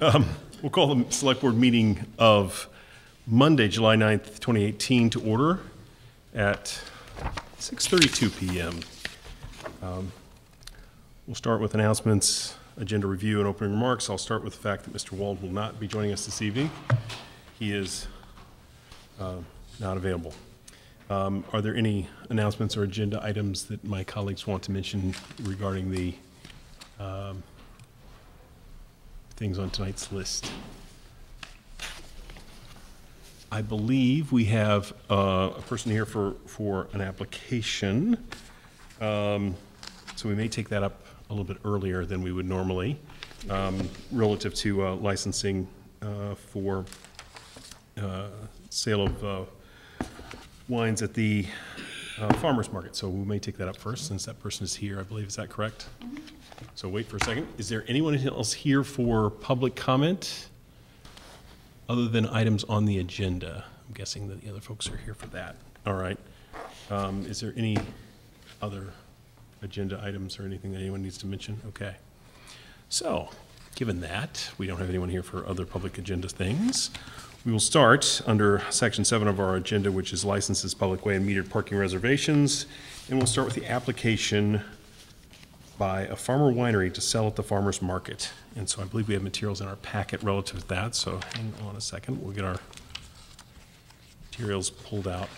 Um, We'll call the Select Board meeting of Monday, July 9th, 2018 to order at 6:32 PM. Um, We'll start with announcements, agenda review, and opening remarks. I'll start with the fact that Mr. Wald will not be joining us this evening. He is uh, not available. Um, Are there any announcements or agenda items that my colleagues want to mention regarding the um, things on tonight's list? I believe we have uh, a person here for, for an application. Um, So we may take that up a little bit earlier than we would normally, um, relative to uh, licensing uh, for uh, sale of uh, wines at the uh, farmer's market. So we may take that up first, since that person is here, I believe. Is that correct? So wait for a second. Is there anyone else here for public comment, other than items on the agenda? I'm guessing that the other folks are here for that. All right. Um, Is there any other agenda items or anything that anyone needs to mention? Okay. So, given that, we don't have anyone here for other public agenda things, we will start under section seven of our agenda, which is licenses, public way, and metered parking reservations. And we'll start with the application by a farmer winery to sell at the farmer's market. And so I believe we have materials in our packet relative to that, so hang on a second, we'll get our materials pulled out.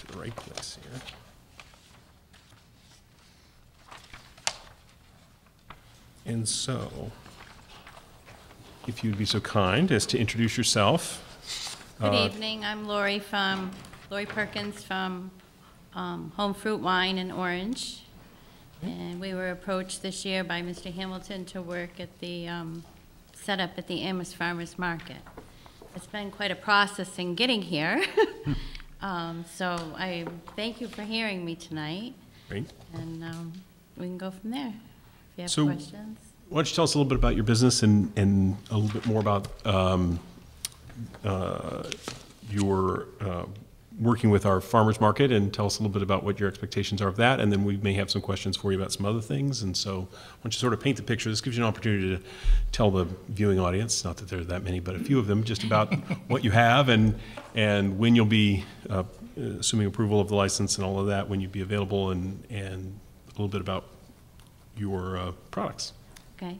To the right place here. And so, if you'd be so kind as to introduce yourself. Good Uh, evening, I'm Lorrie from, Lorrie Perkins from um, Home Fruit Wine and Orange. And we were approached this year by Mr. Hamilton to work at the, um, set up at the Amherst Farmers Market. It's been quite a process in getting here. Um, So I thank you for hearing me tonight, Great. and um, we can go from there, if So- you have questions. Why don't you tell us a little bit about your business and, and a little bit more about um, uh, your uh, working with our farmers market and tell us a little bit about what your expectations are of that, and then we may have some questions for you about some other things. And so, why don't you sort of paint the picture? This gives you an opportunity to tell the viewing audience, not that there are that many, but a few of them, just about what you have and and when you'll be uh, assuming approval of the license and all of that, when you'd be available, and and a little bit about your uh, products. Okay,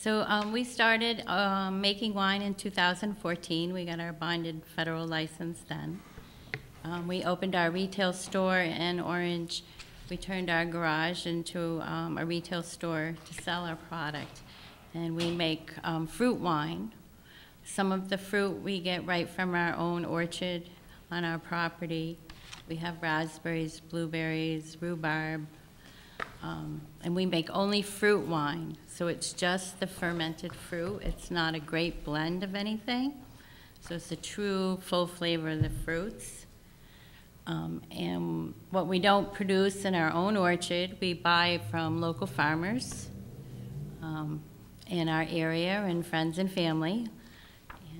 so um, we started um, making wine in 2014. We got our bonded federal license then. Um, We opened our retail store in Orange. We turned our garage into um, a retail store to sell our product. And we make um, fruit wine. Some of the fruit we get right from our own orchard on our property. We have raspberries, blueberries, rhubarb, um, And we make only fruit wine, so it's just the fermented fruit. It's not a great blend of anything. So it's the true full flavor of the fruits. Um, And what we don't produce in our own orchard, we buy from local farmers um, in our area and friends and family.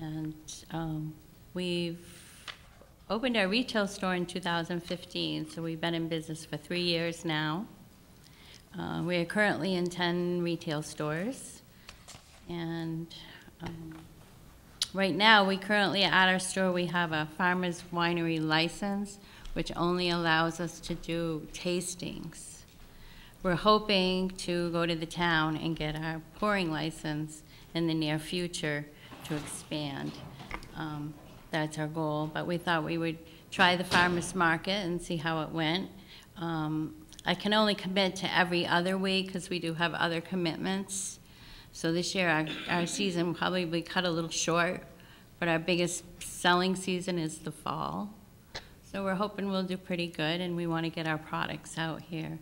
And um, we've opened our retail store in 2015, so we've been in business for three years now. Uh, We are currently in 10 retail stores. And um, right now, we currently, at our store, we have a farmer's winery license, which only allows us to do tastings. We're hoping to go to the town and get our pouring license in the near future to expand. Um, That's our goal, but we thought we would try the farmer's market and see how it went. Um, I can only commit to every other week because we do have other commitments. So this year, our, our season probably be cut a little short, but our biggest selling season is the fall. So we're hoping we'll do pretty good, and we want to get our products out here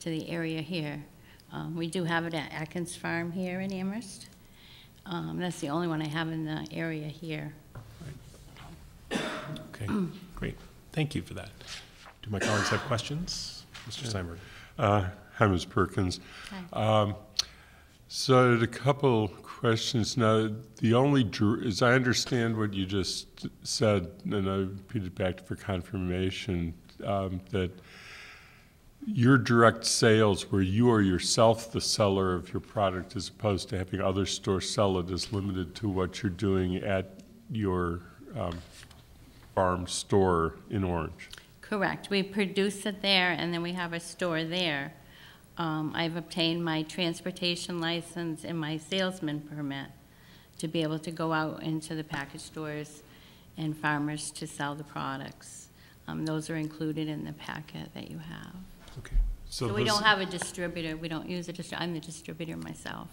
to the area here. Um, we do have it at Atkins Farm here in Amherst. Um, that's the only one I have in the area here. Okay, great. Thank you for that. Do my colleagues have questions? Mr. Steinberg? Uh, Hi, Ms. Perkins. Um, So a couple questions. Now, the only, as I understand what you just said, and I repeat it back for confirmation, um, that your direct sales, where you are yourself the seller of your product as opposed to having other stores sell it, is limited to what you're doing at your um, farm store in Orange. Correct. We produce it there, and then we have a store there. Um, I've obtained my transportation license and my salesman permit to be able to go out into the package stores and farmers to sell the products. Um, Those are included in the packet that you have. Okay. So we don't have a distributor, we don't use a distributor. I'm the distributor myself.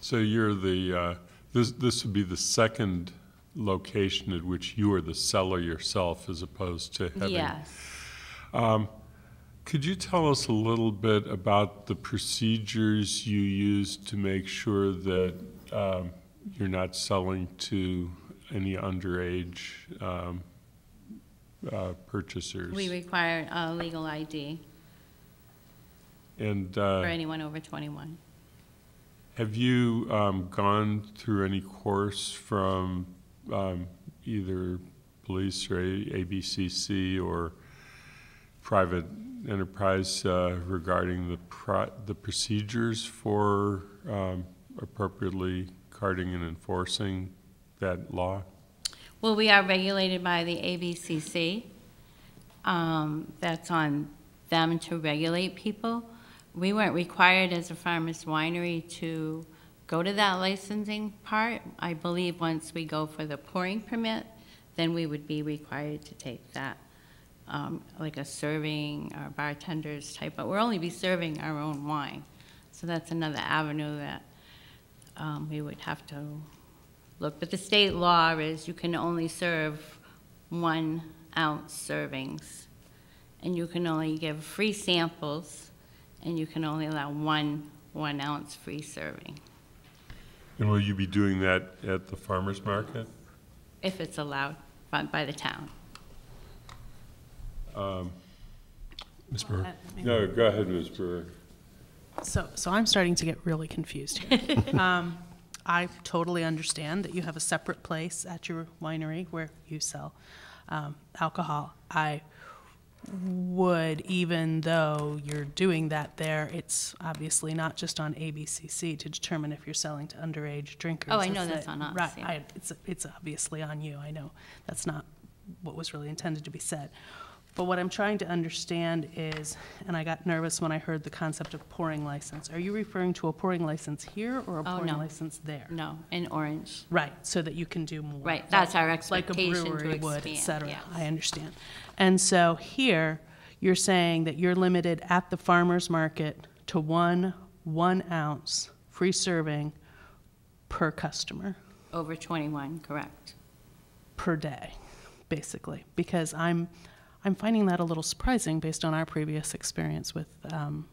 So you're the, uh, this, this would be the second location at which you are the seller yourself as opposed to having? Yes. Could you tell us a little bit about the procedures you use to make sure that um, you're not selling to any underage um, uh, purchasers? We require a legal ID And for uh, anyone over 21. have you um, gone through any course from um, either police or ABCC or private enterprise uh, regarding the the procedures for um, appropriately carding and enforcing that law? Well, we are regulated by the ABCC. Um, That's on them to regulate people. We weren't required as a farmer's winery to go to that licensing part. I believe once we go for the pouring permit, then we would be required to take that, um, like a serving or bartender's type, but we'll only be serving our own wine. So that's another avenue that um, we would have to look. But the state law is you can only serve one ounce servings, and you can only give free samples, and you can only allow one one ounce free serving, And will you be doing that at the farmer's market? if it's allowed by, by the town. Ms. Brewer? No, go ahead, Ms. Brewer. So, so I'm starting to get really confused here. Um, I totally understand that you have a separate place at your winery where you sell um, alcohol. I would, even though you're doing that there, it's obviously not just on ABCC to determine if you're selling to underage drinkers. Oh, I know that's that- on us, Right, yeah. I- it's, it's obviously on you, I know. That's not what was really intended to be said. But what I'm trying to understand is, and I got nervous when I heard the concept of pouring license. Are you referring to a pouring license here or a Oh, pouring no. license there? No, in Orange. Right, so that you can do more. Right, that's our Like expectation a to brewery would, et expand, cetera. yes. I understand. And so here, you're saying that you're limited at the farmer's market to one, one ounce, free serving per customer, Over 21, correct. per day, basically. Because I'm, I'm finding that a little surprising based on our previous experience with um,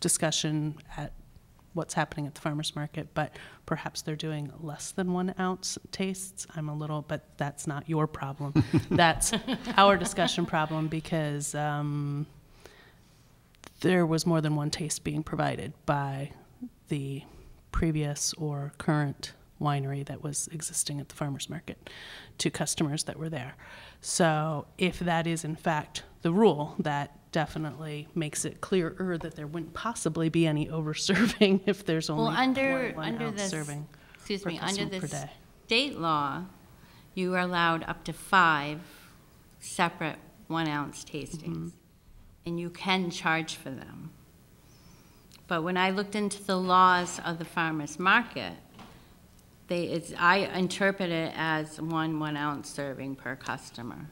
discussion at what's happening at the farmer's market, but perhaps they're doing less than one ounce tastes. I'm a little, but that's not your problem. that's our discussion problem because um, there was more than one taste being provided by the previous or current winery that was existing at the farmer's market to customers that were there. So if that is in fact the rule, that definitely makes it clearer that there wouldn't possibly be any over-serving if there's Well, only under, one, one under ounce this, serving. excuse per me, under this day. state law, you are allowed up to five separate one-ounce tastings, Mm-hmm. and you can charge for them. But when I looked into the laws of the farmer's market, they, it's, I interpret it as one one-ounce serving per customer.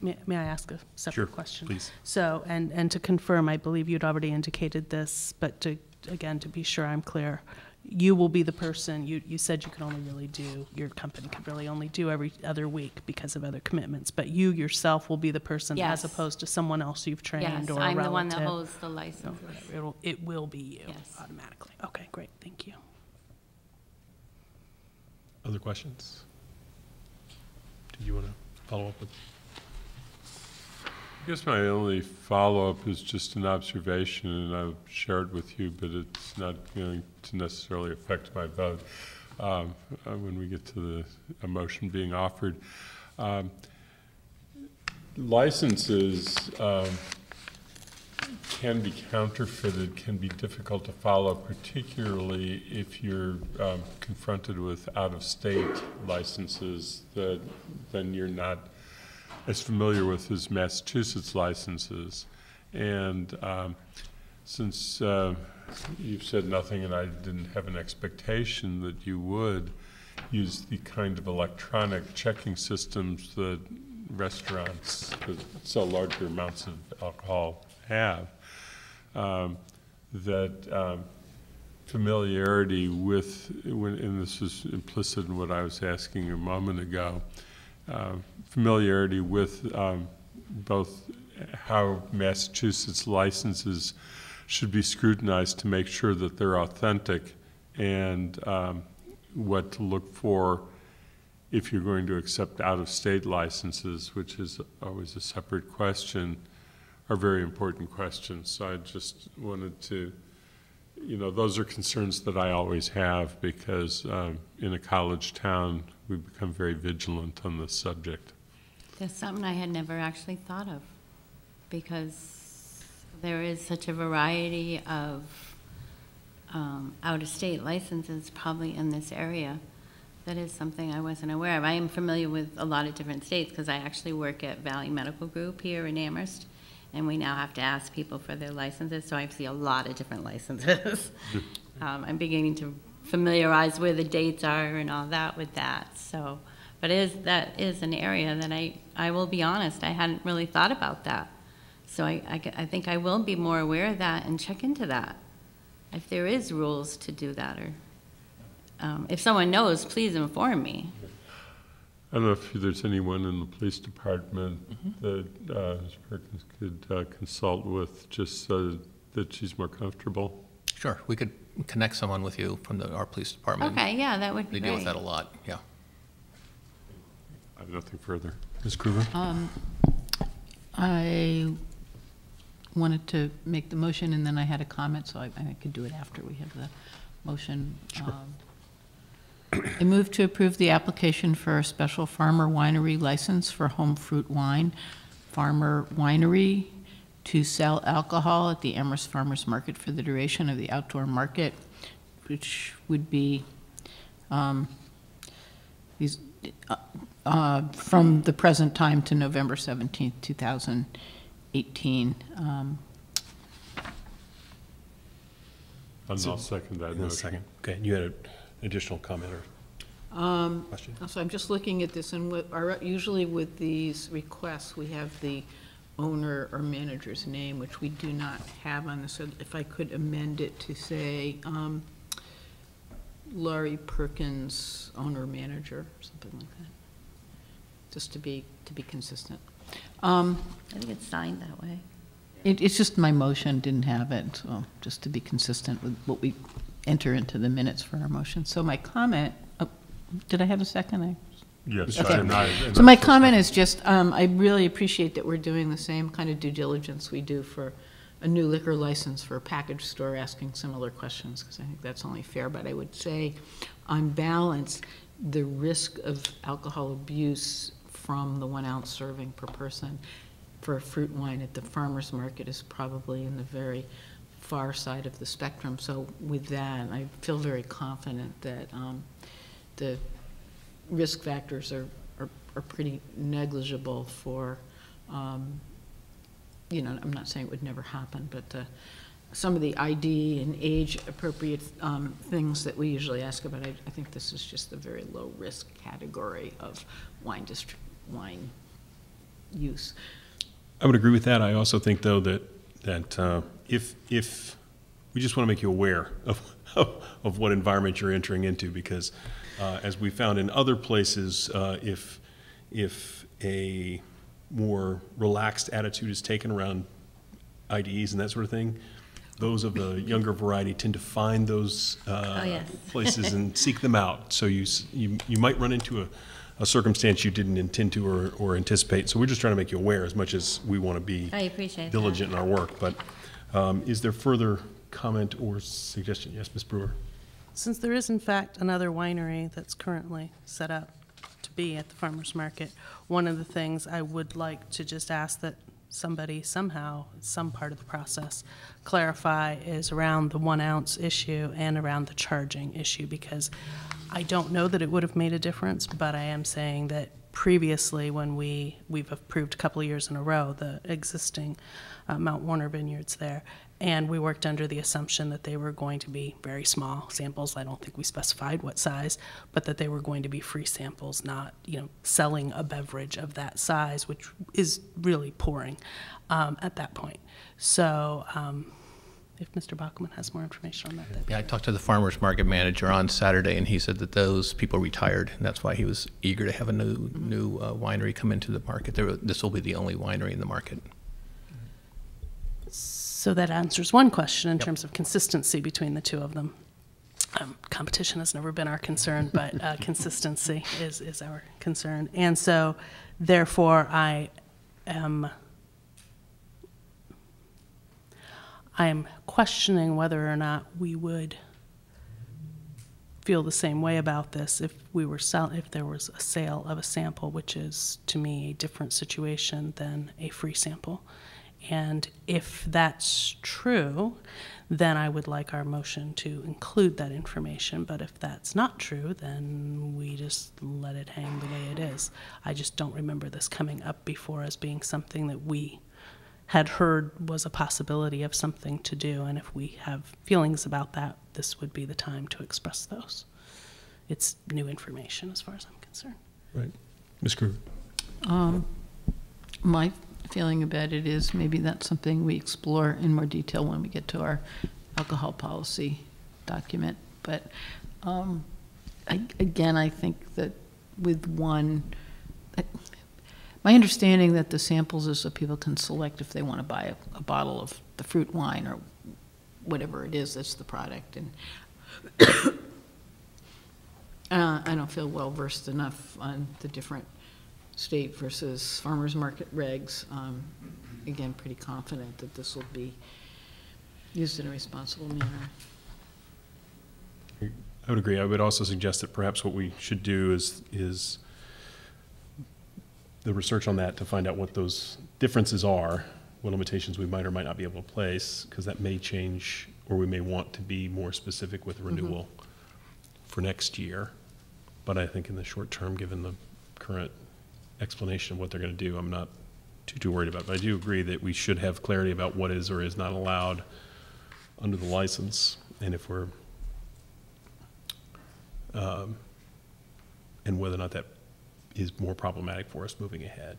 May, may I ask a Sure, separate question? please. So, and, and to confirm, I believe you'd already indicated this, but to, again, to be sure I'm clear, you will be the person, you, you said you could only really do, your company could really only do every other week because of other commitments, but you yourself will be the person as opposed to someone else you've trained Yes, or a I'm the one that holds the license. It'll, it will be you Yes. automatically. Okay, great, thank you. Other questions? Did you want to follow up with? I guess my only follow-up is just an observation, and I'll share it with you, but it's not going to necessarily affect my vote. um, uh, when we get to the motion being offered. Um, Licenses um, can be counterfeited, can be difficult to follow, particularly if you're um, confronted with out-of-state licenses that then you're not as familiar with as Massachusetts licenses. And um, since uh, you've said nothing and I didn't have an expectation that you would use the kind of electronic checking systems that restaurants that sell larger amounts of alcohol have, um, that um, familiarity with, when- and this is implicit in what I was asking a moment ago, uh, familiarity with um, both how Massachusetts licenses should be scrutinized to make sure that they're authentic and um, what to look for if you're going to accept out-of-state licenses, which is always a separate question, are very important questions. So I just wanted to, you know, those are concerns that I always have because um, in a college town, we become very vigilant on this subject. That's something I had never actually thought of, because there is such a variety of um, out-of-state licenses probably in this area. That is something I wasn't aware of. I am familiar with a lot of different states, because I actually work at Valley Medical Group here in Amherst, and we now have to ask people for their licenses, so I see a lot of different licenses. Um, I'm beginning to familiarize where the dates are and all that with that, so, but it is, that is an area that I, I will be honest, I hadn't really thought about that. So I, I, I think I will be more aware of that and check into that, if there is rules to do that, or, um, if someone knows, please inform me. I don't know if there's anyone in the police department that uh, Ms. Perkins could uh, consult with, just so that she's more comfortable. Sure, we could connect someone with you from the, our police department. Okay, yeah, that would be They great. deal with that a lot, yeah. I have nothing further. Ms. Kruger? Um, I wanted to make the motion, and then I had a comment, so I I could do it after we have the motion. Um, I move to approve the application for a special farmer winery license for home fruit wine, Farmer Winery, to sell alcohol at the Amherst Farmers Market for the duration of the outdoor market, which would be um, these, uh, uh, from the present time to November 17th, 2018. Um, And I'll second that In a motion. second. Okay, you had an additional comment or um, question? So I'm just looking at this, and what, our- usually with these requests, we have the owner or manager's name, which we do not have on this. So If I could amend it to say um, Lorrie Perkins, owner, manager, something like that, just to be, to be consistent. Um, I think it's signed that way. It, it's just my motion didn't have it, so just to be consistent with what we enter into the minutes for our motion. So my comment, oh, did I have a second? I- Yes. Okay. and I- and So my comment is just, um, I really appreciate that we're doing the same kind of due diligence we do for a new liquor license for a package store, asking similar questions, because I think that's only fair. But I would say, on balance, the risk of alcohol abuse from the one ounce serving per person for fruit wine at the farmer's market is probably in the very far side of the spectrum. So with that, I feel very confident that um, the risk factors are, are, are pretty negligible for, um, you know, I'm not saying it would never happen, but uh, some of the ID and age-appropriate um, things that we usually ask about, I, I think this is just a very low-risk category of wine distri, wine use. I would agree with that. I also think, though, that, that uh, if, if, we just want to make you aware of, of what environment you're entering into, because uh, as we found in other places, uh, if, if a more relaxed attitude is taken around IDs and that sort of thing, those of the younger variety tend to find those uh, Oh, yes. places and seek them out. So you, you, you might run into a, a circumstance you didn't intend to or, or anticipate. So we're just trying to make you aware as much as we want to be I appreciate that. diligent in our work. But um, is there further comment or suggestion? Yes, Ms. Brewer? Since there is in fact another winery that's currently set up to be at the farmer's market, one of the things I would like to just ask that somebody somehow, some part of the process, clarify is around the one ounce issue and around the charging issue, because I don't know that it would have made a difference, but I am saying that previously, when we, we've approved a couple of years in a row, the existing uh, Mount Warner vineyards there, and we worked under the assumption that they were going to be very small samples. I don't think we specified what size, but that they were going to be free samples, not, you know, selling a beverage of that size, which is really pouring um, at that point. So um, if Mr. Bockelman has more information on that, Yeah, I talked to the farmer's market manager on Saturday, and he said that those people retired, and that's why he was eager to have a new, new uh, winery come into the market. There, this will be the only winery in the market. So that answers one question in terms of consistency between the two of them. Um, competition has never been our concern, but uh, consistency is, is our concern. And so, therefore, I am I am questioning whether or not we would feel the same way about this if we were sell, if there was a sale of a sample, which is to me a different situation than a free sample. And if that's true, then I would like our motion to include that information. But if that's not true, then we just let it hang the way it is. I just don't remember this coming up before as being something that we had heard was a possibility of something to do. And if we have feelings about that, this would be the time to express those. It's new information as far as I'm concerned. Right. Ms. Kruger? Um, My feeling about it is maybe that's something we explore in more detail when we get to our alcohol policy document. But um, I- again, I think that with one, my understanding that the samples is so people can select if they want to buy a, a bottle of the fruit wine or whatever it is that's the product. And uh, I don't feel well versed enough on the different state versus farmer's market regs. Um, Again, pretty confident that this will be used in a responsible manner. I would agree. I would also suggest that perhaps what we should do is, is the research on that to find out what those differences are, what limitations we might or might not be able to place, because that may change, or we may want to be more specific with renewal for next year. But I think in the short term, given the current explanation of what they're going to do, I'm not too, too worried about it. But I do agree that we should have clarity about what is or is not allowed under the license, and if we're um, and whether or not that is more problematic for us moving ahead.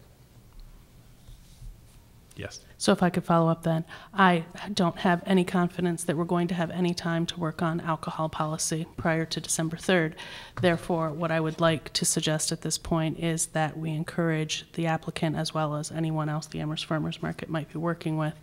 Yes. So if I could follow up then, I don't have any confidence that we're going to have any time to work on alcohol policy prior to December 3rd. Therefore, what I would like to suggest at this point is that we encourage the applicant as well as anyone else the Amherst Farmers Market might be working with,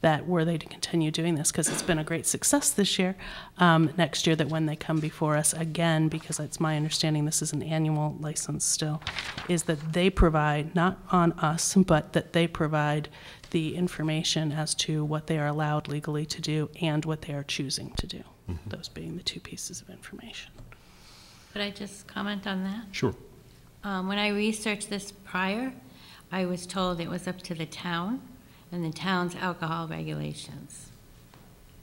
that were they to continue doing this, because it's been a great success this year, um, next year that when they come before us again, because it's my understanding this is an annual license still, is that they provide, not on us, but that they provide the information as to what they are allowed legally to do and what they are choosing to do. Those being the two pieces of information. Could I just comment on that? Sure. Um, When I researched this prior, I was told it was up to the town and the town's alcohol regulations.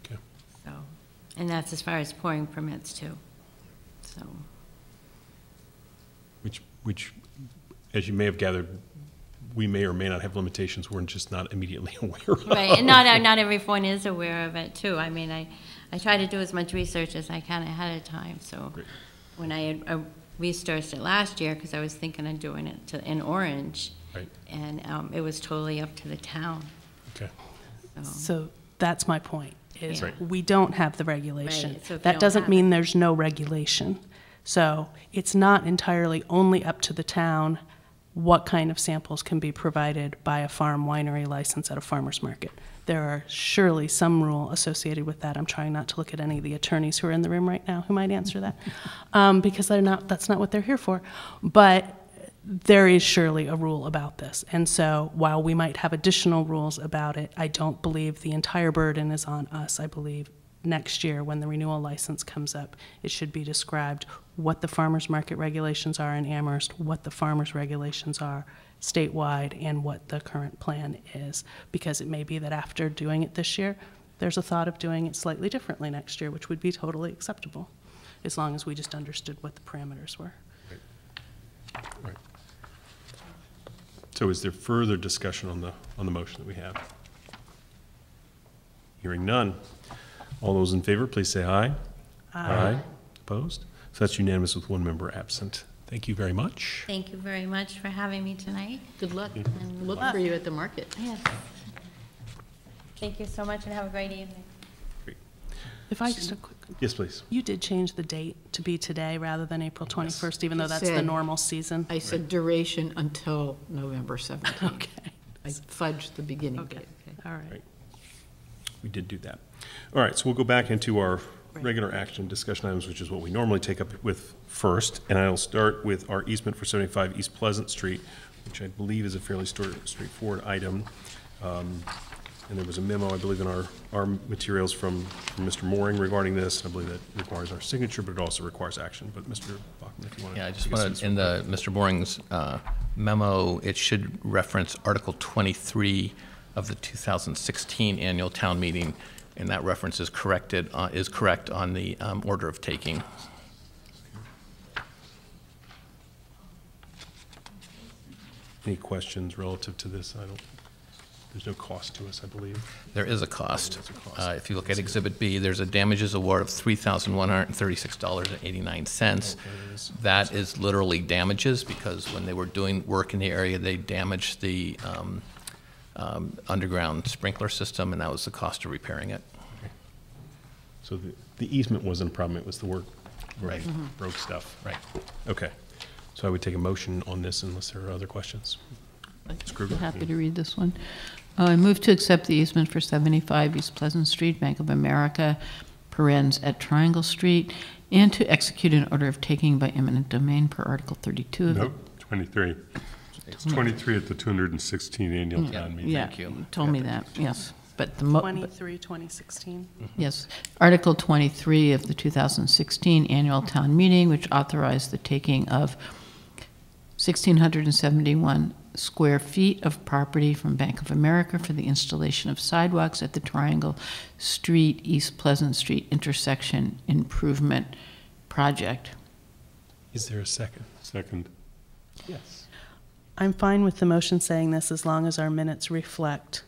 Okay. So, and that's as far as pouring permits too. So, Which, which, as you may have gathered, we may or may not have limitations we're just not immediately aware of. right, and not, not everyone is aware of it too. I mean, I, I try to do as much research as I can ahead of time, so. Great. When I had uh, researched it last year, because I was thinking of doing it to, in Orange, Right, and um, it was totally up to the town, okay. so. So that's my point, is Right. we don't have the regulation. Right, so That doesn't have mean there's no regulation. So it's not entirely only up to the town what kind of samples can be provided by a farm winery license at a farmer's market. There are surely some rule associated with that. I'm trying not to look at any of the attorneys who are in the room right now who might answer that, um, because they're not, that's not what they're here for. But there is surely a rule about this. And so while we might have additional rules about it, I don't believe the entire burden is on us. I believe next year, when the renewal license comes up, it should be described what the farmer's market regulations are in Amherst, what the farmer's regulations are statewide, and what the current plan is. Because it may be that after doing it this year, there's a thought of doing it slightly differently next year, which would be totally acceptable, as long as we just understood what the parameters were. Right. right. So is there further discussion on the, on the motion that we have? Hearing none. All those in favor, please say aye. Aye. Opposed? So that's unanimous with one member absent. Thank you very much. Thank you very much for having me tonight. Good luck. And Look for you at the market. Yes. Thank you so much and have a great evening. Great. If I just a quick, Yes, please. you did change the date to be today rather than April 21st, even though that's the normal season? I said duration until November 17th. Okay, I fudged the beginning Okay. date. okay. all right. Right. We did do that. All right, so we'll go back into our Right. Regular action discussion items, which is what we normally take up with first. And I'll start with our easement for 75 East Pleasant Street, which I believe is a fairly straightforward item. Um, And there was a memo, I believe, in our, our materials from from Mr. Mooring regarding this. I believe that requires our signature, but it also requires action. But Mr. Bockelman, if you want to. Yeah, I just wanted, in the, Mr. Mooring's uh, memo, it should reference Article 23 of the 2016 annual town meeting, and that reference is corrected, uh, is correct on the um, order of taking. Any questions relative to this? I don't, there's no cost to us, I believe. There is a cost. A cost. Uh, If you look at Exhibit B, there's a damages award of $3,136.89. Okay, there is. That is literally damages, because when they were doing work in the area, they damaged the um, um, underground sprinkler system, and that was the cost of repairing it. So the, the easement wasn't a problem, it was the work, where Right. they broke stuff. Right. Okay, so I would take a motion on this unless there are other questions. Ms. Kruger? Be happy to read this one. Uh, I move to accept the easement for 75 East Pleasant Street, Bank of America, parens at Triangle Street, and to execute an order of taking by eminent domain per Article 32 of. Nope, 23. It's hmm. 23 at the 216 annual hmm. town meeting. Yeah, Thank you. you told me that, yes. But the, mo- but- 23, 2016. Mm-hmm. yes, Article 23 of the 2016 annual town meeting, which authorized the taking of 1,671 square feet of property from Bank of America for the installation of sidewalks at the Triangle Street, East Pleasant Street intersection improvement project. Is there a second? Second. Yes. I'm fine with the motion saying this as long as our minutes reflect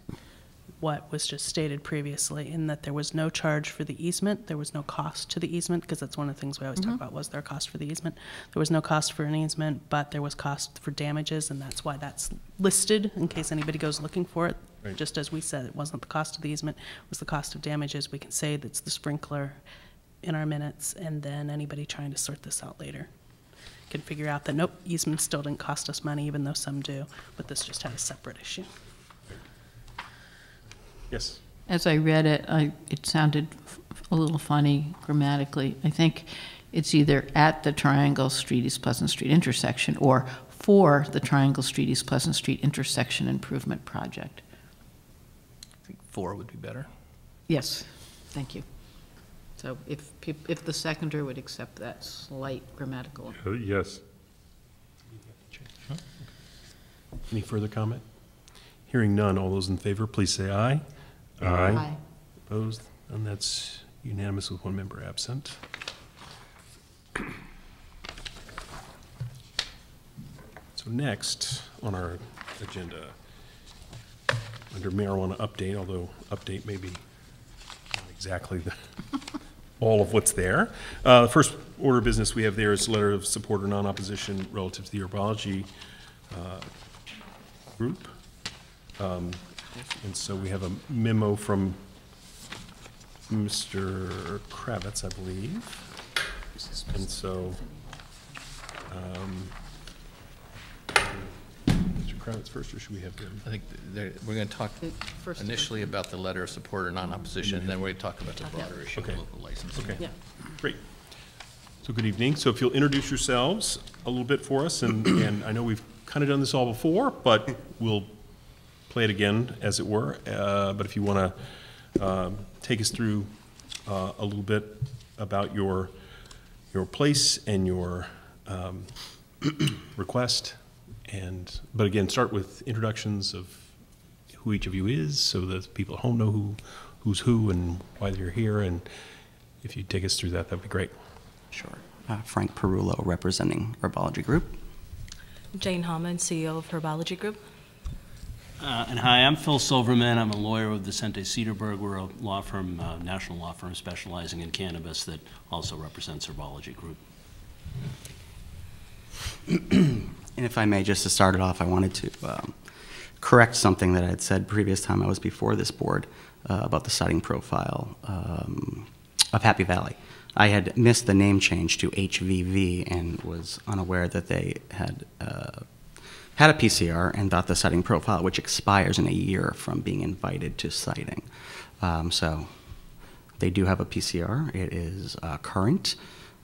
what was just stated previously, in that there was no charge for the easement, there was no cost to the easement, because that's one of the things we always talk mm-hmm. about, was there a cost for the easement? There was no cost for an easement, but there was cost for damages, and that's why that's listed, in case anybody goes looking for it. Right. Just as we said, it wasn't the cost of the easement, it was the cost of damages. We can say that's the sprinkler in our minutes, and then anybody trying to sort this out later can figure out that, nope, easement still didn't cost us money, even though some do, but this just had a separate issue. Yes. As I read it, I, it sounded a little funny grammatically. I think it's either at the Triangle Street, East Pleasant Street intersection, or for the Triangle Street, East Pleasant Street intersection improvement project. I think four would be better. Yes, thank you. So if, peop- if the seconder would accept that slight grammatical. Uh, Yes. Any further comment? Hearing none, all those in favor, please say aye. Aye. Opposed? And that's unanimous with one member absent. So next on our agenda, under marijuana update, although update may be not exactly the, all of what's there. Uh, The first order of business we have there is letter of support or non-opposition relative to the herbology uh, group. Um, And so we have a memo from Mr. Kravitz, I believe. And so, um, Mr. Kravitz first, or should we have him? I think there- we're going to talk First- initially about the letter of support or non-opposition, and then we're going to talk about the broader issue of Okay. local licensing. Okay. Yeah. Great. So good evening. So if you'll introduce yourselves a little bit for us, and, and I know we've kind of done this all before, but we'll play it again, as it were. Uh, But if you want to take us through uh, a little bit about your, your place and your um, request. And, but again, start with introductions of who each of you is, so that people at home know who, who's who and why they're here. And if you take us through that, that'd be great. Sure. Uh, Frank Perullo, representing Herbology Group. Jane Hammond, CEO of Herbology Group. Uh, And hi, I'm Phil Silverman. I'm a lawyer with Vicente Sederberg. We're a law firm, uh, national law firm specializing in cannabis that also represents Herbology Group. And if I may, just to start it off, I wanted to um, correct something that I had said previous time I was before this board uh, about the siting profile um, of Happy Valley. I had missed the name change to HVV and was unaware that they had uh, had a PCR and thought the siting profile, which expires in a year from being invited to siting. Um, so they do have a PCR. It is uh, current,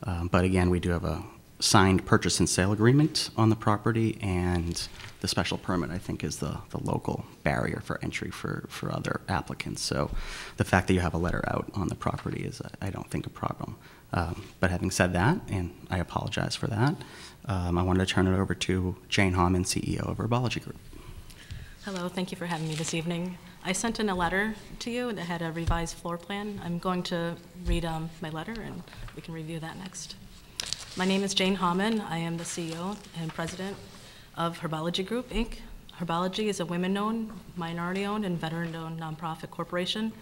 um, but again, we do have a signed purchase and sale agreement on the property, and the special permit, I think, is the, the local barrier for entry for, for other applicants. So the fact that you have a letter out on the property is, I don't think, a problem. Um, but having said that, and I apologize for that, um, I wanted to turn it over to Jane Hammond, CEO of Herbology Group. Hello, thank you for having me this evening. I sent in a letter to you that had a revised floor plan. I'm going to read um, my letter, and we can review that next. My name is Jane Hammond. I am the CEO and president of Herbology Group, Inc. Herbology is a women-owned, minority-owned, and veteran-owned nonprofit corporation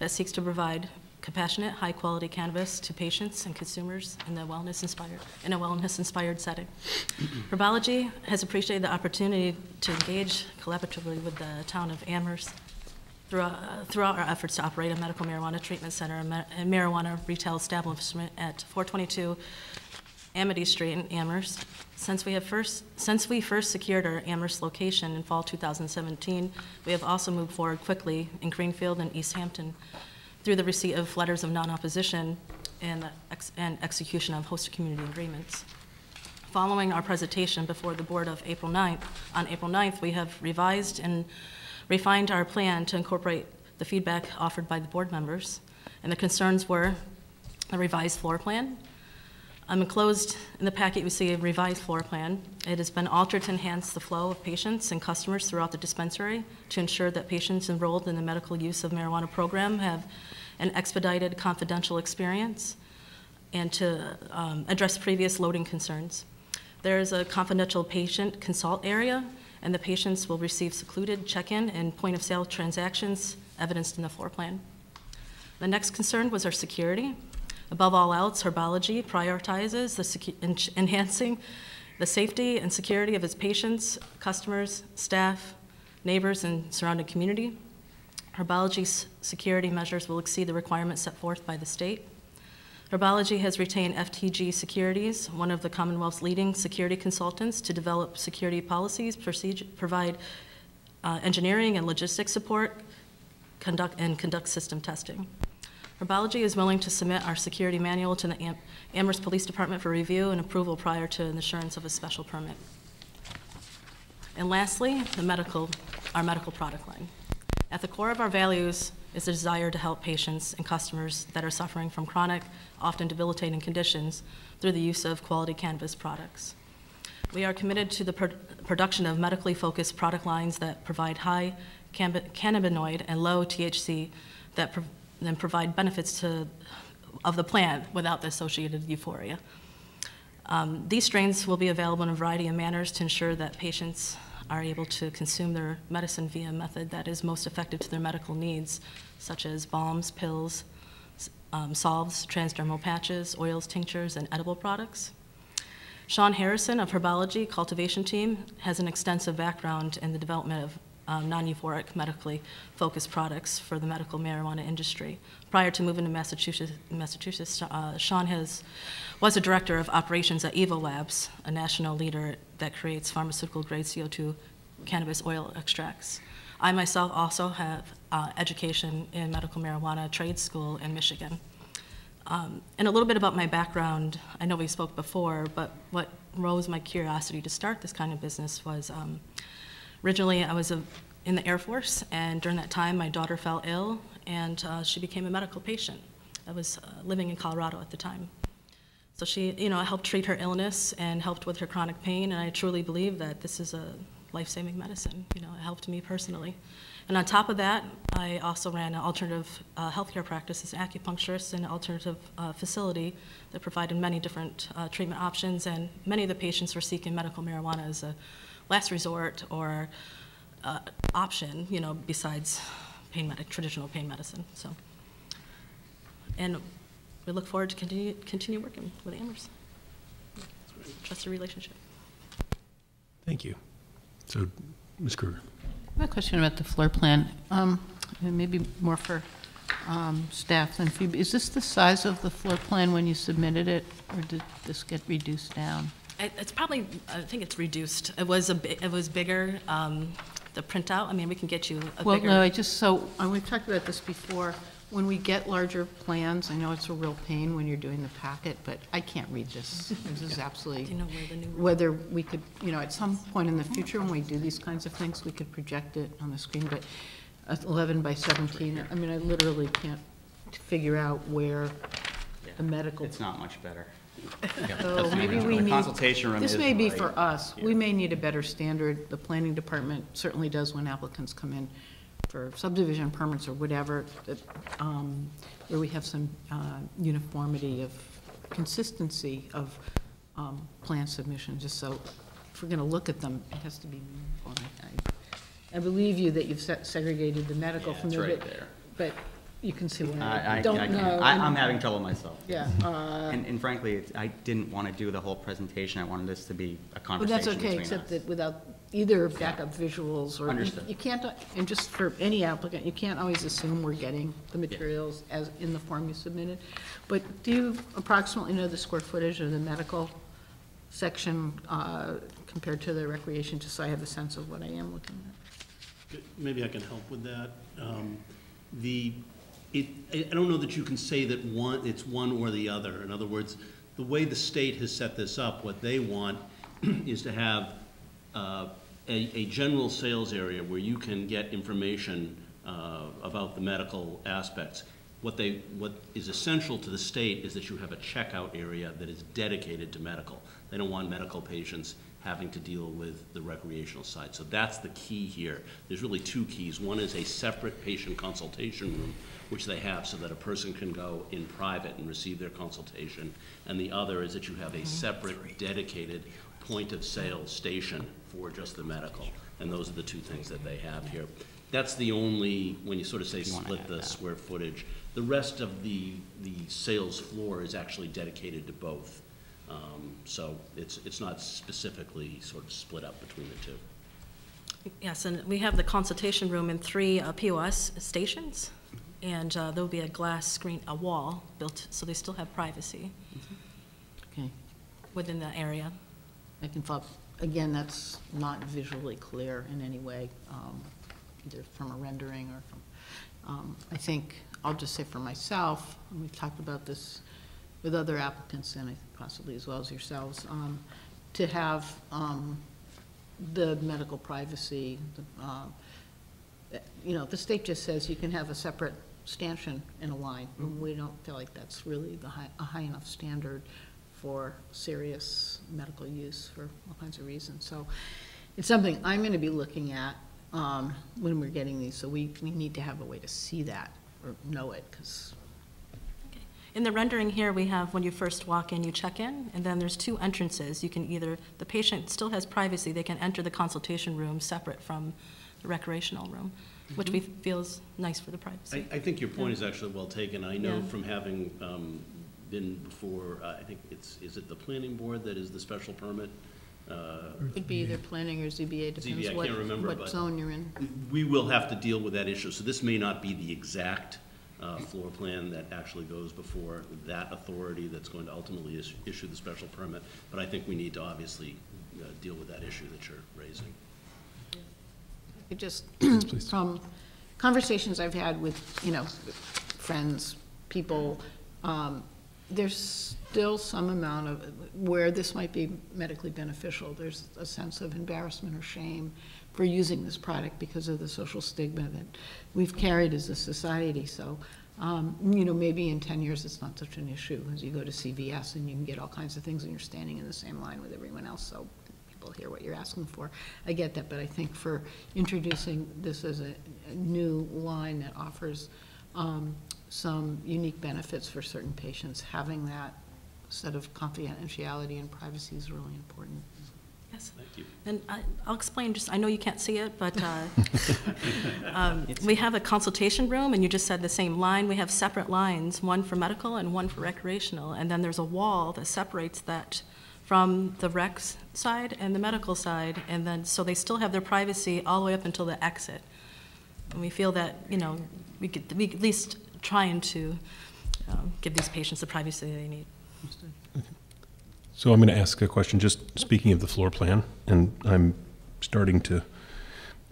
that seeks to provide compassionate, high-quality cannabis to patients and consumers in the wellness-inspired, in a wellness-inspired setting. Herbology has appreciated the opportunity to engage collaboratively with the town of Amherst throughout, uh, throughout our efforts to operate a medical marijuana treatment center and marijuana retail establishment at 422 Amity Street in Amherst. Since we have first, since we first secured our Amherst location in fall 2017, we have also moved forward quickly in Greenfield and Easthampton through the receipt of letters of non-opposition and, ex- and execution of host community agreements. Following our presentation before the board of April 9th, on April 9th, we have revised and refined our plan to incorporate the feedback offered by the board members. And the concerns were the revised floor plan. Um, Enclosed in the packet, you see a revised floor plan. It has been altered to enhance the flow of patients and customers throughout the dispensary to ensure that patients enrolled in the medical use of marijuana program have an expedited confidential experience and to um, address previous loading concerns. There is a confidential patient consult area, and the patients will receive secluded check-in and point-of-sale transactions evidenced in the floor plan. The next concern was our security. Above all else, Herbology prioritizes the enhancing the safety and security of its patients, customers, staff, neighbors, and surrounding community. Herbology's security measures will exceed the requirements set forth by the state. Herbology has retained FTG Securities, one of the Commonwealth's leading security consultants, to develop security policies, provide uh, engineering and logistics support, conduct, and conduct system testing. Herbology is willing to submit our security manual to the Am- Amherst Police Department for review and approval prior to the assurance of a special permit. And lastly, the medical, our medical product line. At the core of our values is the desire to help patients and customers that are suffering from chronic, often debilitating conditions through the use of quality cannabis products. We are committed to the pro- production of medically focused product lines that provide high cannabi- cannabinoid and low THC that then provide benefits to, of the plant without the associated euphoria. Um, These strains will be available in a variety of manners to ensure that patients are able to consume their medicine via a method that is most effective to their medical needs, such as balms, pills, um, salves, transdermal patches, oils, tinctures, and edible products. Sean Harrison of Herbology Cultivation Team has an extensive background in the development of um, non-euphoric medically focused products for the medical marijuana industry. Prior to moving to Massachusetts, Massachusetts uh, Sean has, was a director of operations at Evo Labs, a national leader that creates pharmaceutical-grade CO2 cannabis oil extracts. I myself also have uh, education in medical marijuana trade school in Michigan. Um, and a little bit about my background. I know we spoke before, but what rose my curiosity to start this kind of business was um, originally I was a, in the Air Force, and during that time my daughter fell ill, and uh, she became a medical patient. I was uh, living in Colorado at the time. So she, you know, helped treat her illness and helped with her chronic pain, and I truly believe that this is a life-saving medicine. You know, it helped me personally. And on top of that, I also ran an alternative uh, healthcare practice as an acupuncturist in an alternative uh, facility that provided many different uh, treatment options, and many of the patients were seeking medical marijuana as a last resort or uh, option, you know, besides pain medic, traditional pain medicine. So, and we look forward to continue continue working with Amherst. Trusted relationship. Thank you. So, Ms. Kruger. I have a question about the floor plan, um, and maybe more for um, staff than for you. Is this the size of the floor plan when you submitted it, or did this get reduced down? It- It's probably, I think it's reduced. It was a, bi- it was bigger, um, the printout, I mean, we can get you a Well, bigger. no, I just, so, and we've talked about this before, when we get larger plans, I know it's a real pain when you're doing the packet, but I can't read this. This is Do you absolutely, know where the new? whether we could, you know, at some point in the future, when we do these kinds of things, we could project it on the screen, but uh, 11 by 17, I mean, I literally can't figure out where the medical It's not much better. So maybe we The need. consultation room This may be right for us. We here. may need a better standard. The planning department certainly does when applicants come in for subdivision permits or whatever, that, um, where we have some uh, uniformity of consistency of um, plan submission, just so if we're going to look at them, it has to be meaningful. And I- I believe you that you've se- segregated the medical Yeah, from it's the. right there. But you can see what I, I, I I don't can't. know. I, I'm having trouble myself. Yeah. uh, And, and frankly, it's, I didn't want to do the whole presentation. I wanted this to be a But conversation that's okay, between except us. that without either backup visuals or. you- Understood. You can't, and just for any applicant, you can't always assume we're getting the materials as, in the form you submitted. But do you approximately know the square footage of the medical section uh, compared to the recreation, just so I have a sense of what I am looking at? Maybe I can help with that. Um, The, it, I don't know that you can say that one, it's one or the other. In other words, the way the state has set this up, what they want is to have uh, a, a general sales area where you can get information uh, about the medical aspects. What they, what is essential to the state is that you have a checkout area that is dedicated to medical. They don't want medical patients having to deal with the recreational side. So that's the key here. There's really two keys. One is a separate patient consultation room, which they have so that a person can go in private and receive their consultation. And the other is that you have a separate dedicated point of sale station for just the medical. And those are the two things that they have here. That's the only, when you sort of say split the that. square footage, the rest of the, the sales floor is actually dedicated to both. Um, So it's, it's not specifically sort of split up between the two. Yes, and we have the consultation room in three uh, POS stations, and uh, there'll be a glass screen, a wall built, so they still have privacy Okay, within the area. I can follow, again, that's not visually clear in any way, um, either from a rendering or from, um, I think, I'll just say for myself, and we've talked about this with other applicants and I think possibly as well as yourselves, um, to have um, the medical privacy, the, um, eh, you know, the state just says you can have a separate stanchion in a line. We don't feel like that's really the high, a high enough standard for serious medical use for all kinds of reasons. So it's something I'm going to be looking at um, when we're getting these, so we, we need to have a way to see that or know it, because, Okay. In the rendering here, we have when you first walk in, you check in, and then there's two entrances. You can either, the patient still has privacy, they can enter the consultation room separate from the recreational room, which we feel is nice for the I, privacy. I think your point is actually well taken. I know Yeah. from having um, been before, uh, I think it's, is it the planning board that is the special permit? Uh, could be either planning or ZBA, ZBA, depends I what, can't remember, what but- zone you're in. We will have to deal with that issue, so this may not be the exact uh, floor plan that actually goes before that authority that's going to ultimately is- issue the special permit, but I think we need to obviously uh, deal with that issue that you're raising. It just, please. from conversations I've had with, you know, friends, people, um, there's still some amount of, where this might be medically beneficial, there's a sense of embarrassment or shame for using this product because of the social stigma that we've carried as a society, so Um, You know, maybe in 10 years, it's not such an issue, as you go to CVS and you can get all kinds of things and you're standing in the same line with everyone else, so people hear what you're asking for. I get that, but I think for introducing this as a a new line that offers um, some unique benefits for certain patients, having that set of confidentiality and privacy is really important. Yes. Thank you. And I, I'll explain, just, I know you can't see it, but uh, um, we have a consultation room, and you just said the same line. We have separate lines, one for medical and one for recreational. And then there's a wall that separates that from the recs side and the medical side. And then, so they still have their privacy all the way up until the exit. And we feel that, you know, we could, we at least trying to um, give these patients the privacy they need. So I'm going to ask a question, just speaking of the floor plan, and I'm starting to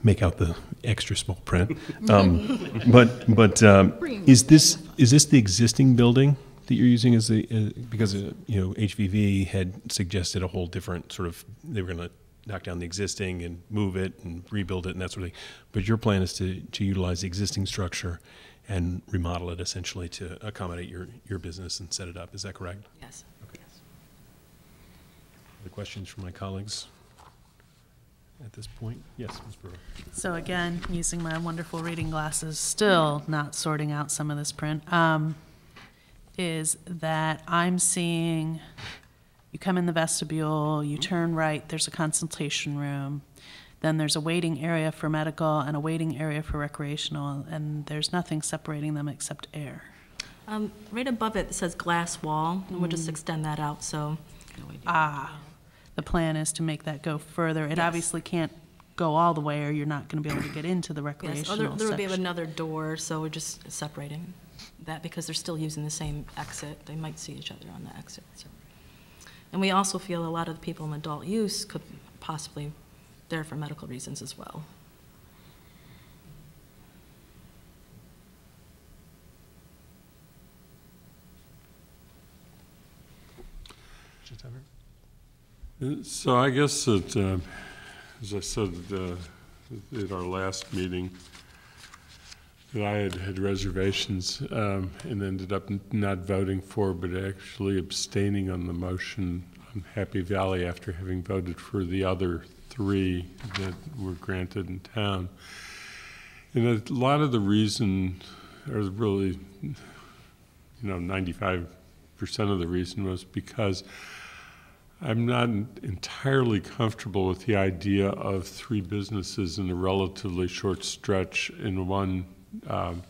make out the extra small print. Um, But, but um, is this, is this the existing building that you're using is the, uh, because, uh, you know, HVV had suggested a whole different sort of, they were going to knock down the existing and move it and rebuild it and that sort of thing. But your plan is to, to utilize the existing structure and remodel it essentially to accommodate your, your business and set it up, is that correct? Yes. Other questions from my colleagues at this point? Yes, Ms. Brewer. So again, using my wonderful reading glasses, still not sorting out some of this print, um, is that I'm seeing, you come in the vestibule, you turn right, there's a consultation room, then there's a waiting area for medical and a waiting area for recreational, and there's nothing separating them except air. Um, Right above it says glass wall, and we'll just extend that out, so. Ah, the plan is to make that go further. It Yes. obviously can't go all the way, or you're not gonna be able to get into the recreational. Yes, oh, there, there will be another door, so we're just separating that because they're still using the same exit. They might see each other on the exit, so. And we also feel a lot of the people in adult use could possibly there for medical reasons as well. So I guess that, uh, as I said uh, at our last meeting, that I had had reservations um, and ended up not voting for, but actually abstaining on the motion on Happy Valley after having voted for the other three that were granted in town. And a lot of the reason, or really, you know, 95% of the reason was because I'm not entirely comfortable with the idea of three businesses in a relatively short stretch in one um,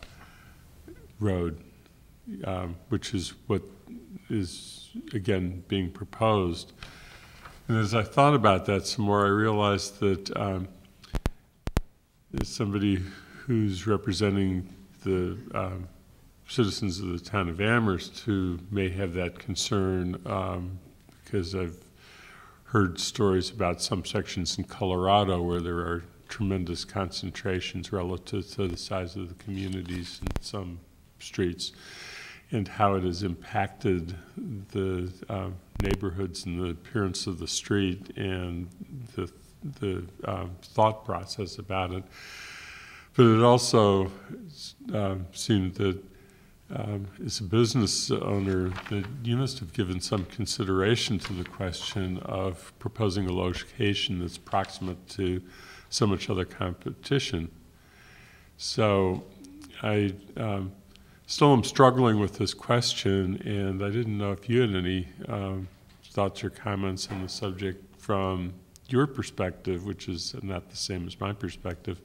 road, um, which is what is, again, being proposed. And as I thought about that some more, I realized that um, somebody who's representing the um, citizens of the town of Amherst who may have that concern um, because I've heard stories about some sections in Colorado where there are tremendous concentrations relative to the size of the communities in some streets and how it has impacted the uh, neighborhoods and the appearance of the street and the, the uh, thought process about it. But it also uh, seemed that um, as a business owner, that you must have given some consideration to the question of proposing a location that's proximate to so much other competition. So I um, still am struggling with this question, and I didn't know if you had any um, thoughts or comments on the subject from your perspective, which is not the same as my perspective,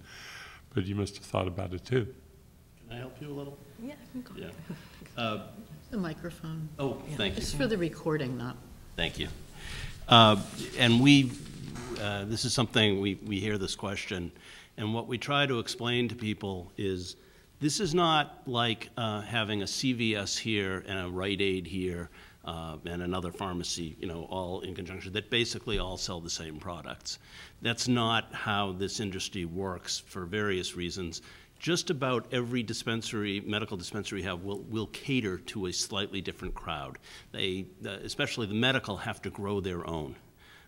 but you must have thought about it too. Can I help you a little? Yeah. you can go. Yeah. Uh, The microphone. Oh, thank you. It's for the recording, not Thank you. Uh, And we, uh, this is something, we, we hear this question, and what we try to explain to people is, this is not like uh, having a CVS here and a Rite Aid here uh, and another pharmacy, you know, all in conjunction, that basically all sell the same products. That's not how this industry works for various reasons. Just about every dispensary, medical dispensary we have will, will cater to a slightly different crowd. They, especially the medical, have to grow their own.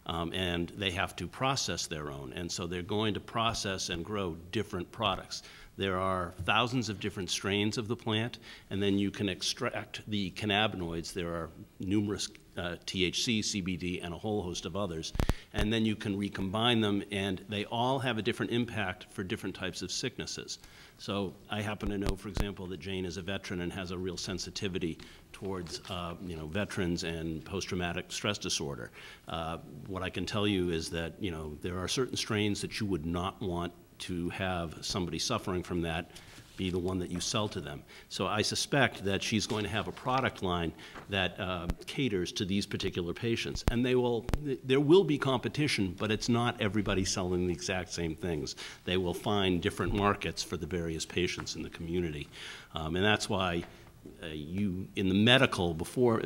Um, and they have to process their own. And so they're going to process and grow different products. There are thousands of different strains of the plant, and then you can extract the cannabinoids. There are numerous uh, THC, CBD, and a whole host of others. And then you can recombine them, and they all have a different impact for different types of sicknesses. So I happen to know, for example, that Jane is a veteran and has a real sensitivity towards, uh, you know, veterans and post-traumatic stress disorder. Uh, what I can tell you is that, you know, there are certain strains that you would not want to have somebody suffering from that be the one that you sell to them. So I suspect that she's going to have a product line that uh, caters to these particular patients. And they will, there will be competition, but it's not everybody selling the exact same things. They will find different markets for the various patients in the community. Um, and that's why uh, you, in the medical, before,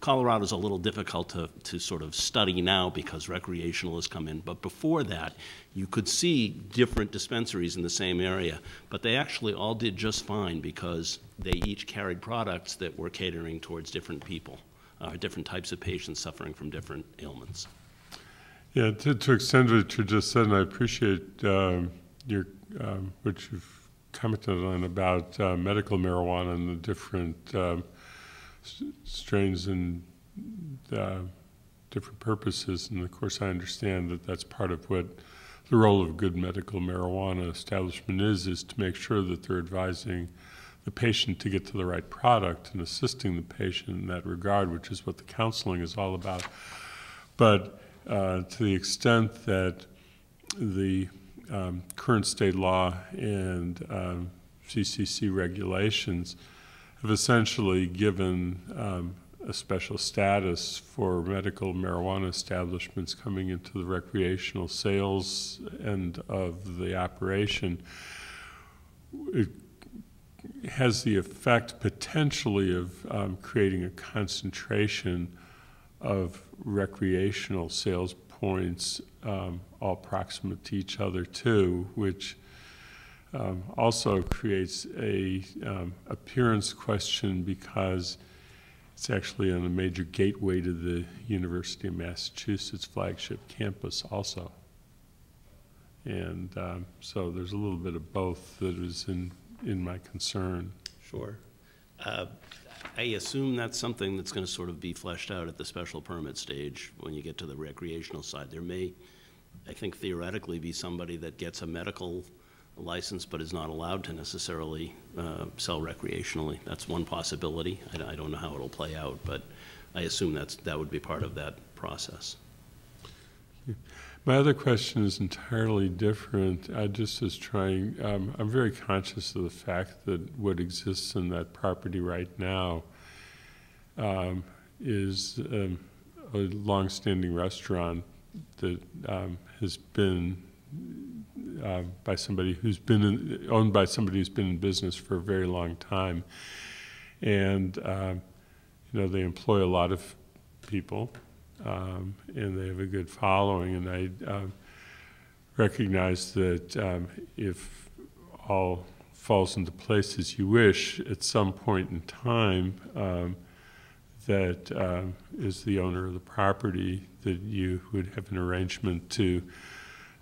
Colorado's a little difficult to, to sort of study now because recreational has come in, but before that, you could see different dispensaries in the same area, but they actually all did just fine because they each carried products that were catering towards different people, uh, different types of patients suffering from different ailments. Yeah, to, to extend what you just said, and I appreciate um, your um, what you've commented on about uh, medical marijuana and the different um, strains and uh, different purposes. And of course, I understand that that's part of what the role of a good medical marijuana establishment is, is to make sure that they're advising the patient to get to the right product and assisting the patient in that regard, which is what the counseling is all about. But uh, to the extent that the um, current state law and um, CCC regulations have essentially given um, a special status for medical marijuana establishments coming into the recreational sales end of the operation. It has the effect potentially of um, creating a concentration of recreational sales points um, all proximate to each other too, which um, also creates a um, appearance question because it's actually on a major gateway to the University of Massachusetts flagship campus also. And um, so there's a little bit of both that is in, in my concern. Sure. Uh, I assume that's something that's going to sort of be fleshed out at the special permit stage when you get to the recreational side. There may, I think theoretically, be somebody that gets a medical license but is not allowed to necessarily uh, sell recreationally. That's one possibility. I, I don't know how it'll play out, but I assume that's, that would be part of that process. My other question is entirely different. I just was trying, um, I'm very conscious of the fact that what exists in that property right now um, is um, a longstanding restaurant that um, has been uh, by somebody who's been in, owned by somebody who's been in business for a very long time. And, uh, you know, they employ a lot of people um, and they have a good following. And I um, recognize that um, if all falls into place as you wish, at some point in time, um, that uh, is the owner of the property, that you would have an arrangement to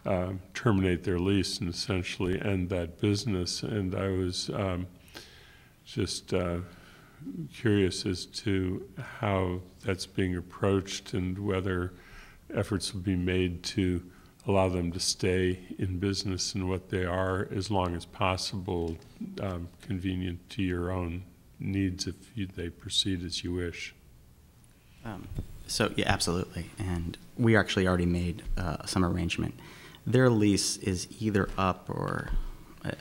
uh, terminate their lease and essentially end that business. And I was um, just uh, curious as to how that's being approached and whether efforts will be made to allow them to stay in business and what they are as long as possible, um, convenient to your own needs if you, they proceed as you wish. Um, so, yeah, absolutely. And we actually already made uh, some arrangement. Their lease is either up or,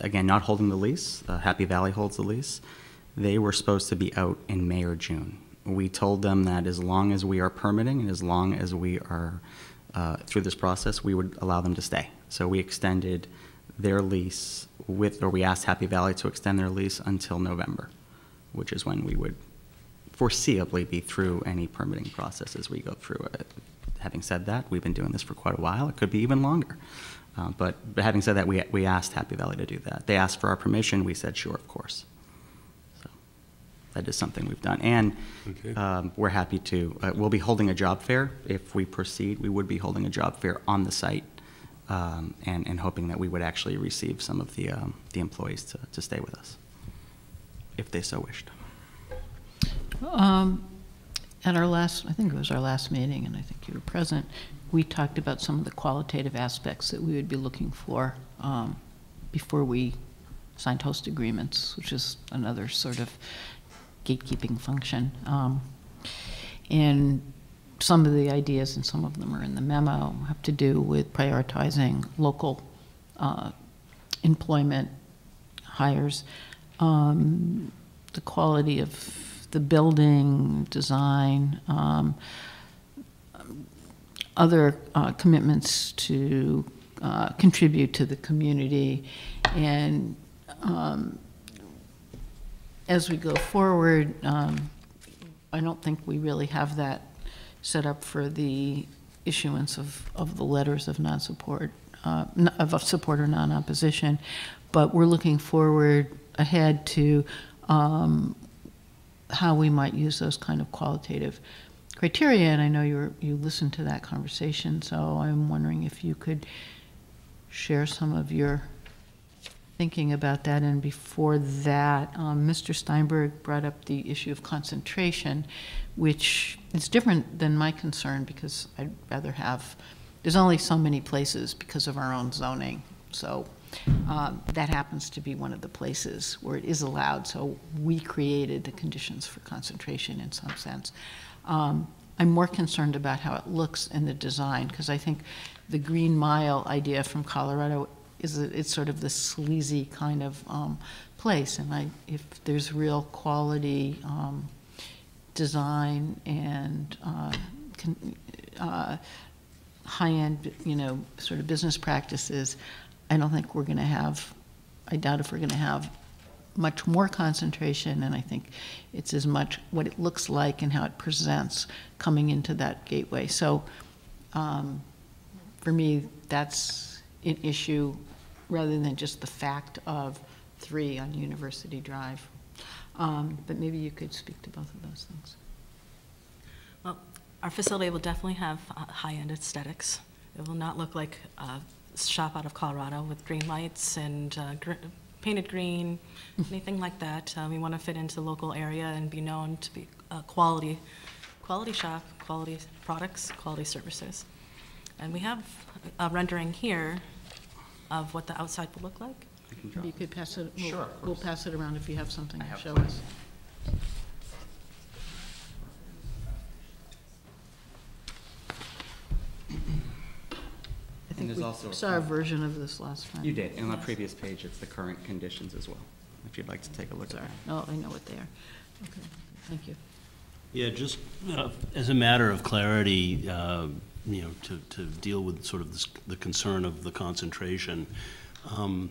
again, not holding the lease. Uh, Happy Valley holds the lease. They were supposed to be out in May or June. We told them that as long as we are permitting and as long as we are uh, through this process, we would allow them to stay. So we extended their lease with, or we asked Happy Valley to extend their lease until November, which is when we would foreseeably be through any permitting process as we go through it. Having said that, we've been doing this for quite a while. It could be even longer. Uh, but, but having said that, we, we asked Happy Valley to do that. They asked for our permission. We said, sure, of course. So That is something we've done. And Okay. um, we're happy to, uh, we'll be holding a job fair. If we proceed, we would be holding a job fair on the site um, and, and hoping that we would actually receive some of the, um, the employees to, to stay with us, if they so wished. Um, At our last, I think it was our last meeting, and I think you were present, we talked about some of the qualitative aspects that we would be looking for um, before we signed host agreements, which is another sort of gatekeeping function. Um, And some of the ideas, and some of them are in the memo, have to do with prioritizing local uh, employment hires, um, the quality of the building design, um, other uh, commitments to uh, contribute to the community, and um, as we go forward, um, I don't think we really have that set up for the issuance of, of the letters of non-support, uh, of support or non-opposition, but we're looking forward ahead to um, how we might use those kind of qualitative criteria, and I know you're, you listened to that conversation, so I'm wondering if you could share some of your thinking about that, and before that, um, Mr. Steinberg brought up the issue of concentration, which is different than my concern, because I'd rather have, there's only so many places because of our own zoning, so um, that happens to be one of the places where it is allowed, so we created the conditions for concentration in some sense. Um, I'm more concerned about how it looks in the design, because I think the Green Mile idea from Colorado is, a- it's sort of the sleazy kind of um, place, and I, if there's real quality um, design and uh, uh, high-end, you know, sort of business practices, I don't think we're going to have, I doubt if we're going to have much more concentration, and I think it's as much what it looks like and how it presents coming into that gateway. So um, for me, that's an issue rather than just the fact of three on University Drive. Um, But maybe you could speak to both of those things. Well, our facility will definitely have uh, high-end aesthetics. It will not look like a shop out of Colorado with green lights and uh, gr- painted green, anything like that. Uh, We want to fit into the local area and be known to be a quality, quality shop, quality products, quality services. And we have a rendering here of what the outside will look like. You could pass it, we'll- Sure, of we'll pass it around if you have something I to have show plenty. us. Think there's we also- saw a version of this last time. You did, and on the previous page, it's the current conditions as well, if you'd like to take a look at Sorry, that. no, I know what they are. Okay, thank you. Yeah, just uh, as a matter of clarity, uh, you know, to, to deal with sort of this- the concern of the concentration, um,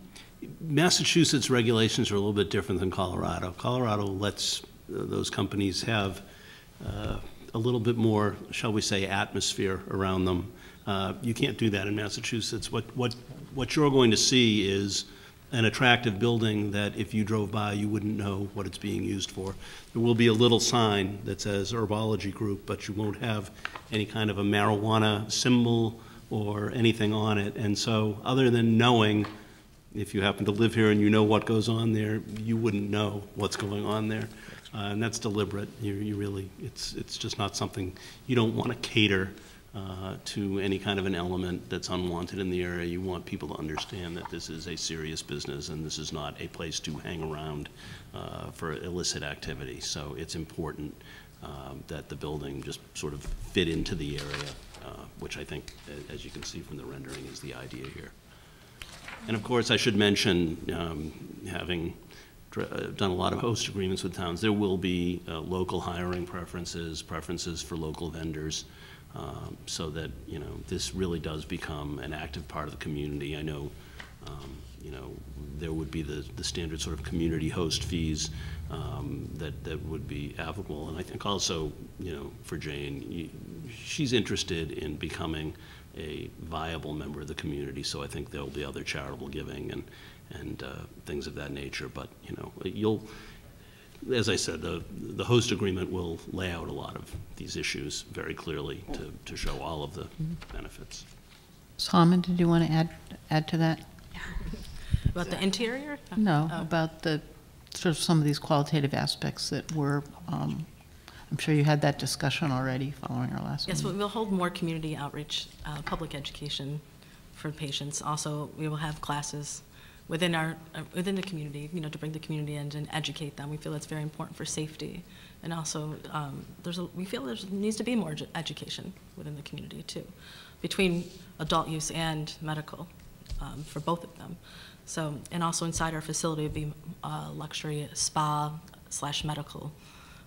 Massachusetts regulations are a little bit different than Colorado. Colorado lets uh, those companies have uh, a little bit more, shall we say, atmosphere around them. Uh, You can't do that in Massachusetts. What, what, what you're going to see is an attractive building that if you drove by, you wouldn't know what it's being used for. There will be a little sign that says Herbology Group, but you won't have any kind of a marijuana symbol or anything on it. And so, other than knowing, if you happen to live here and you know what goes on there, you wouldn't know what's going on there. Uh, And that's deliberate. You, you really, it's, it's just not something, you don't want to cater uh, to any kind of an element that's unwanted in the area. You want people to understand that this is a serious business and this is not a place to hang around uh, for illicit activity. So it's important um, that the building just sort of fit into the area, uh, which I think, as you can see from the rendering, is the idea here. And of course, I should mention, um, having uh, done a lot of host agreements with towns, there will be uh, local hiring preferences, preferences for local vendors, um, so that, you know, this really does become an active part of the community. I know, um, you know, there would be the, the standard sort of community host fees um, that, that would be applicable. And I think also, you know, for Jane, you- she's interested in becoming a viable member of the community, so I think there'll be other charitable giving and, and uh, things of that nature. But, you know, you'll, as I said, the, the host agreement will lay out a lot of these issues very clearly to, to show all of the benefits. Simon, did you want to add, add to that? About the interior? No, Oh. about the, sort of some of these qualitative aspects that were, um, I'm sure you had that discussion already following our last Yes, meeting. we'll hold more community outreach, uh, public education for patients. Also, we will have classes within our, uh, within the community, you know, to bring the community in and educate them. We feel it's very important for safety. And also, um, there's a, we feel there needs to be more education within the community too, between adult use and medical, um, for both of them. So, and also inside our facility would be uh, luxury spa slash medical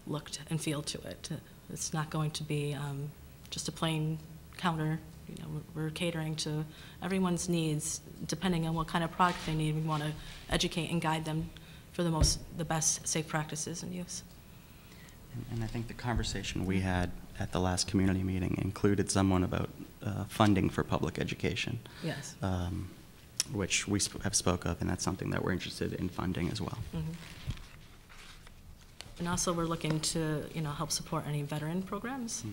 looked and feel to it. It's not going to be um, just a plain counter. You know, we're catering to everyone's needs, depending on what kind of product they need. We want to educate and guide them for the most, the best safe practices and use. And- And I think the conversation we had at the last community meeting included someone about uh, funding for public education. Yes. um, Which we sp- have spoke of, and that's something that we're interested in funding as well. Mhm. And also, we're looking to, you know, help support any veteran programs,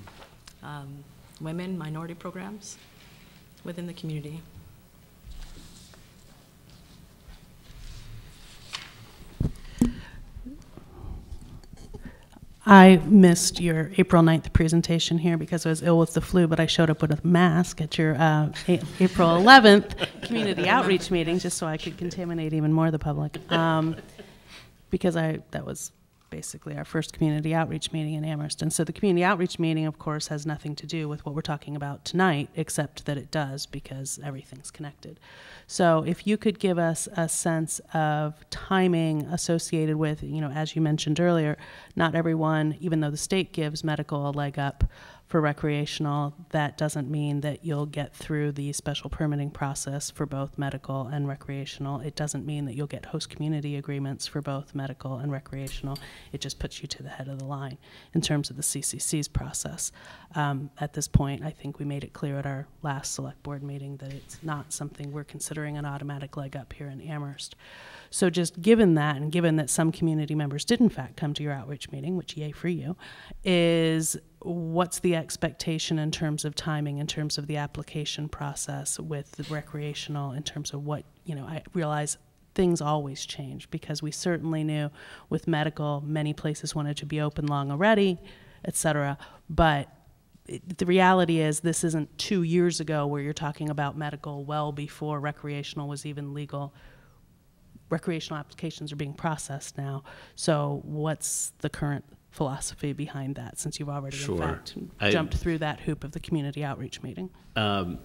um, women, minority programs within the community. I missed your April 9th presentation here because I was ill with the flu, but I showed up with a mask at your uh, April 11th community outreach meeting just so I could contaminate even more the public. Um, because I that was basically our first community outreach meeting in Amherst. And so the community outreach meeting, of course, has nothing to do with what we're talking about tonight, except that it does because everything's connected. So if you could give us a sense of timing associated with, you know, as you mentioned earlier, not everyone, even though the state gives medical a leg up for recreational, that doesn't mean that you'll get through the special permitting process for both medical and recreational. It doesn't mean that you'll get host community agreements for both medical and recreational. It just puts you to the head of the line in terms of the CCC's process. Um, at this point, I think we made it clear at our last select board meeting that it's not something we're considering an automatic leg up here in Amherst. So just given that, and given that some community members did in fact come to your outreach meeting, which yay for you, is what's the expectation in terms of timing, in terms of the application process with the recreational, in terms of what, you know, I realize things always change because we certainly knew with medical, many places wanted to be open long already, et cetera. But the reality is, this isn't two years ago where you're talking about medical well before recreational was even legal recreational applications are being processed now. So what's the current philosophy behind that, since you've already in Sure. fact I- jumped through that hoop of the community outreach meeting? Um,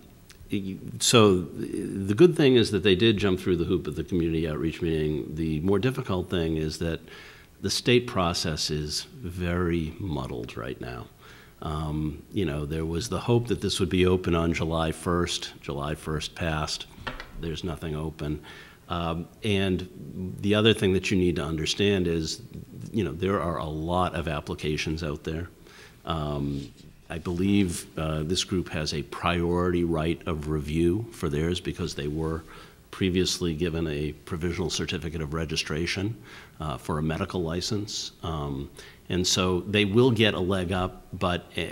So the good thing is that they did jump through the hoop of the community outreach meeting. The more difficult thing is that the state process is very muddled right now. Um, You know, there was the hope that this would be open on July 1st. July 1st passed. There's nothing open. Um, And the other thing that you need to understand is, you know, there are a lot of applications out there. Um, I believe uh, this group has a priority right of review for theirs because they were previously given a provisional certificate of registration uh, for a medical license. Um, And so they will get a leg up, but, uh,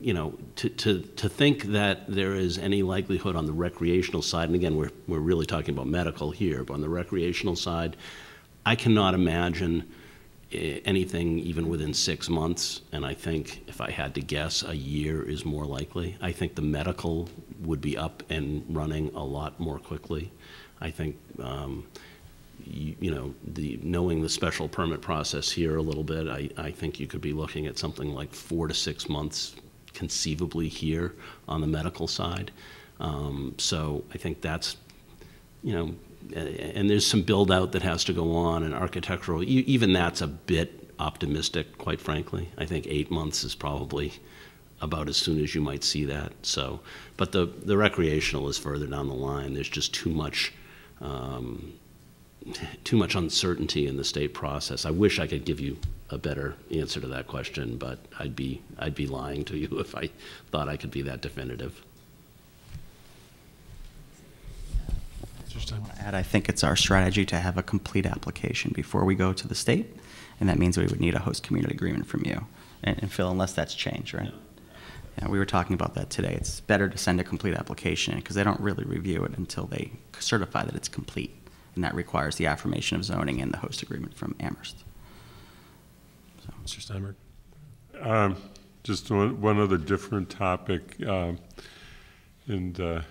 you know, to, to, to think that there is any likelihood on the recreational side, and again, we're, we're really talking about medical here, but on the recreational side, I cannot imagine eh, anything even within six months, and I think if I had to guess, a year is more likely. I think the medical would be up and running a lot more quickly. I think, um, you, you know, the, knowing the special permit process here a little bit, I, I think you could be looking at something like four to six months conceivably here on the medical side. Um, so I think that's you know, and there's some build out that has to go on and architectural, even that's a bit optimistic, quite frankly. I think eight months is probably about as soon as you might see that, so. But the, the recreational is further down the line. There's just too much, um, too much uncertainty in the state process. I wish I could give you a better answer to that question, but I'd be, I'd be lying to you if I thought I could be that definitive. And I think it's our strategy to have a complete application before we go to the state, and that means we would need a host community agreement from you. And and Phil, unless that's changed, right? Yeah, we were talking about that today. It's better to send a complete application because they don't really review it until they certify that it's complete. And that requires the affirmation of zoning and the host agreement from Amherst. Mr. Steinberg? Um, Just one, one other different topic, um, and uh,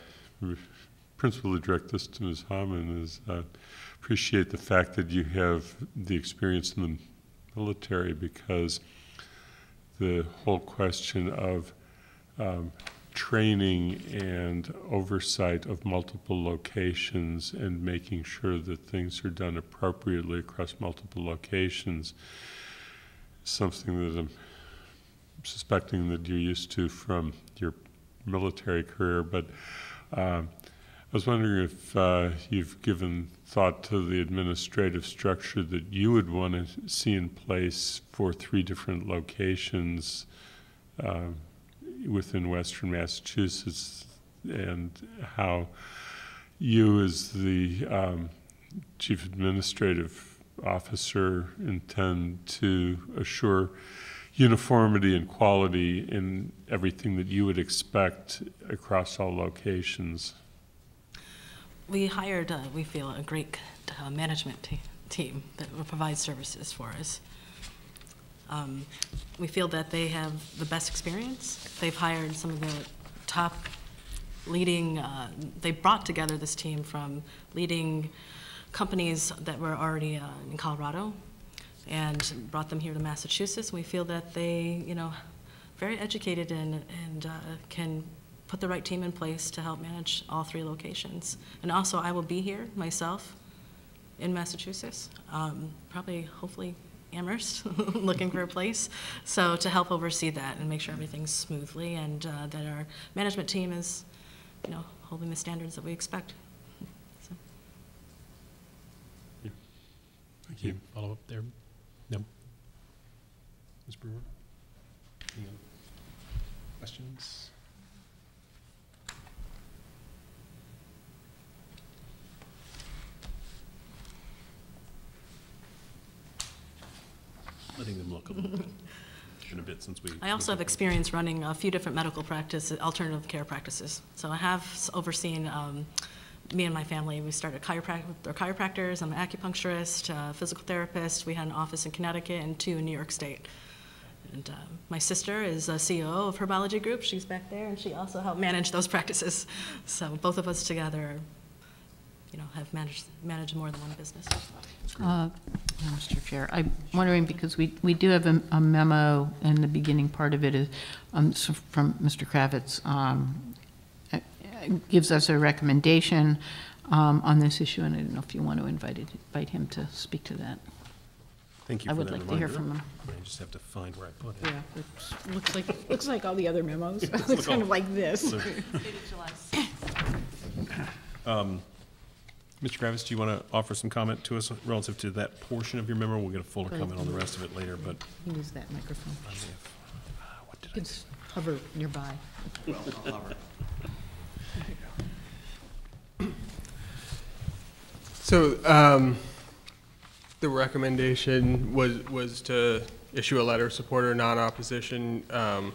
principally direct this to Ms. Hammond, is uh, appreciate the fact that you have the experience in the military, because the whole question of um, training and oversight of multiple locations and making sure that things are done appropriately across multiple locations something that I'm suspecting that you're used to from your military career, but um, I was wondering if uh, you've given thought to the administrative structure that you would want to see in place for three different locations um, within western Massachusetts, and how you, as the um, chief administrative officer intend to assure uniformity and quality in everything that you would expect across all locations? We hired, uh, we feel, a great uh, management te- team that will provide services for us. Um, We feel that they have the best experience. They've hired some of the top leading, uh, they brought together this team from leading companies that were already uh, in Colorado and brought them here to Massachusetts. We feel that they, you know, very educated and, and uh, can put the right team in place to help manage all three locations. And also, I will be here myself in Massachusetts, um, probably, hopefully, Amherst, looking for a place. So to help oversee that and make sure everything's smoothly and uh, that our management team is, you know, holding the standards that we expect. Thank you. Follow up there? No? Ms. Brewer? Any other questions? Letting them look a little bit. It's been a bit since we. I also have experience running a few different medical practice, alternative care practices. So I have overseen, um, me and my family, we started chiroprac, they're chiropractors, I'm an acupuncturist, uh, physical therapist. We had an office in Connecticut and two in New York State. And uh, my sister is a CEO of Herbology Group, she's back there, and she also helped manage those practices. So both of us together, you know, have managed, managed more than one business. Uh, Mr. Chair, I'm wondering, because we, we do have a a memo, and the beginning part of it is um, from Mr. Kravitz, um, gives us a recommendation um, on this issue, and I don't know if you want to invite it- invite him to speak to that. Thank you I for would that like to hear reminder. from him. I just have to find where I put it. Yeah, it looks like, looks like all the other memos. It's kind of like this. Mr. Kravitz, do you want to offer some comment to us relative to that portion of your memo? We'll get a fuller Go ahead. comment on the rest of it later, but Use that microphone. what did You can s- hover nearby. So, um, the recommendation was, was to issue a letter of support or non-opposition, um,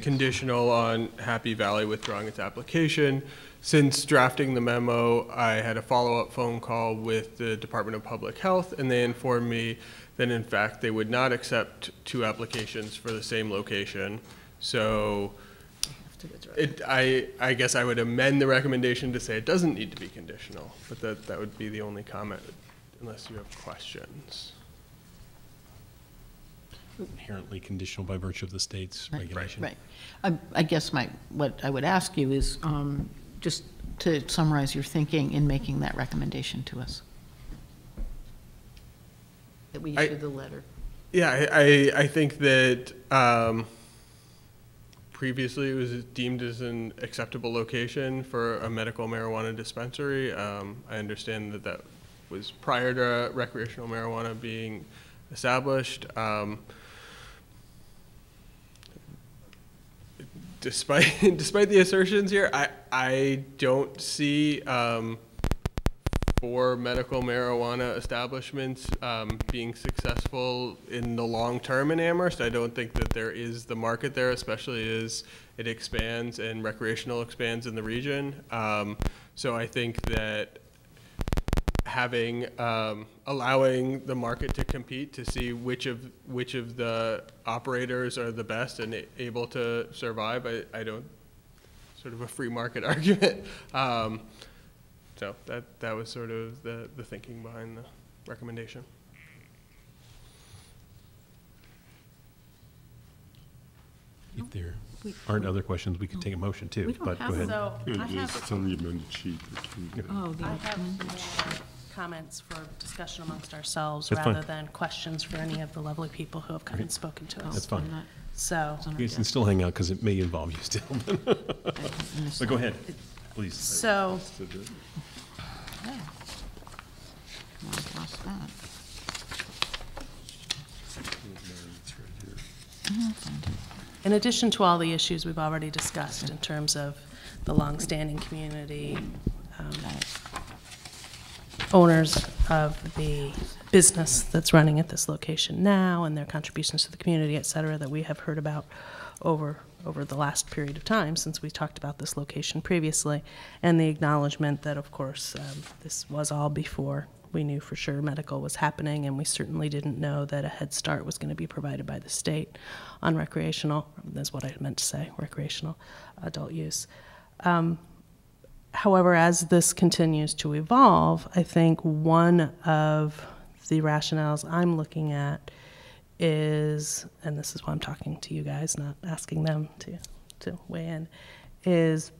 conditional on Happy Valley withdrawing its application. Since drafting the memo, I had a follow-up phone call with the Department of Public Health, and they informed me that in fact, they would not accept two applications for the same location. So, Have to withdraw. it, I, I guess I would amend the recommendation to say it doesn't need to be conditional, but that, that would be the only comment, unless you have questions. inherently conditional by virtue of the state's Right, regulation? Right. I, I guess my, what I would ask you is, um, just to summarize your thinking in making that recommendation to us. That we I- issue the letter. Yeah, I, I, I think that, um, previously it was deemed as an acceptable location for a medical marijuana dispensary. Um, I understand that that was prior to recreational marijuana being established. Um, despite despite the assertions here, I I don't see um, for medical marijuana establishments um, being successful in the long term in Amherst. I don't think that there is the market there, especially as it expands and recreational expands in the region. Um, so I think that having um, allowing the market to compete to see which of which of the operators are the best and able to survive. I, I don't sort of a free market argument. So that that was sort of the the thinking behind the recommendation. If there aren't other questions, we could take a motion too, We don't but go have ahead. So I It's have, it's on the amended sheet. Oh, the I have more uh, comments for discussion amongst ourselves That's fine. rather than questions for any of the lovely people who have come and spoken to That's us. fine. So, it's on You can still hang out because it may involve you still. I But go that. ahead, please. so. Well, I lost that. In addition to all the issues we've already discussed in terms of the longstanding community, um, owners of the business that's running at this location now and their contributions to the community, et cetera, that we have heard about over, over the last period of time since we talked about this location previously, and the acknowledgement that, of course, um, this was all before we knew for sure medical was happening, and we certainly didn't know that a Head Start was going to be provided by the state on recreational, that's what I meant to say, recreational adult use. Um, However, as this continues to evolve, I think one of the rationales I'm looking at is, and this is why I'm talking to you guys, not asking them to, to weigh in, is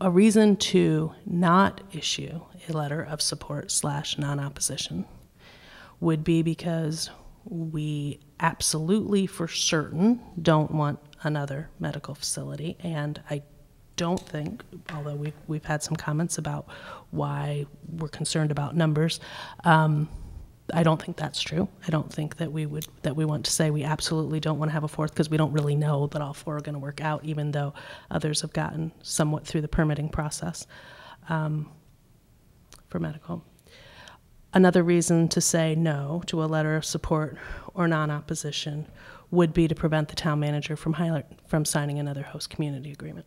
a reason to not issue a letter of support slash non-opposition would be because we absolutely for certain don't want another medical facility. And i don't think although we've, we've had some comments about why we're concerned about numbers um, i don't think that's true i don't think that we would that we want to say we absolutely don't want to have a fourth because we don't really know that all four are going to work out even though others have gotten somewhat through the permitting process um, for medical Another reason to say no to a letter of support or non-opposition would be to prevent the town manager from highlight, from signing another host community agreement.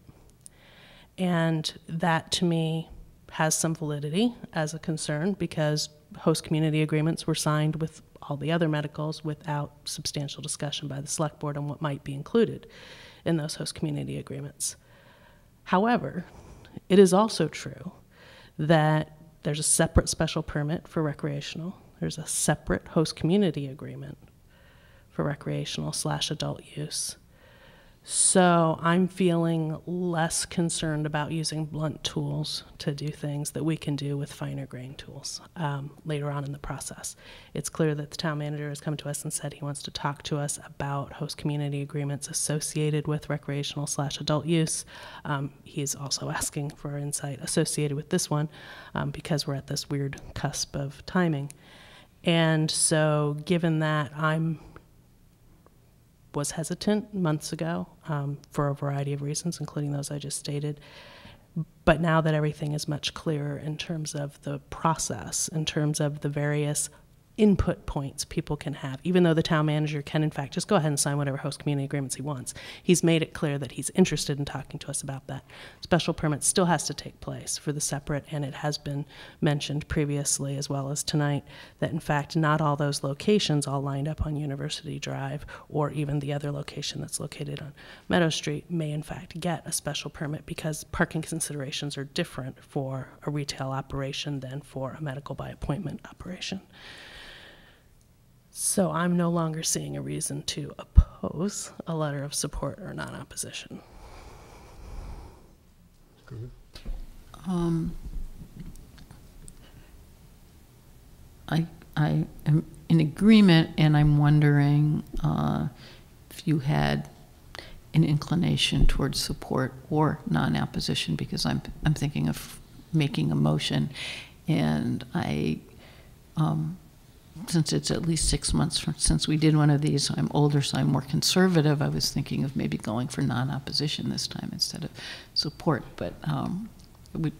And that to me has some validity as a concern because host community agreements were signed with all the other medicals without substantial discussion by the select board on what might be included in those host community agreements. However, it is also true that there's a separate special permit for recreational. There's a separate host community agreement for recreational slash adult use. So I'm feeling less concerned about using blunt tools to do things that we can do with finer grain tools um, later on in the process. It's clear that the town manager has come to us and said he wants to talk to us about host community agreements associated with recreational slash adult use. Um, he's also asking for insight associated with this one um, because we're at this weird cusp of timing. And so, given that, I'm was hesitant months ago um, for a variety of reasons, including those I just stated. But now that everything is much clearer in terms of the process, in terms of the various input points people can have, even though the town manager can, in fact, just go ahead and sign whatever host community agreements he wants. He's made it clear that he's interested in talking to us about that. Special permit still has to take place for the separate, and it has been mentioned previously as well as tonight that, in fact, not all those locations all lined up on University Drive or even the other location that's located on Meadow Street may, in fact, get a special permit because parking considerations are different for a retail operation than for a medical by appointment operation. So I'm no longer seeing a reason to oppose a letter of support or non-opposition. Um, I, I am in agreement, and I'm wondering uh, if you had an inclination towards support or non-opposition, because I'm, I'm thinking of making a motion, and I, um, since it's at least six months from, since we did one of these, I'm older, so I'm more conservative. I was thinking of maybe going for non-opposition this time instead of support, but um, it would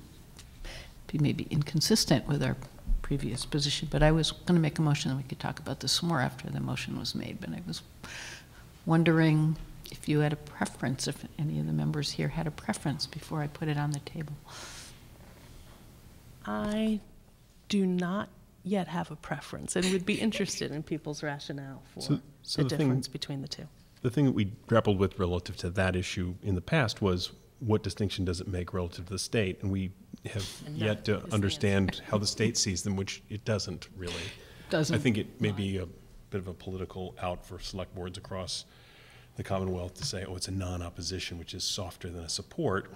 be maybe inconsistent with our previous position, but I was going to make a motion, and we could talk about this more after the motion was made, but I was wondering if you had a preference, if any of the members here had a preference before I put it on the table. I do not yet have a preference and would be interested in people's rationale for So- so the the thing- difference between the two. The thing that we grappled with relative to that issue in the past was what distinction does it make relative to the state? And we have And yet that is to the understand how the state sees them, which it doesn't really. I Doesn't. I think it may be a bit of a political out for select boards across the Commonwealth to say, oh, it's a non-opposition, which is softer than a support.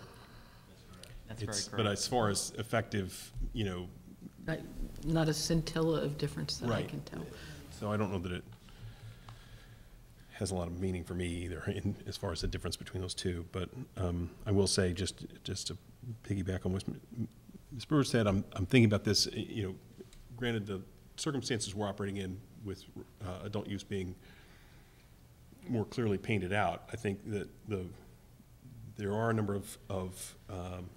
That's very correct. But as far as effective, you know, Not- Not a scintilla of difference that I Right. can tell. so I don't know that it has a lot of meaning for me either, in, as far as the difference between those two. But um, I will say, just, just to piggyback on what Ms. Brewer said, I'm, I'm thinking about this, eh, you know, granted, the circumstances we're operating in with uh, adult use being more clearly painted out, I think that the, there are a number of, of um,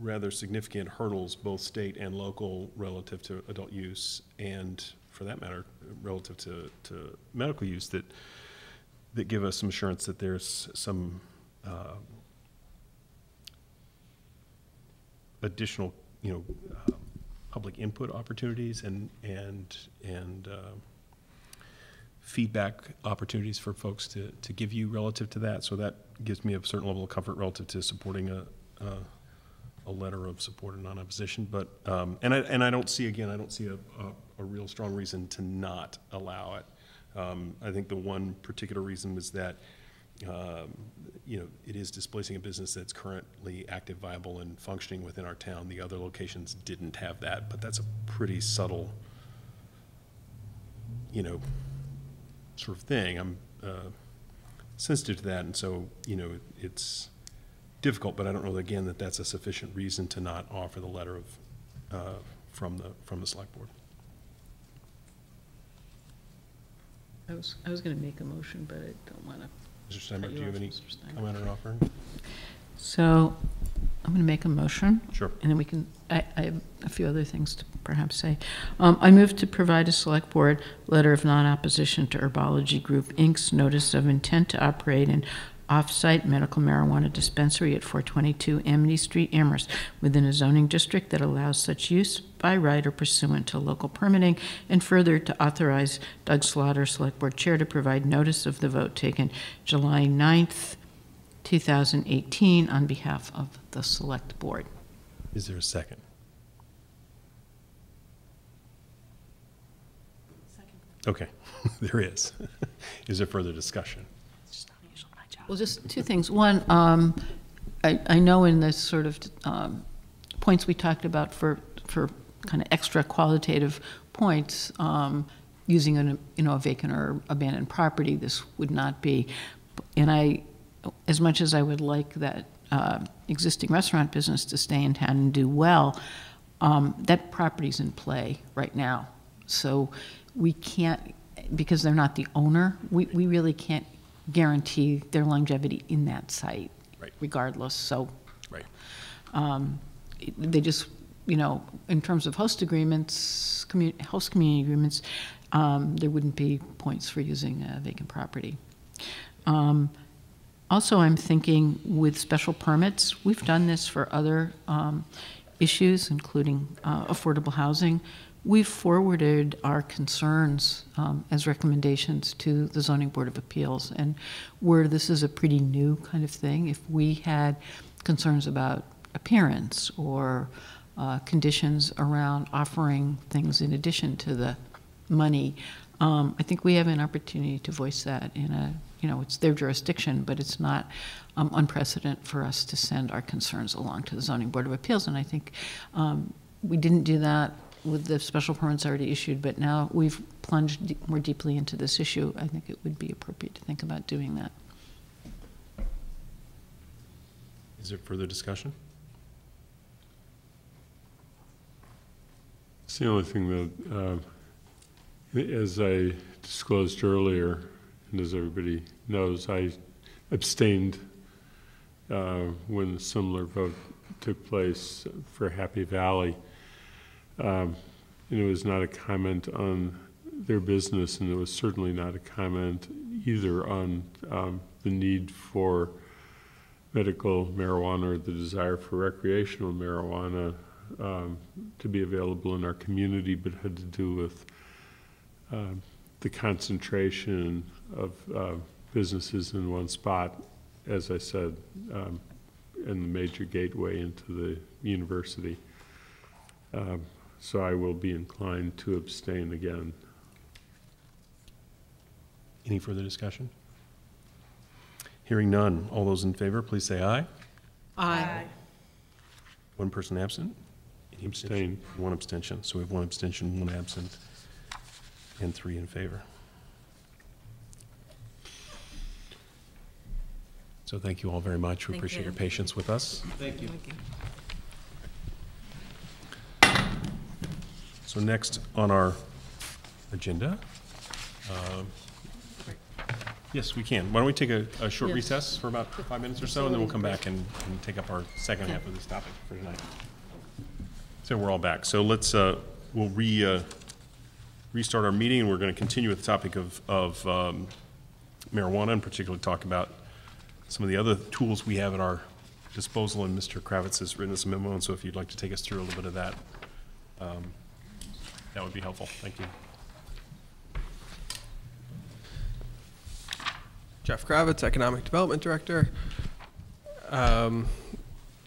rather significant hurdles, both state and local, relative to adult use, and for that matter, relative to, to medical use, that, that give us some assurance that there's some uh, additional, you know, uh, public input opportunities and, and, and uh, feedback opportunities for folks to, to give you relative to that. So that gives me a certain level of comfort relative to supporting a, a, a letter of support and non-opposition. But, um, and I, and I don't see, again, I don't see a, a, a real strong reason to not allow it. Um, I think the one particular reason was that, um, you know, it is displacing a business that's currently active, viable, and functioning within our town. The other locations didn't have that, but that's a pretty subtle, you know, sort of thing. I'm uh, sensitive to that, and so, you know, it's difficult, but I don't know, again, that that's a sufficient reason to not offer the letter of, uh, from the, from the select board. I was, I was going to make a motion, but I don't want to. Mr. Steinberg, do you you have any comment or offer? So I'm going to make a motion. Sure. And then we can, I, I have a few other things to perhaps say. Um, I move to provide a select board letter of non-opposition to Herbology Group, Inc.'s notice of intent to operate an off-site medical marijuana dispensary at 422 Amity Street, Amherst, within a zoning district that allows such use by right or pursuant to local permitting, and further to authorize Doug Slaughter, Select Board Chair, to provide notice of the vote taken July 9th, 2018, on behalf of the Select Board. Is there a second? Okay, there is. Is there further discussion? Well, just two things. One, um, I, I know in the sort of um, points we talked about for, for kind of extra qualitative points, um, using an, you know, a vacant or abandoned property, this would not be. And I, as much as I would like that uh, existing restaurant business to stay in town and do well, um, that property's in play right now. So we can't, because they're not the owner, we, we really can't guarantee their longevity in that site. Right. Regardless, so. Right. um, They just, you know, in terms of host agreements, commu, host community agreements, um, there wouldn't be points for using a vacant property. Um, Also, I'm thinking with special permits, we've done this for other um, issues, including uh, affordable housing. We've forwarded our concerns um, as recommendations to the Zoning Board of Appeals. And where this is a pretty new kind of thing, if we had concerns about appearance or uh, conditions around offering things in addition to the money, um, I think we have an opportunity to voice that in a, you know, it's their jurisdiction, but it's not um, unprecedented for us to send our concerns along to the Zoning Board of Appeals. And I think um, we didn't do that with the special permits already issued, but now we've plunged de- more deeply into this issue. I think it would be appropriate to think about doing that. Is there further discussion? It's the only thing that, uh, as I disclosed earlier, and as everybody knows, I abstained uh, when a similar vote took place for Happy Valley. Um, And it was not a comment on their business, and it was certainly not a comment either on um, the need for medical marijuana or the desire for recreational marijuana um, to be available in our community, but had to do with um, the concentration of uh, businesses in one spot, as I said, um, in the major gateway into the university. Um, So I will be inclined to abstain again. Any further discussion? Hearing none. All those in favor, please say aye. Aye. One person absent? Any abstention? One abstention. So we have one abstention, one absent, and three in favor. So thank you all very much. We Thank appreciate you. your patience with us. Thank you. So next on our agenda, um, yes, we can. Why don't we take a, a short Yes. recess for about five minutes or so, and then we'll come back and, and take up our second half of this topic for tonight. So we're all back. So let's, uh, we'll re, uh, restart our meeting, and we're going to continue with the topic of, of um, marijuana, and particularly talk about some of the other tools we have at our disposal, and Mr. Kravitz has written us a memo, and so if you'd like to take us through a little bit of that, um, that would be helpful. Thank you. Jeff Kravitz, Economic Development Director. Um,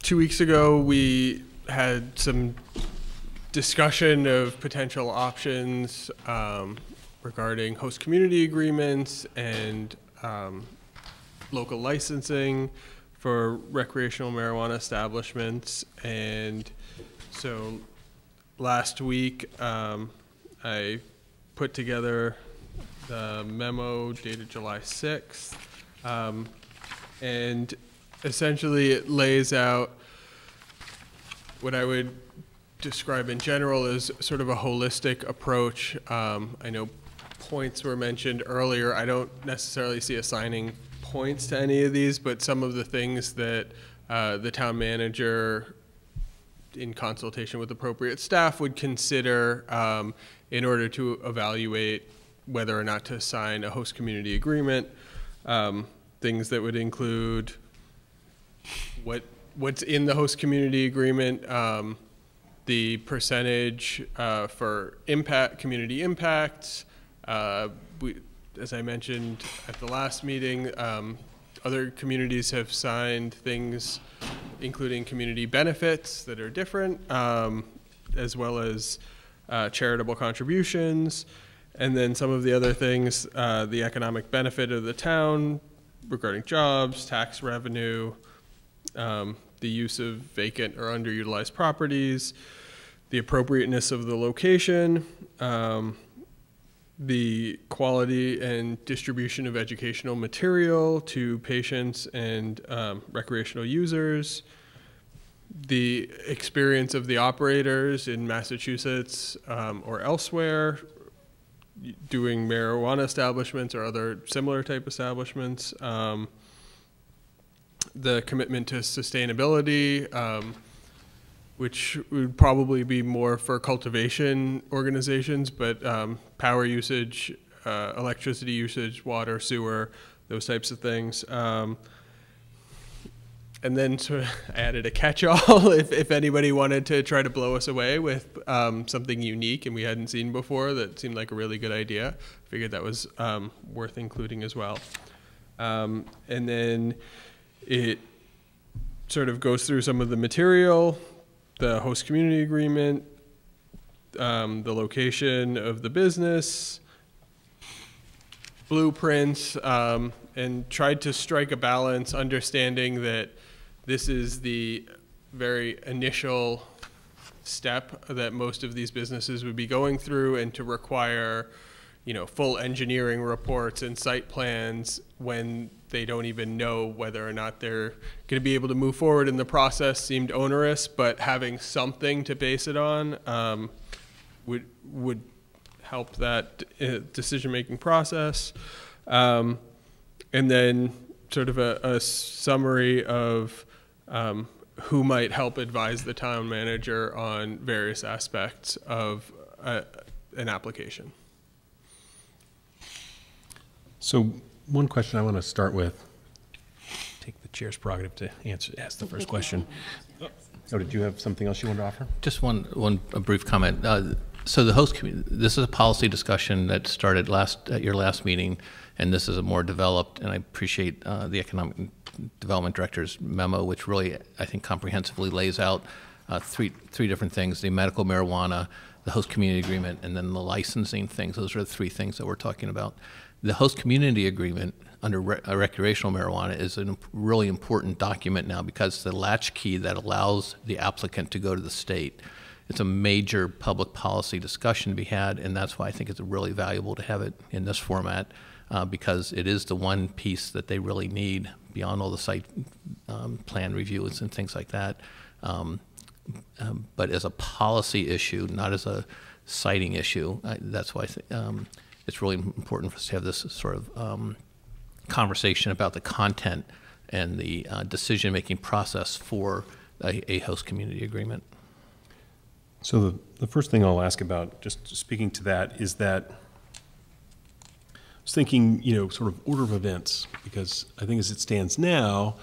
two weeks ago, we had some discussion of potential options um, regarding host community agreements and um, local licensing for recreational marijuana establishments. And so last week, um, I put together the memo dated July 6th. Um, and essentially, it lays out what I would describe in general as sort of a holistic approach. Um, I know points were mentioned earlier. I don't necessarily see assigning points to any of these, but some of the things that uh, the town manager in consultation with appropriate staff would consider um, in order to evaluate whether or not to sign a host community agreement. Um, things that would include what what's in the host community agreement, um, the percentage uh, for impact community impacts. Uh, we, as I mentioned at the last meeting, um, other communities have signed things, including community benefits that are different, um, as well as uh, charitable contributions. And then some of the other things, uh, the economic benefit of the town regarding jobs, tax revenue, um, the use of vacant or underutilized properties, the appropriateness of the location, um, the quality and distribution of educational material to patients and um, recreational users, the experience of the operators in Massachusetts um, or elsewhere doing marijuana establishments or other similar type establishments, um, the commitment to sustainability, um, which would probably be more for cultivation organizations, but um, power usage, uh, electricity usage, water, sewer, those types of things. Um, and then of I added a catch-all if, if anybody wanted to try to blow us away with um, something unique and we hadn't seen before that seemed like a really good idea. Figured that was um, worth including as well. Um, and then it sort of goes through some of the material, the host community agreement, um, the location of the business, blueprints, um, and tried to strike a balance, understanding that this is the very initial step that most of these businesses would be going through, and to require, you know, full engineering reports and site plans when they don't even know whether or not they're going to be able to move forward in the process seemed onerous, but having something to base it on um, would would help that uh, decision-making process. Um, and then sort of a, a summary of um, who might help advise the town manager on various aspects of uh, an application. So one question I want to start with, take the chair's prerogative to answer, ask the first question. Oh, did you have something else you wanted to offer? Just one, one a brief comment. Uh, So the host, community, this is a policy discussion that started last, at your last meeting, and this is a more developed, and I appreciate uh, the Economic Development Director's memo, which really, I think comprehensively lays out uh, three, three different things, the medical marijuana, the host community agreement, and then the licensing things. Those are the three things that we're talking about. The host community agreement under re- uh, recreational marijuana is a really important document now because it's the latchkey that allows the applicant to go to the state. It's a major public policy discussion to be had, and that's why I think it's really valuable to have it in this format uh, because it is the one piece that they really need beyond all the site um, plan reviews and things like that. Um, um, but as a policy issue, not as a siting issue, I, that's why I think um, it's really important for us to have this sort of um, conversation about the content and the uh, decision-making process for a, a host community agreement. So the, the first thing I'll ask about, just speaking to that, is that I was thinking, you know, sort of order of events, because I think as it stands now,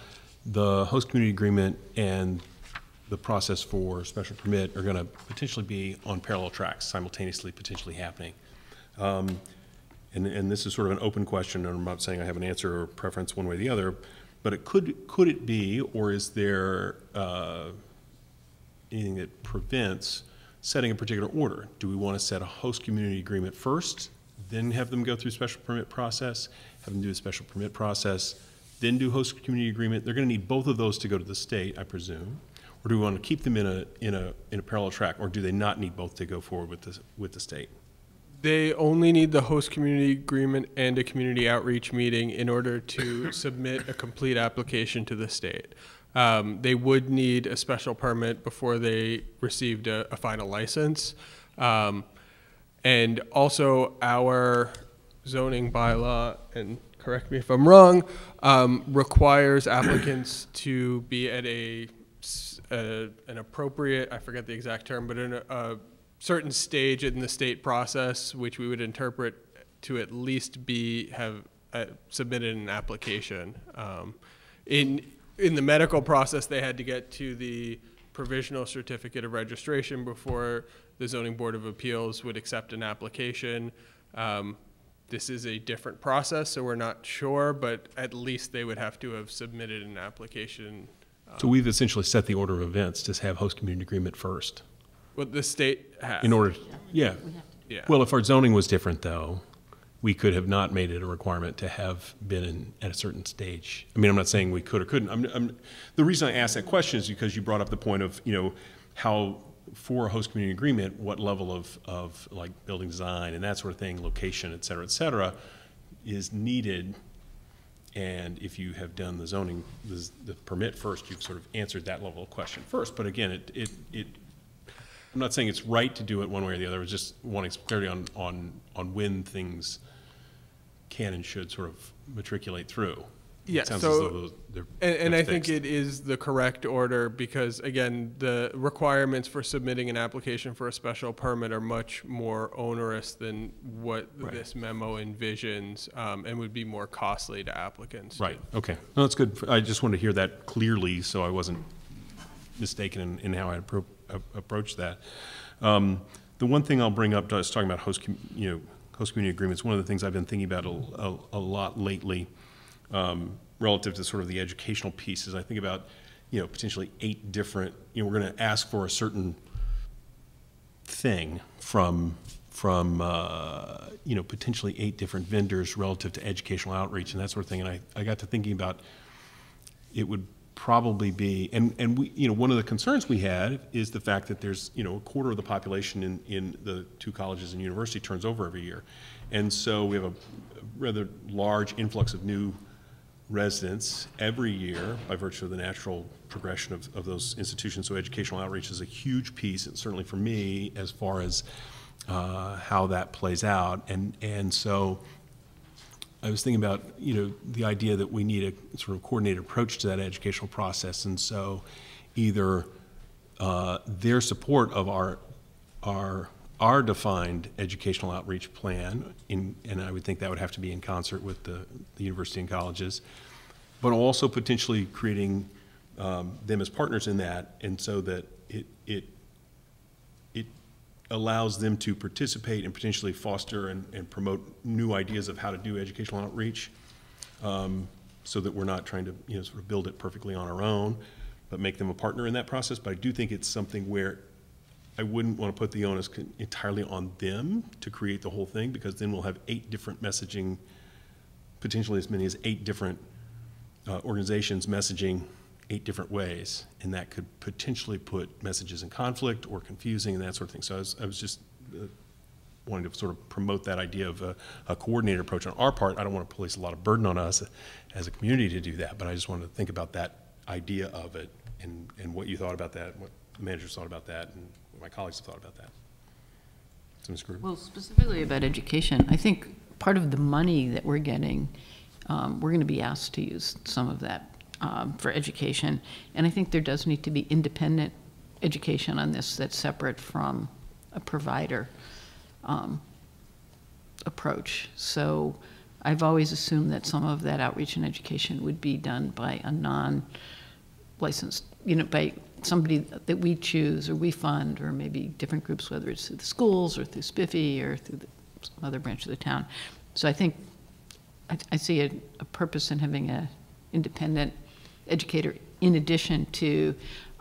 the host community agreement and the process for special permit are going to potentially be on parallel tracks, simultaneously potentially happening. Um, And, and this is sort of an open question, and I'm not saying I have an answer or preference one way or the other, but it could, could it be, or is there uh, anything that prevents setting a particular order? Do we want to set a host community agreement first, then have them go through special permit process, have them do a special permit process, then do host community agreement? They're going to need both of those to go to the state, I presume. Or do we want to keep them in a, in a, in a parallel track, or do they not need both to go forward with the, with the state? They only need the host community agreement and a community outreach meeting in order to submit a complete application to the state. Um, they would need a special permit before they received a, a final license. Um, and also, our zoning bylaw, and correct me if I'm wrong, um, requires applicants to be at a, a- an appropriate, I forget the exact term, but in a, a certain stage in the state process, which we would interpret to at least be, have uh, submitted an application. Um, In, in the medical process, they had to get to the provisional certificate of registration before the zoning board of appeals would accept an application. Um, This is a different process, so we're not sure, but at least they would have to have submitted an application. So we've essentially set the order of events to have host community agreement first. What the state has. In order, yeah. Yeah. Well, if our zoning was different, though, we could have not made it a requirement to have been in, at a certain stage. I mean, I'm not saying we could or couldn't. I'm, I'm, the reason I asked that question is because you brought up the point of, you know, how for a host community agreement, what level of, of like building design and that sort of thing, location, et cetera, et cetera, is needed. And if you have done the zoning, the, the permit first, you've sort of answered that level of question first. But again, it, it, it I'm not saying it's right to do it one way or the other, I was just wanting clarity on, on, on when things can and should sort of matriculate through. Yeah, so- though those- they're- And, and I think it is the correct order because, again, the requirements for submitting an application for a special permit are much more onerous than what Right. this memo envisions um, and would be more costly to applicants. Right, okay. No, that's good. I just wanted to hear that clearly, so I wasn't mistaken in, in how I appro- a- approached that. Um, The one thing I'll bring up, I was talking about host, you know, host community agreements, one of the things I've been thinking about a, a, a lot lately, um, relative to sort of the educational piece, is I think about, you know, potentially eight different, you know, we're gonna ask for a certain thing from, from, uh, you know, potentially eight different vendors relative to educational outreach and that sort of thing. And I, I got to thinking about, it would probably be, and, and we, you know, one of the concerns we had is the fact that there's, you know, a quarter of the population in, in the two colleges and university turns over every year. And so we have a rather large influx of new residents every year by virtue of the natural progression of, of those institutions. So educational outreach is a huge piece, and certainly for me, as far as uh, how that plays out. And, and so I was thinking about, you know, the idea that we need a sort of coordinated approach to that educational process. And so either uh, their support of our, our, our defined educational outreach plan, in, and I would think that would have to be in concert with the, the university and colleges, but also potentially creating um, them as partners in that, and so that it, it, it allows them to participate and potentially foster and, and promote new ideas of how to do educational outreach, um, so that we're not trying to, you know, sort of build it perfectly on our own, but make them a partner in that process. But I do think it's something where I wouldn't want to put the onus entirely on them to create the whole thing, because then we'll have eight different messaging, potentially as many as eight different uh, organizations messaging eight different ways, and that could potentially put messages in conflict or confusing and that sort of thing. So I was, I was just uh, wanting to sort of promote that idea of a, a coordinated approach on our part. I don't want to place a lot of burden on us as a community to do that, but I just wanted to think about that idea of it and, and what you thought about that, what the managers thought about that, and what my colleagues have thought about that. So, Ms. Well, specifically about education, I think part of the money that we're getting, um, we're going to be asked to use some of that um, for education. And I think there does need to be independent education on this that's separate from a provider um, approach. So I've always assumed that some of that outreach and education would be done by a non-licensed, you know, by somebody that we choose or we fund, or maybe different groups, whether it's through the schools or through Spiffy or through the, some other branch of the town. So I think I, I see a, a purpose in having a independent educator in addition to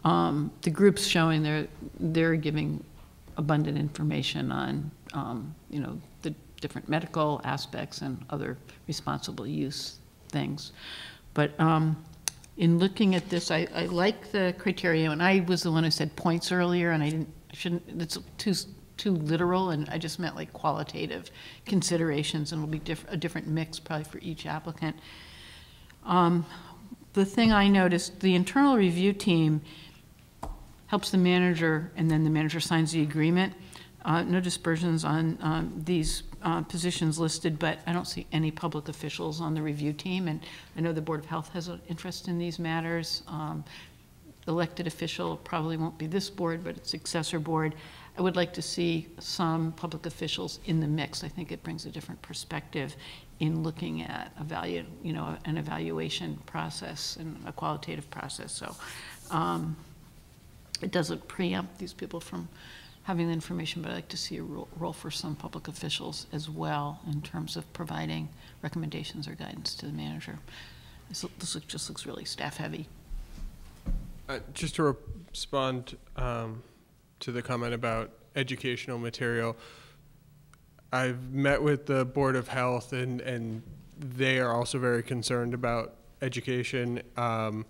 um, the groups showing they're, they're giving abundant information on, um, you know, the different medical aspects and other responsible use things. But um, in looking at this, I, I like the criteria, and I was the one who said points earlier, and I didn't, I shouldn't, it's too, too literal, and I just meant like qualitative considerations, and will be diff a different mix probably for each applicant. Um, the thing I noticed, the internal review team helps the manager, and then the manager signs the agreement. Uh, no dispersions on um, these uh, positions listed, but I don't see any public officials on the review team. And I know the Board of Health has an interest in these matters. Um, elected official probably won't be this board, but it's successor board. I would like to see some public officials in the mix. I think it brings a different perspective in looking at evaluate, you know, an evaluation process and a qualitative process. So um, it doesn't preempt these people from having the information, but I'd like to see a role, role for some public officials as well in terms of providing recommendations or guidance to the manager. This, this look, just looks really staff heavy. Uh, just to respond um, to the comment about educational material, I've met with the Board of Health, and, and they are also very concerned about education um,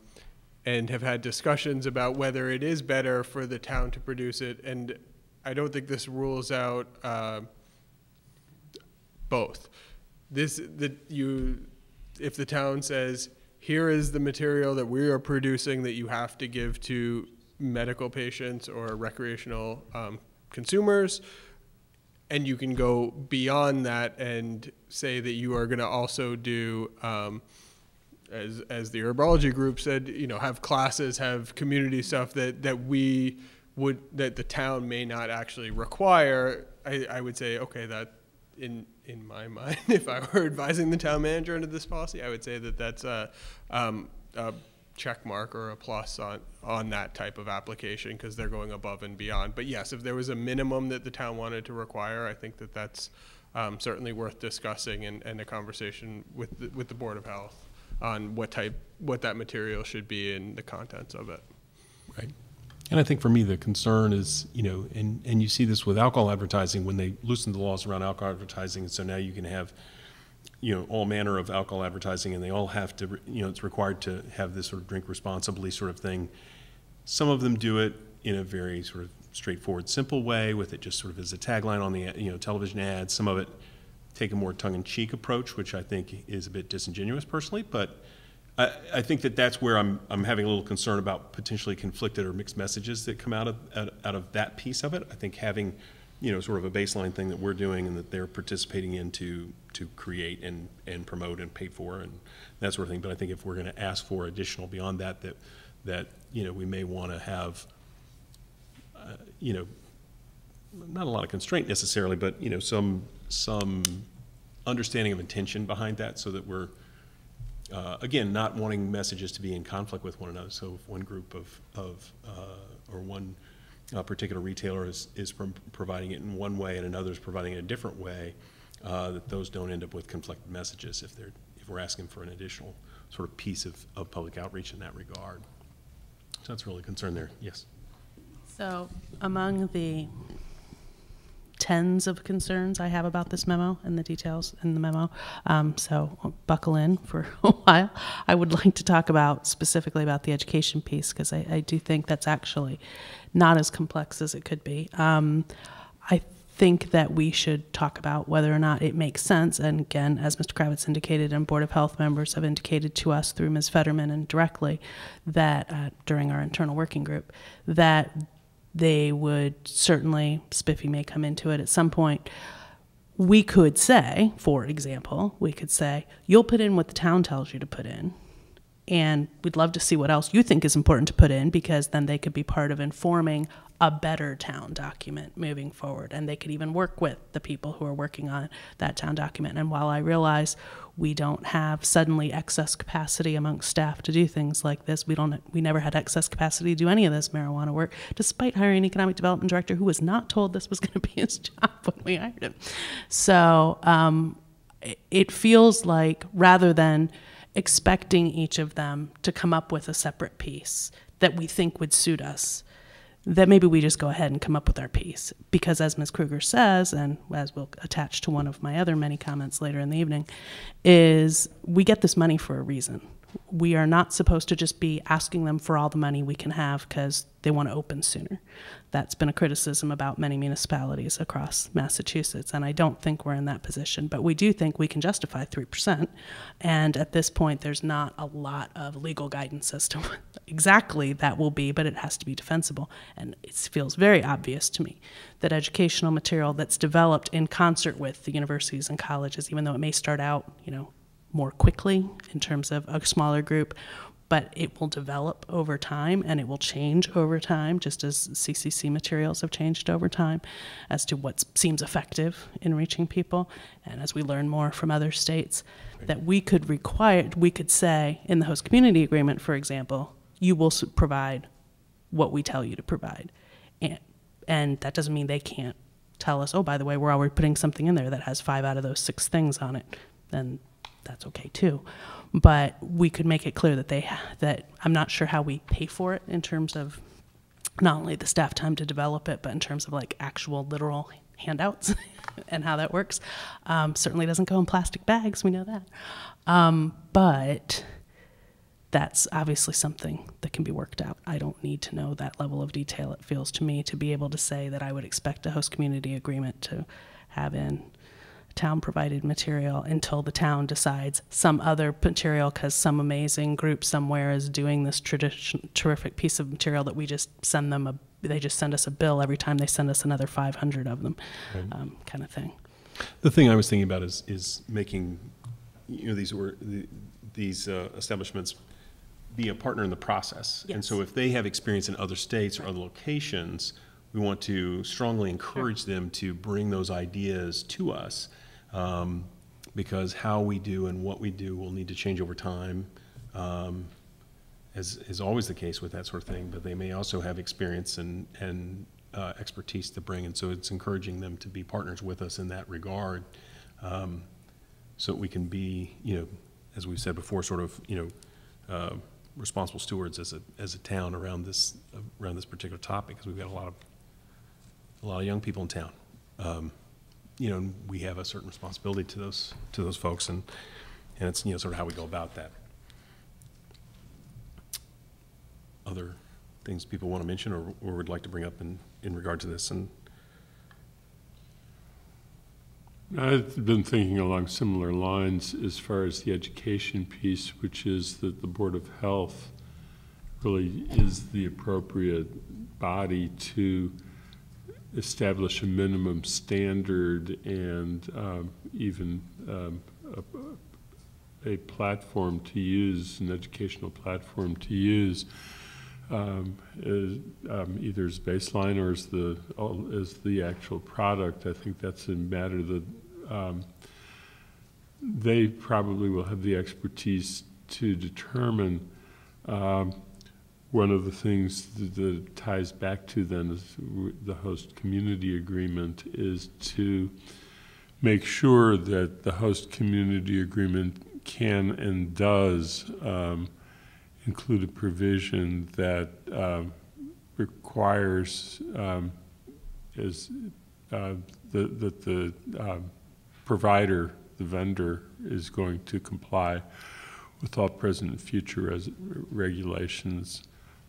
and have had discussions about whether it is better for the town to produce it. And I don't think this rules out uh, both. This that you, if the town says, here is the material that we are producing that you have to give to medical patients or recreational um, consumers, and you can go beyond that and say that you are going to also do um, as as the herbology group said you know have classes have community stuff that that we would that the town may not actually require. I, I would say okay that in in my mind if i were advising the town manager under this policy i would say that that's a, um, a check mark or a plus on, on that type of application because they're going above and beyond. But yes, if there was a minimum that the town wanted to require, I think that that's um, certainly worth discussing and, and a conversation with the, with the Board of Health on what type, what that material should be and the contents of it. Right. And I think for me, the concern is, you know, and, and you see this with alcohol advertising when they loosened the laws around alcohol advertising. And so now you can have you know, all manner of alcohol advertising, and they all have to, you know, it's required to have this sort of drink responsibly sort of thing. Some of them do it in a very sort of straightforward, simple way, with it just sort of as a tagline on the, you know, television ads. Some of it take a more tongue-in-cheek approach, which I think is a bit disingenuous personally, but I, I think that that's where I'm, I'm having a little concern about potentially conflicted or mixed messages that come out of, out, out of that piece of it. I think having you know, sort of a baseline thing that we're doing and that they're participating in to, to create and, and promote and pay for and that sort of thing. But I think if we're going to ask for additional beyond that, that, that, you know, we may want to have, uh, you know, not a lot of constraint necessarily, but, you know, some, some understanding of intention behind that so that we're, uh, again, not wanting messages to be in conflict with one another. So if one group of, of uh, or one uh, particular retailer is, is providing it in one way and another is providing it a different way, uh, that those don't end up with conflicted messages if they're, if we're asking for an additional sort of piece of, of public outreach in that regard. So that's really a concern there. Yes. So among the tens of concerns I have about this memo and the details in the memo, um, so buckle in for a while. I would like to talk about specifically about the education piece because I, I do think that's actually not as complex as it could be. Um, I think that we should talk about whether or not it makes sense. And again, as Mr. Kravitz indicated, and Board of Health members have indicated to us through Ms. Federman and directly that uh, during our internal working group, that they would certainly, Spiffy may come into it at some point. We could say, for example, we could say, you'll put in what the town tells you to put in. And we'd love to see what else you think is important to put in because then they could be part of informing a better town document moving forward. And they could even work with the people who are working on that town document. And while I realize we don't have suddenly excess capacity amongst staff to do things like this, we don't we never had excess capacity to do any of this marijuana work, despite hiring an economic development director who was not told this was going to be his job when we hired him. So um, it- it feels like rather than expecting each of them to come up with a separate piece that we think would suit us, that maybe we just go ahead and come up with our piece. Because as Ms. Kruger says, and as we'll attach to one of my other many comments later in the evening, is we get this money for a reason. We are not supposed to just be asking them for all the money we can have because they want to open sooner. That's been a criticism about many municipalities across Massachusetts, and I don't think we're in that position. But we do think we can justify 3%. And at this point, there's not a lot of legal guidance as to exactly that will be, but it has to be defensible. And it feels very obvious to me that educational material that's developed in concert with the universities and colleges, even though it may start out, you know, more quickly in terms of a smaller group, but it will develop over time and it will change over time, just as CCC materials have changed over time as to what seems effective in reaching people. And as we learn more from other states, that we could require, we could say in the host community agreement, for example, you will provide what we tell you to provide. And, and that doesn't mean they can't tell us, oh, by the way, we're already putting something in there that has five out of those six things on it. Then that's okay too. But we could make it clear that they, that I'm not sure how we pay for it in terms of not only the staff time to develop it, but in terms of like actual literal handouts and how that works. Um, certainly doesn't go in plastic bags, we know that. Um, but that's obviously something that can be worked out. I don't need to know that level of detail, it feels to me, to be able to say that I would expect a host community agreement to have in town provided material until the town decides some other material because some amazing group somewhere is doing this tradition, terrific piece of material that we just send them a they just send us a bill every time they send us another 500 of them um, kind of thing The thing I was thinking about is, is making, you know, these were, the- these uh, establishments be a partner in the process. And so if they have experience in other states or other locations, we want to strongly encourage them to bring those ideas to us. Um, Because how we do and what we do will need to change over time, um, as is always the case with that sort of thing. But they may also have experience and, and uh, expertise to bring. And so it's encouraging them to be partners with us in that regard. um, So that we can be, you know, as we've said before, sort of, you know, uh, responsible stewards as a, as a town around this, around this particular topic, because we've got a lot of, a lot of young people in town. Um, You know, we have a certain responsibility to those, to those folks, and, and it's, you know, sort of how we go about that. Other things people want to mention or, or would like to bring up in, in regard to this, and I've been thinking along similar lines as far as the education piece, which is that the Board of Health really is the appropriate body to establish a minimum standard and um, even um, a, a platform to use, an educational platform to use, um, is, um, either as baseline or as the as the actual product. I think that's a matter that um, they probably will have the expertise to determine. Um, one of the things that, ties back to then is the host community agreement is to make sure that the host community agreement can and does um, include a provision that um, requires um, is uh, the, that the uh, provider, the vendor, is going to comply with all present and future regulations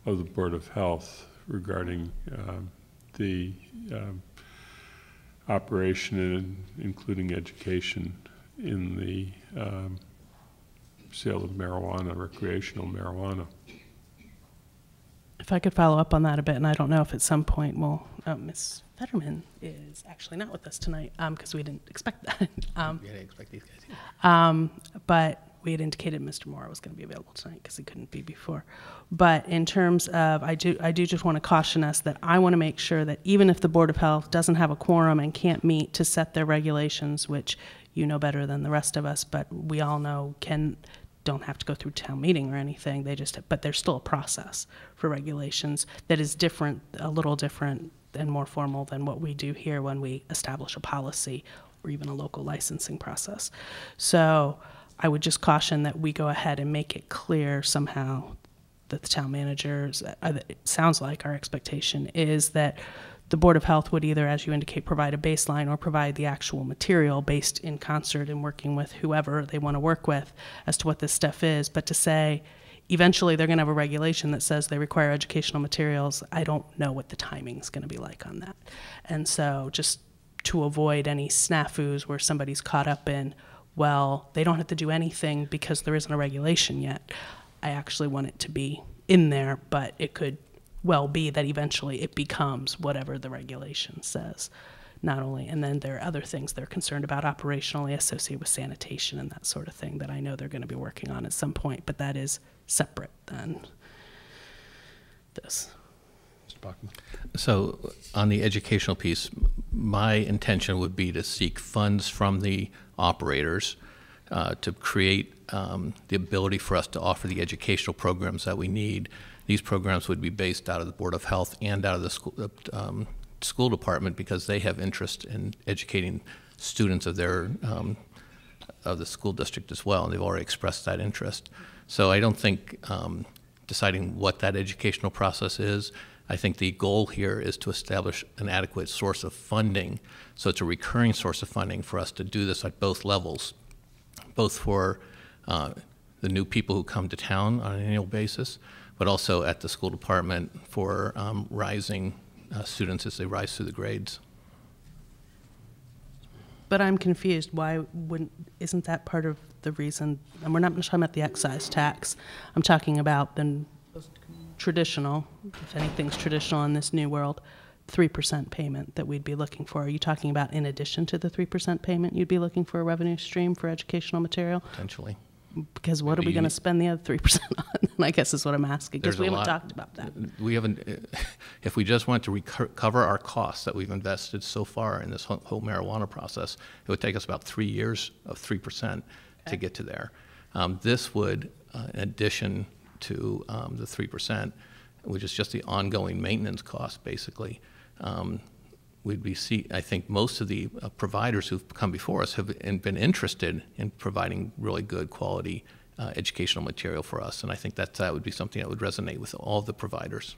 of the Board of Health regarding um, the um, operation and including education in the um, sale of marijuana, recreational marijuana. If I could follow up on that a bit, and I don't know if at some point, well, uh, Ms. Federman is actually not with us tonight because we didn't expect that. um, Yeah, I expect these guys. um, but we had indicated Mr. Moore was going to be available tonight because he couldn't be before. But in terms of, I do, I do just want to caution us that I want to make sure that even if the Board of Health doesn't have a quorum and can't meet to set their regulations, which you know better than the rest of us, but we all know can don't have to go through town meeting or anything. They just, but there's still a process for regulations that is different, a little different and more formal than what we do here when we establish a policy or even a local licensing process. So I would just caution that we go ahead and make it clear somehow that the town managers, uh, it sounds like our expectation is that the Board of Health would either, as you indicate, provide a baseline or provide the actual material based in concert and working with whoever they want to work with as to what this stuff is. But to say, eventually they're going to have a regulation that says they require educational materials, I don't know what the timing is going to be like on that. And so just to avoid any snafus where somebody's caught up in, well, they don't have to do anything because there isn't a regulation yet. I actually want it to be in there, but it could well be that eventually it becomes whatever the regulation says. Not only, and then there are other things they're concerned about operationally associated with sanitation and that sort of thing that I know they're going to be working on at some point, but that is separate than this. So on the educational piece, my intention would be to seek funds from the operators uh, to create um, the ability for us to offer the educational programs that we need. These programs would be based out of the Board of Health and out of the school, um, school department because they have interest in educating students of their um, of the school district as well, and they've already expressed that interest. So I don't think um, deciding what that educational process is. I think the goal here is to establish an adequate source of funding, so it's a recurring source of funding for us to do this at both levels, both for uh, the new people who come to town on an annual basis, but also at the school department for um, rising uh, students as they rise through the grades. But I'm confused. Why wouldn't, isn't that part of the reason? And we're not talking about the excise tax. I'm talking about the traditional, if anything's traditional in this new world, 3% payment that we'd be looking for. Are you talking about in addition to the 3% payment, you'd be looking for a revenue stream for educational material? Potentially. Because what are we going to spend the other 3% on? I guess is what I'm asking, because we haven't lot- talked about that. We haven't, if we just want to recover our costs that we've invested so far in this whole whole marijuana process, it would take us about three years of 3% to get to there. Um, This would, uh, in addition to um, the 3%, which is just the ongoing maintenance cost, basically, um, we'd be see, I think most of the uh, providers who've come before us have been interested in providing really good quality uh, educational material for us, and I think that that would be something that would resonate with all the providers.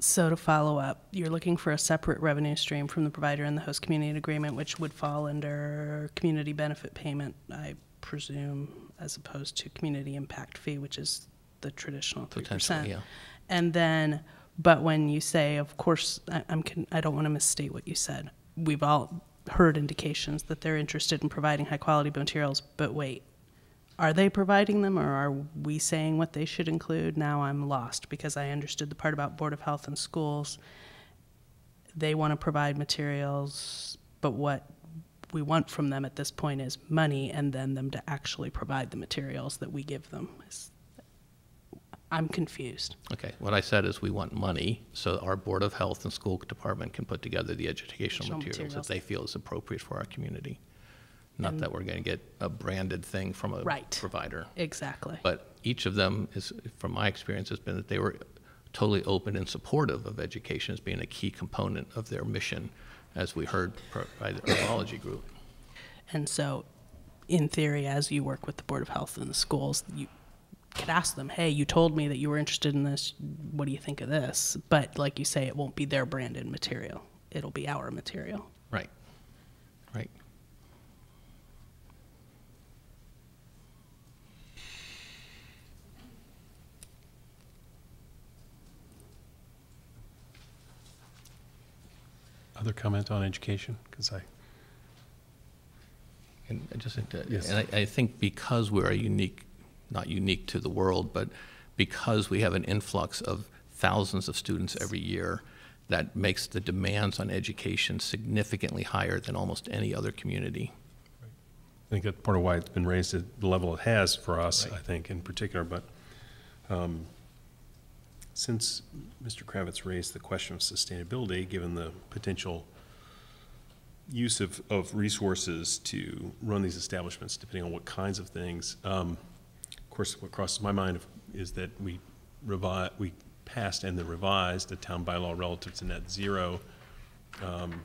So to follow up, you're looking for a separate revenue stream from the provider in the host community agreement, which would fall under community benefit payment, I presume, as opposed to community impact fee, which is the traditional three percent. yeah. And then, but when you say, of course, I, I'm, I don't want to misstate what you said. We've all heard indications that they're interested in providing high quality materials, but wait, are they providing them or are we saying what they should include? Now I'm lost because I understood the part about Board of Health and Schools. They want to provide materials, but what we want from them at this point is money and then them to actually provide the materials that we give them. I'm confused. Okay, what I said is we want money, so our Board of Health and School Department can put together the educational Educational materials that they feel is appropriate for our community. Not And- that we're going to get a branded thing from a Right. provider. Exactly. But each of them is, from my experience, has been that they were totally open and supportive of education as being a key component of their mission, as we heard by the herbology group. And so, in theory, as you work with the Board of Health and the schools, you could ask them, hey, you told me that you were interested in this. What do you think of this? But like you say, it won't be their branded material, it'll be our material. Right, right. Other comment on education? Because I, And I just, uh, Yes. and I, I think because we're a unique, not unique to the world, but because we have an influx of thousands of students every year, that makes the demands on education significantly higher than almost any other community. I think that's part of why it's been raised at the level it has for us, Right. I think, in particular, but um, since Mr. Kravitz raised the question of sustainability, given the potential use of, of resources to run these establishments, depending on what kinds of things, um, of course, what crosses my mind is that we revi, we passed and then revised the town bylaw relative to net zero. Um,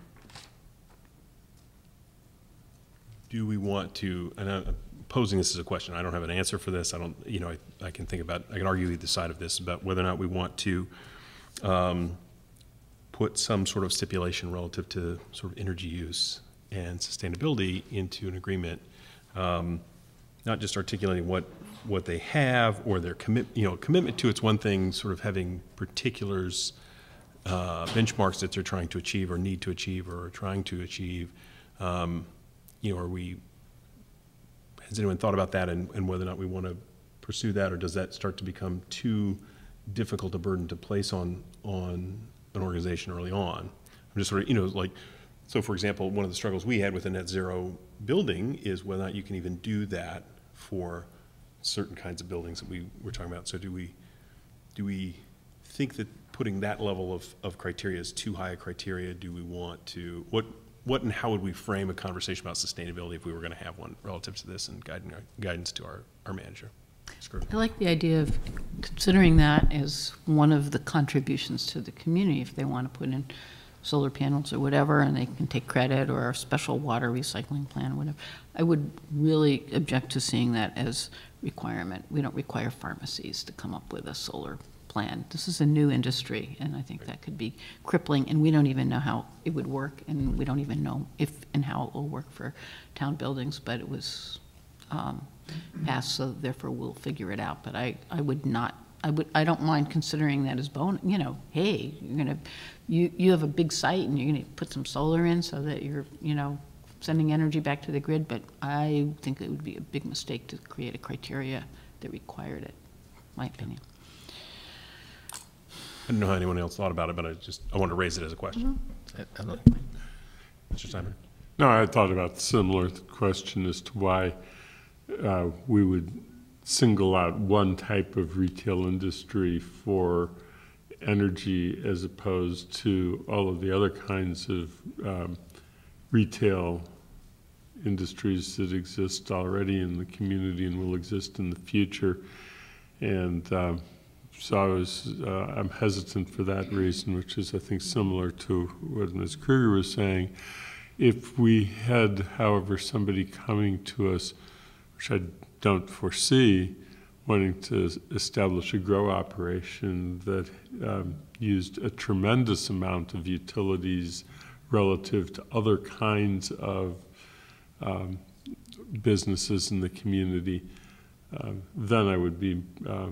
do we want to, and I'm posing this as a question, I don't have an answer for this, I don't, you know, I, I can think about, I can argue either side of this, about whether or not we want to um, put some sort of stipulation relative to sort of energy use and sustainability into an agreement, um, not just articulating what, what they have or their commit, you know, commitment to it's one thing, sort of having particulars, uh, benchmarks that they're trying to achieve or need to achieve or are trying to achieve. Um, You know, are we, has anyone thought about that and, and whether or not we want to pursue that, or does that start to become too difficult a burden to place on, on an organization early on? I'm just sort of, you know, like, so for example, one of the struggles we had with a net zero building is whether or not you can even do that for certain kinds of buildings that we were talking about. So do we, do we think that putting that level of, of criteria is too high a criteria? Do we want to, what, what and how would we frame a conversation about sustainability if we were going to have one relative to this and guiding, our- guidance to our, our manager? I like the idea of considering that as one of the contributions to the community, if they want to put in solar panels or whatever, and they can take credit, or a special water recycling plan, or whatever. I would really object to seeing that as requirement. We don't require pharmacies to come up with a solar plan. This is a new industry, and I think that could be crippling, and we don't even know how it would work, and we don't even know if and how it will work for town buildings, but it was um, passed, so therefore we'll figure it out. But I, I would not, I would, I don't mind considering that as bone, you know, hey, you're gonna, you, you have a big site and you're gonna put some solar in so that you're, you know, sending energy back to the grid, but I think it would be a big mistake to create a criteria that required it, my opinion. I don't know how anyone else thought about it, but I just, I wanted to raise it as a question. I- I Mr. Steinberg? No, I thought about the similar question as to why uh, we would single out one type of retail industry for energy as opposed to all of the other kinds of um, retail industries that exist already in the community and will exist in the future. And um, so I was, uh, I'm hesitant for that reason, which is, I think, similar to what Ms. Kruger was saying. If we had, however, somebody coming to us, which I don't foresee, wanting to establish a grow operation that um, used a tremendous amount of utilities relative to other kinds of um, businesses in the community, uh, then I would be uh,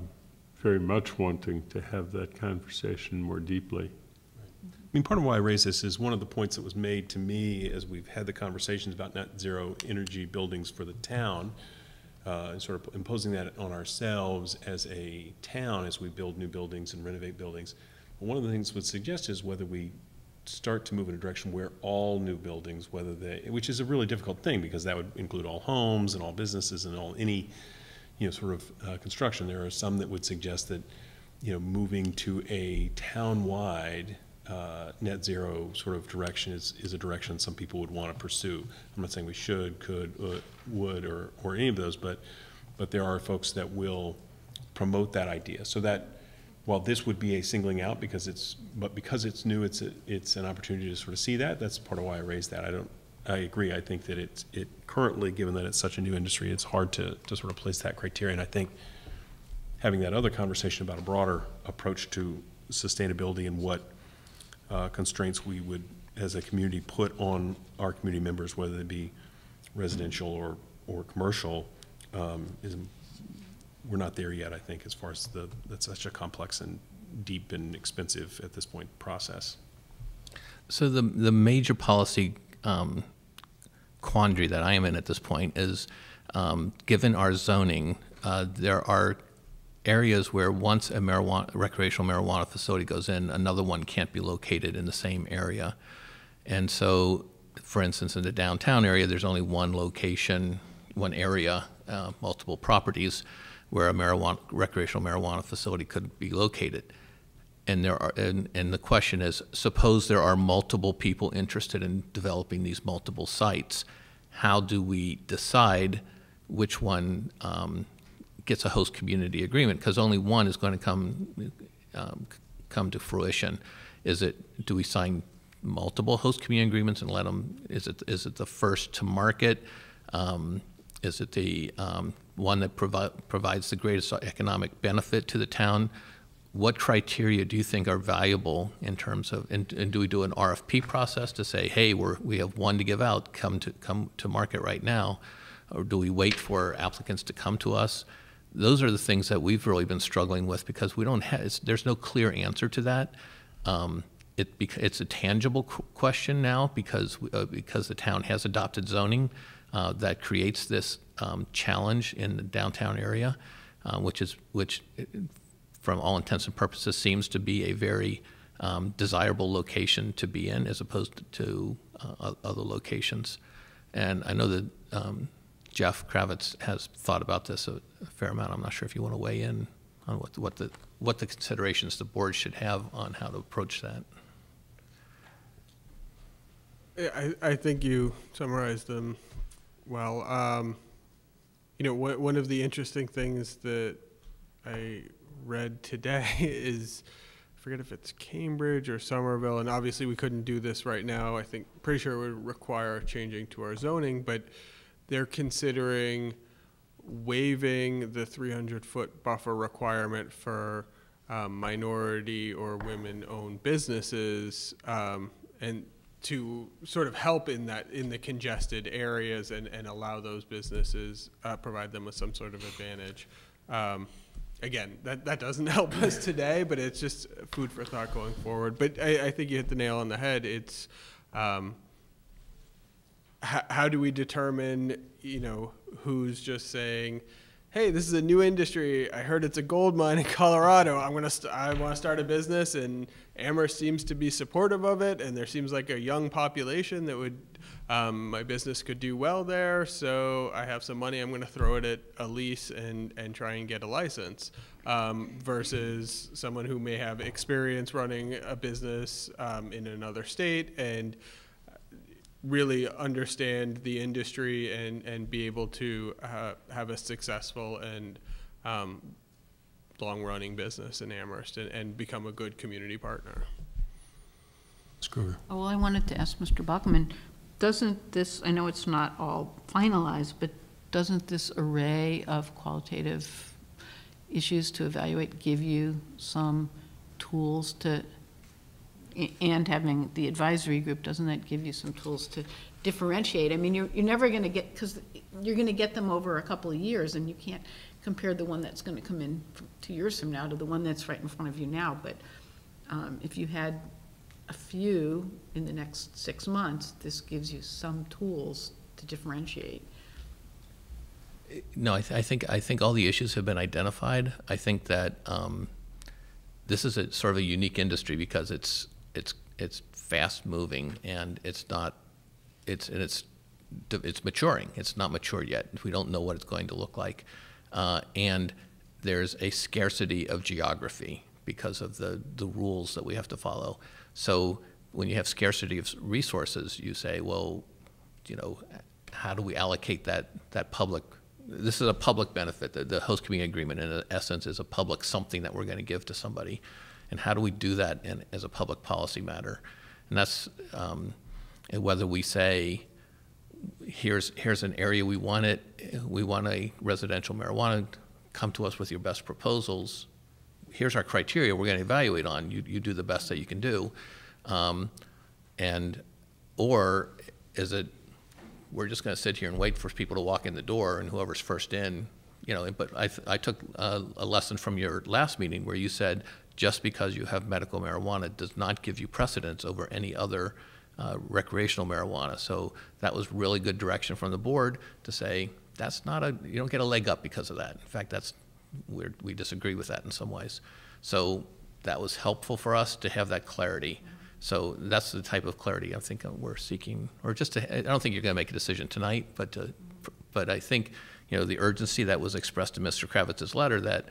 very much wanting to have that conversation more deeply. I mean, part of why I raise this is one of the points that was made to me as we've had the conversations about net zero energy buildings for the town. uh, and sort of imposing that on ourselves as a town as we build new buildings and renovate buildings. One of the things would suggest is whether we start to move in a direction where all new buildings, whether they, which is a really difficult thing because that would include all homes and all businesses and all, any, you know, sort of uh, construction. There are some that would suggest that, you know, moving to a town-wide uh, net zero sort of direction is, is a direction some people would want to pursue. I'm not saying we should, could, uh, would, or, or any of those, but, but there are folks that will promote that idea. So that, while this would be a singling out because it's, but because it's new, it's, a- it's an opportunity to sort of see that. That's part of why I raised that. I don't, I agree. I think that it's, it currently, given that it's such a new industry, it's hard to, to sort of place that criteria. And I think having that other conversation about a broader approach to sustainability and what uh, constraints we would, as a community, put on our community members, whether they be residential or, or commercial, um, is, we're not there yet, I think, as far as the, that's such a complex and deep and expensive at this point process. So the, the major policy um, quandary that I am in at this point is, um, given our zoning, uh, there are areas where once a marijuana, recreational marijuana facility goes in, another one can't be located in the same area. And so, for instance, in the downtown area, there's only one location, one area, uh, multiple properties where a marijuana, recreational marijuana facility could be located. And there are, and, and the question is, suppose there are multiple people interested in developing these multiple sites, how do we decide which one um, gets a host community agreement? Because only one is going to come, um, come to fruition. Is it, do we sign multiple host community agreements and let them, is it, is it the first to market? Um, Is it the um, one that provi- provides the greatest economic benefit to the town? What criteria do you think are valuable in terms of, and, and do we do an RFP process to say, hey, we're, we have one to give out, come to, come to market right now? Or do we wait for applicants to come to us? Those are the things that we've really been struggling with because we don't have, there's no clear answer to that. Um, it, it's a tangible qu- question now because, uh, because the town has adopted zoning uh, that creates this um, challenge in the downtown area, uh, which is, which, from all intents and purposes, seems to be a very um, desirable location to be in as opposed to uh, other locations. And I know that um, Jeff Kravitz has thought about this a a fair amount. I'm not sure if you want to weigh in on what, the- what the, what the considerations the board should have on how to approach that. Yeah, I, I think you summarized them well. Um, you know, one, one of the interesting things that I read today is, I forget if it's Cambridge or Somerville, and obviously we couldn't do this right now. I think, pretty sure it would require changing to our zoning, but they're considering waiving the 300-foot buffer requirement for um, minority or women-owned businesses, um, and to sort of help in that, in the congested areas and, and allow those businesses, uh, provide them with some sort of advantage. Um, Again, that, that doesn't help us today, but it's just food for thought going forward. But I, I think you hit the nail on the head. It's, um, how, how do we determine, you know, who's just saying, hey, this is a new industry. I heard it's a gold mine in Colorado. I'm gonna, I want to start a business, and Amherst seems to be supportive of it, and there seems like a young population that would, um, my business could do well there. So I have some money. I'm going to throw it at a lease and and try and get a license. Um, versus someone who may have experience running a business um, in another state and really understand the industry and, and be able to uh, have a successful and um, long-running business in Amherst and, and become a good community partner. Ms. Kruger. Oh, well, I wanted to ask Mr. Bockelman, doesn't this, I know it's not all finalized, but doesn't this array of qualitative issues to evaluate give you some tools to, and having the advisory group, doesn't that give you some tools to differentiate? I mean, you're, you're never gonna get, because you're gonna get them over a couple of years, and you can't compare the one that's gonna come in two years from now to the one that's right in front of you now, but um, if you had a few in the next six months, this gives you some tools to differentiate. No, I, th- I think, I think all the issues have been identified. I think that um, this is a sort of a unique industry because it's, it's, it's fast-moving and it's not, it's, and it's, it's maturing. It's not mature yet. We don't know what it's going to look like. Uh, And there's a scarcity of geography because of the, the rules that we have to follow. So when you have scarcity of resources, you say, well, you know, how do we allocate that, that public, this is a public benefit, the, the host community agreement in essence is a public something that we're gonna give to somebody. And how do we do that in, as a public policy matter? And that's, um, whether we say, here's, here's an area we want it, we want a residential marijuana, come to us with your best proposals. Here's our criteria we're gonna evaluate on, you, you do the best that you can do. Um, and, or is it, we're just gonna sit here and wait for people to walk in the door and whoever's first in, you know, but I, I took a, a lesson from your last meeting where you said, just because you have medical marijuana does not give you precedence over any other uh, recreational marijuana. So that was really good direction from the board to say, that's not a, you don't get a leg up because of that. In fact, that's, we're, we disagree with that in some ways. So that was helpful for us to have that clarity. So that's the type of clarity I think we're seeking, or just to, I don't think you're going to make a decision tonight, but, to- but I think, you know, the urgency that was expressed in Mr. Kravitz's letter that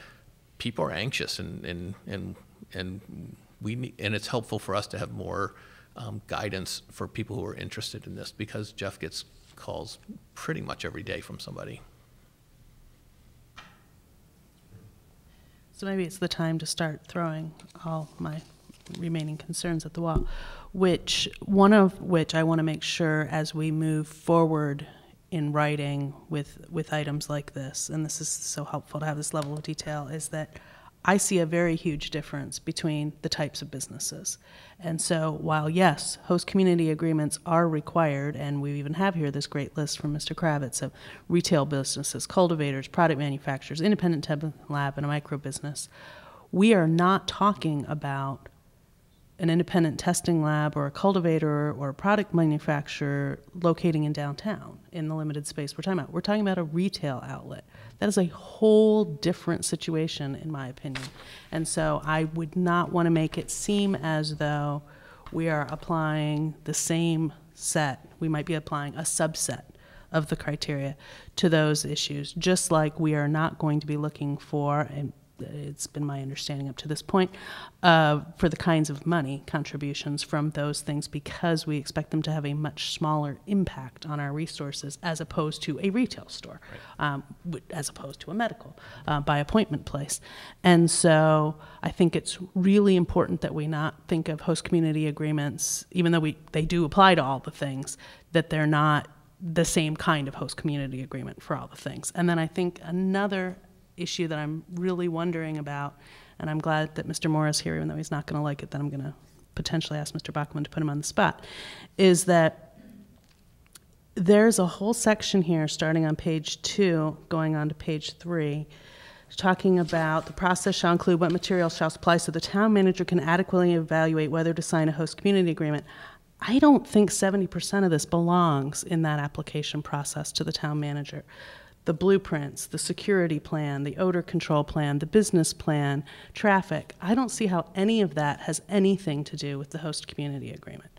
people are anxious and, and, and, and we, need- and it's helpful for us to have more um, guidance for people who are interested in this because Jeff gets calls pretty much every day from somebody. So maybe it's the time to start throwing all my remaining concerns at the wall, which, one of which I want to make sure as we move forward in writing with, with items like this, and this is so helpful to have this level of detail, is that I see a very huge difference between the types of businesses. And so while, yes, host community agreements are required, and we even have here this great list from Mr. Kravitz of retail businesses, cultivators, product manufacturers, independent testing lab, and a micro business, we are not talking about an independent testing lab or a cultivator or a product manufacturer locating in downtown in the limited space we're talking about. We're talking about a retail outlet. That is a whole different situation, in my opinion. And so I would not want to make it seem as though we are applying the same set. We might be applying a subset of the criteria to those issues, just like we are not going to be looking for, and it's been my understanding up to this point, uh, for the kinds of money contributions from those things because we expect them to have a much smaller impact on our resources as opposed to a retail store, um, as opposed to a medical uh, by appointment place. And so I think it's really important that we not think of host community agreements, even though we, they do apply to all the things, that they're not the same kind of host community agreement for all the things. And then I think another issue that I'm really wondering about, and I'm glad that Mr. Moore is here, even though he's not going to like it, that I'm going to potentially ask Mr. Bockelman to put him on the spot, is that there's a whole section here, starting on page two, going on to page three, talking about the process shall include what materials shall supply so the town manager can adequately evaluate whether to sign a host community agreement. I don't think 70% of this belongs in that application process to the town manager. The blueprints, the security plan, the odor control plan, the business plan, traffic, I don't see how any of that has anything to do with the host community agreement.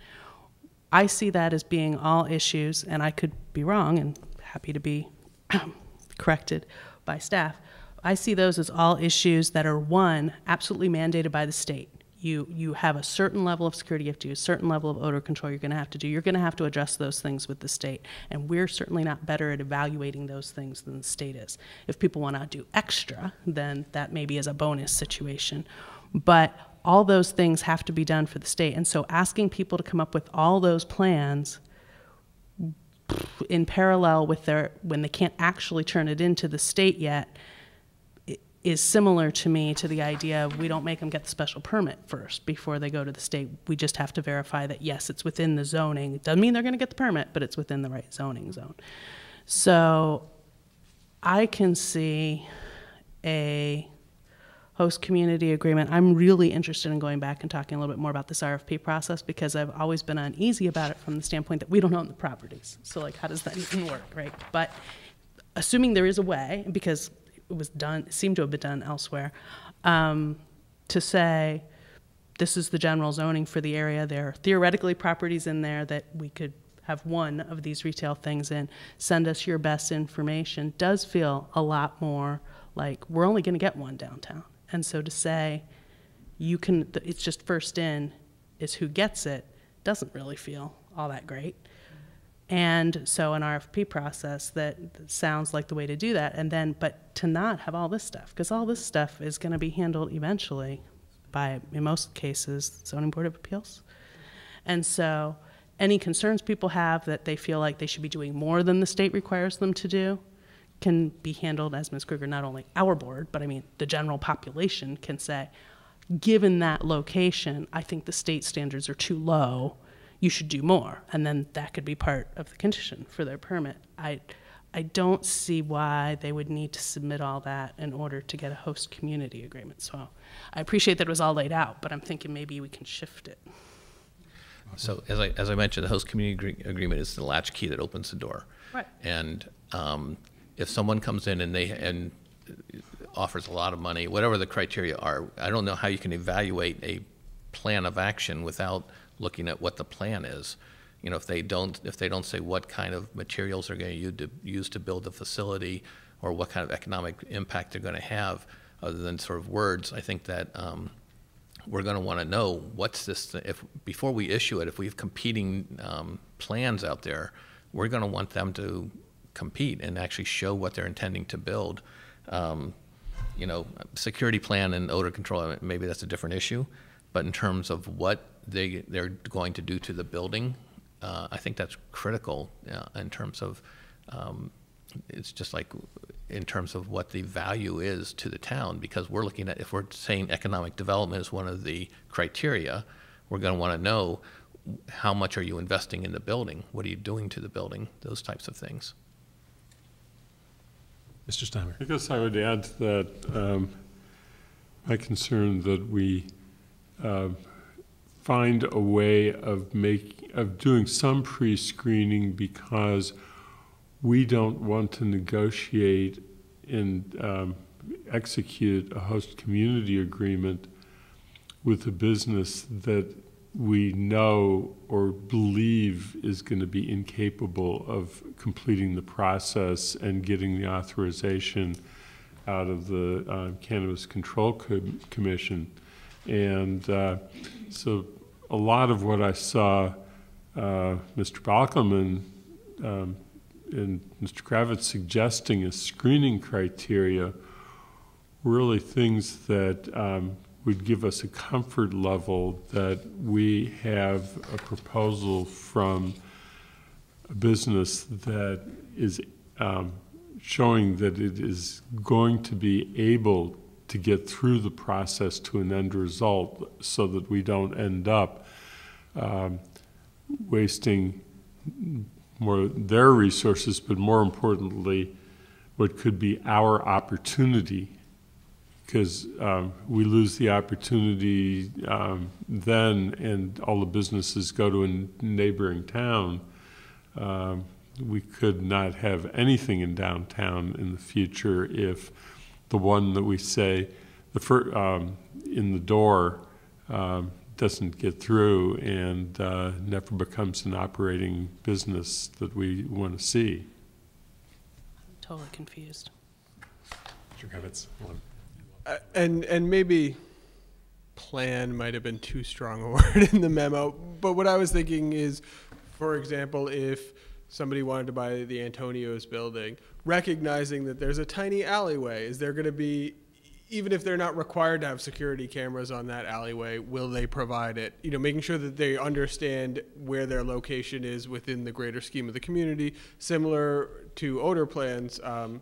I see that as being all issues, and I could be wrong and happy to be corrected by staff. I see those as all issues that are one, absolutely mandated by the state. You, you have a certain level of security, you have to do a certain level of odor control you're going to have to do. You're going to have to address those things with the state. And we're certainly not better at evaluating those things than the state is. If people want to do extra, then that maybe is a bonus situation. But all those things have to be done for the state. And so asking people to come up with all those plans in parallel with their, when they can't actually turn it into the state yet, is similar to me to the idea of we don't make them get the special permit first before they go to the state. We just have to verify that, yes, it's within the zoning. It doesn't mean they're going to get the permit, but it's within the right zoning zone. So I can see a host community agreement. I'm really interested in going back and talking a little bit more about this RFP process because I've always been uneasy about it from the standpoint that we don't own the properties. So like, how does that even work, right? But assuming there is a way, because was done, seemed to have been done elsewhere, um, to say, this is the general zoning for the area. There are theoretically properties in there that we could have one of these retail things in. Send us your best information does feel a lot more like we're only going to get one downtown. And so to say, you can, it's just first in is who gets it, doesn't really feel all that great. And so an RFP process that sounds like the way to do that. And then, but to not have all this stuff, because all this stuff is going to be handled eventually by, in most cases, zoning board of appeals. And so any concerns people have that they feel like they should be doing more than the state requires them to do can be handled, as Ms. Kruger, not only our board, but I mean, the general population can say, given that location, I think the state standards are too low, you should do more. And then that could be part of the condition for their permit. I, I don't see why they would need to submit all that in order to get a host community agreement. So I appreciate that it was all laid out, but I'm thinking maybe we can shift it. So as I, as I mentioned, the host community agree- agreement is the latchkey that opens the door. Right. And um, if someone comes in and they, and offers a lot of money, whatever the criteria are, I don't know how you can evaluate a plan of action without looking at what the plan is. You know, if they don't, if they don't say what kind of materials they're going to use to, build the facility, or what kind of economic impact they're going to have, other than sort of words, I think that um, we're going to want to know what's this, if, before we issue it, if we have competing um, plans out there, we're going to want them to compete and actually show what they're intending to build. Um, You know, security plan and odor control, maybe that's a different issue, but in terms of what they, they're going to do to the building, uh, I think that's critical uh, in terms of, um, it's just like in terms of what the value is to the town, because we're looking at, if we're saying economic development is one of the criteria, we're going to want to know how much are you investing in the building? What are you doing to the building? Those types of things. Mr. Steinberg? I guess I would add that, um, my concern that we uh, find a way of make, of doing some pre-screening because we don't want to negotiate and um, execute a host community agreement with a business that we know or believe is going to be incapable of completing the process and getting the authorization out of the uh, Cannabis Control Com- Commission. And uh, so a lot of what I saw uh, Mr. Bockelman um, and Mr. Kravitz suggesting as screening criteria really things that um, would give us a comfort level that we have a proposal from a business that is um, showing that it is going to be able to get through the process to an end result so that we don't end up um, wasting more their resources, but more importantly, what could be our opportunity because um, we lose the opportunity um, then, and all the businesses go to a neighboring town. Um, we could not have anything in downtown in the future if the one that we say the fir- um, in the door um, doesn't get through and uh, never becomes an operating business that we want to see. I'm totally confused. Mr. Kravitz? Uh, and and maybe plan might have been too strong a word in the memo. But what I was thinking is, for example, if somebody wanted to buy the Antonio's building, recognizing that there's a tiny alleyway, is there going to be even if they're not required to have security cameras on that alleyway, will they provide it? You know, making sure that they understand where their location is within the greater scheme of the community. Similar to odor plans, um,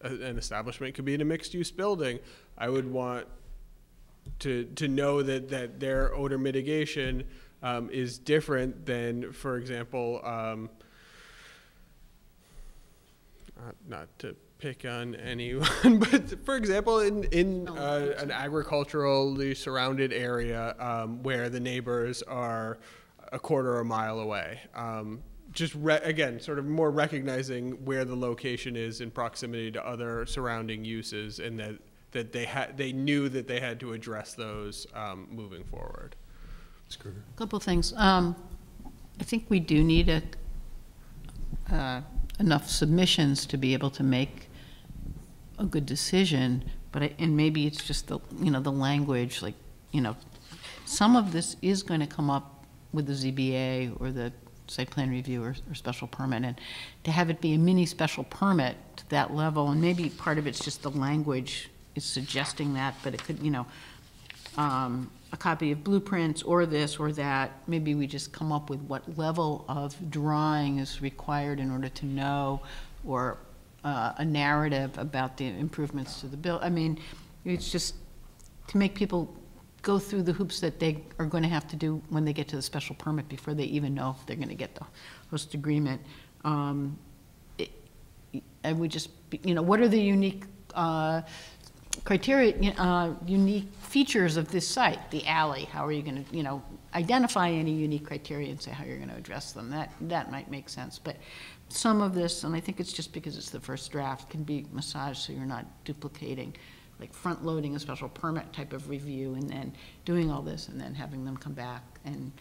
an establishment could be in a mixed-use building. I would want to to know that that their odor mitigation um, is different than, for example, um, not, not to pick on anyone, but for example, in in uh, an agriculturally surrounded area um, where the neighbors are a quarter of a mile away. Um, just re- again, sort of more recognizing where the location is in proximity to other surrounding uses, and that that they had they knew that they had to address those um, moving forward. A Couple things. Um, I think we do need a, uh, enough submissions to be able to make a good decision, but, I- and maybe it's just the, you know, the language, like, you know, some of this is going to come up with the ZBA or the site plan review or, or special permit, and to have it be a mini special permit to that level, and maybe part of it's just the language is suggesting that, but it could, you know, um, a copy of blueprints or this or that, maybe we just come up with what level of drawing is required in order to know, or uh, a narrative about the improvements to the bill. I mean, it's just to make people go through the hoops that they are going to have to do when they get to the special permit before they even know if they're going to get the host agreement. Um, it- I would just, you know, what are the unique uh, criteria, uh, unique features of this site, the alley? How are you going to, you know, identify any unique criteria and say how you're going to address them? That, that might make sense. But some of this, and I think it's just because it's the first draft, can be massaged so you're not duplicating, like front-loading a special permit type of review and then doing all this and then having them come back. And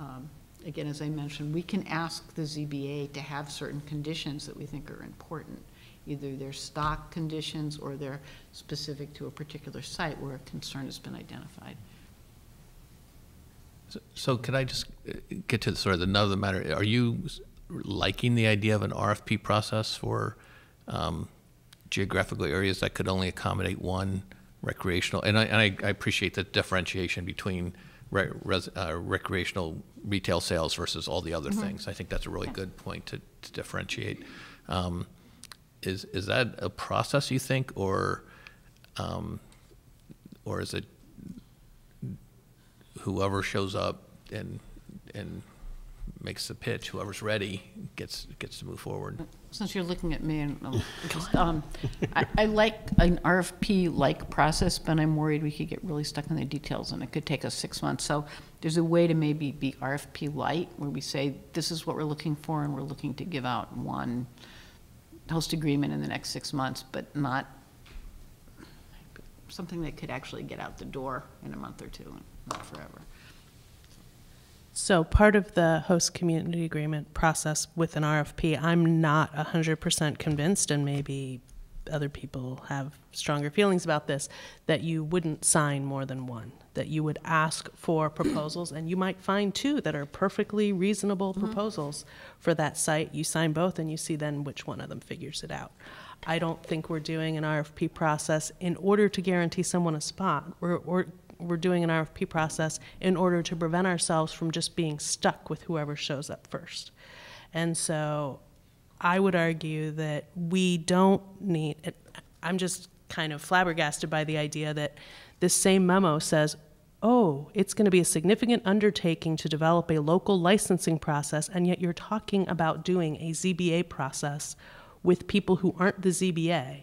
um, again, as I mentioned, we can ask the ZBA to have certain conditions that we think are important. Either they're stock conditions or they're specific to a particular site where a concern has been identified. So- So could I just uh, get to sort of another matter? Are you liking the idea of an RFP process for um, geographical areas that could only accommodate one recreational? And I, and I I appreciate the differentiation between re- res- uh, recreational retail sales versus all the other things. I think that's a really good point to to differentiate. Um, Is, is that a process, you think, or, um, or is it whoever shows up and, and makes the pitch, whoever's ready, gets, gets to move forward. Since you're looking at me, and, um, um, I, I like an RFP-like process, but I'm worried we could get really stuck in the details, and it could take us six months. So there's a way to maybe be RFP-light, where we say, this is what we're looking for, and we're looking to give out one host agreement in the next six months, but not something that could actually get out the door in a month or two, and not forever. So part of the host community agreement process with an RFP, I'm not 100% convinced, and maybe other people have stronger feelings about this, that you wouldn't sign more than one, that you would ask for proposals, and you might find two that are perfectly reasonable mm-hmm. proposals for that site. You sign both, and you see then which one of them figures it out. I don't think we're doing an RFP process in order to guarantee someone a spot. We're, we're, we're doing an RFP process in order to prevent ourselves from just being stuck with whoever shows up first. And so I would argue that we don't need, I'm just kind of flabbergasted by the idea that this same memo says, oh, it's going to be a significant undertaking to develop a local licensing process, and yet you're talking about doing a ZBA process with people who aren't the ZBA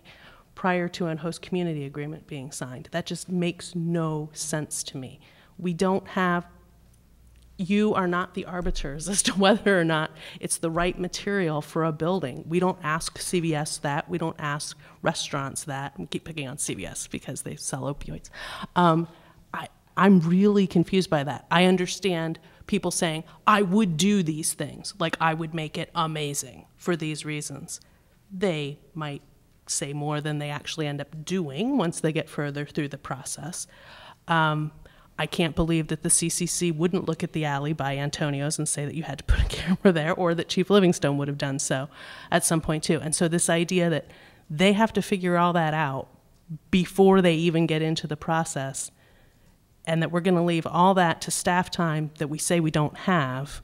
prior to an host community agreement being signed. That just makes no sense to me. We don't have you are not the arbiters as to whether or not it's the right material for a building. We don't ask CVS that. We don't ask restaurants that. We keep picking on CVS because they sell opioids. Um, I, I'm really confused by that. I understand people saying, I would do these things, like I would make it amazing for these reasons. They might say more than they actually end up doing once they get further through the process. Um, I can't believe that the CCC wouldn't look at the alley by Antonio's and say that you had to put a camera there, or that Chief Livingstone would have done so at some point too. And so this idea that they have to figure all that out before they even get into the process, and that we're going to leave all that to staff time that we say we don't have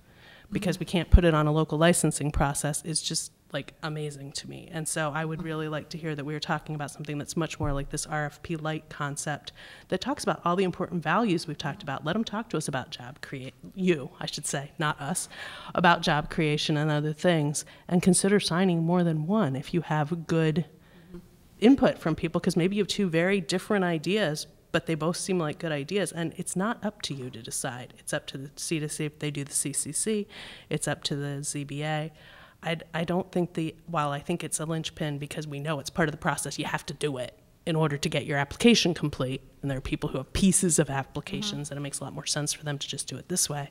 because we can't put it on a local licensing process is just like amazing to me. And so I would really like to hear that we are talking about something that's much more like this RFP light concept that talks about all the important values we've talked about. Let them talk to us about job create you, I should say, not us, about job creation and other things and consider signing more than one if you have good input from people because maybe you have two very different ideas but they both seem like good ideas, and it's not up to you to decide. It's up to the CDC if they do the CCC. It's up to the ZBA. I, I don't think the, while I think it's a linchpin because we know it's part of the process, you have to do it in order to get your application complete. And there are people who have pieces of applications, and it makes a lot more sense for them to just do it this way.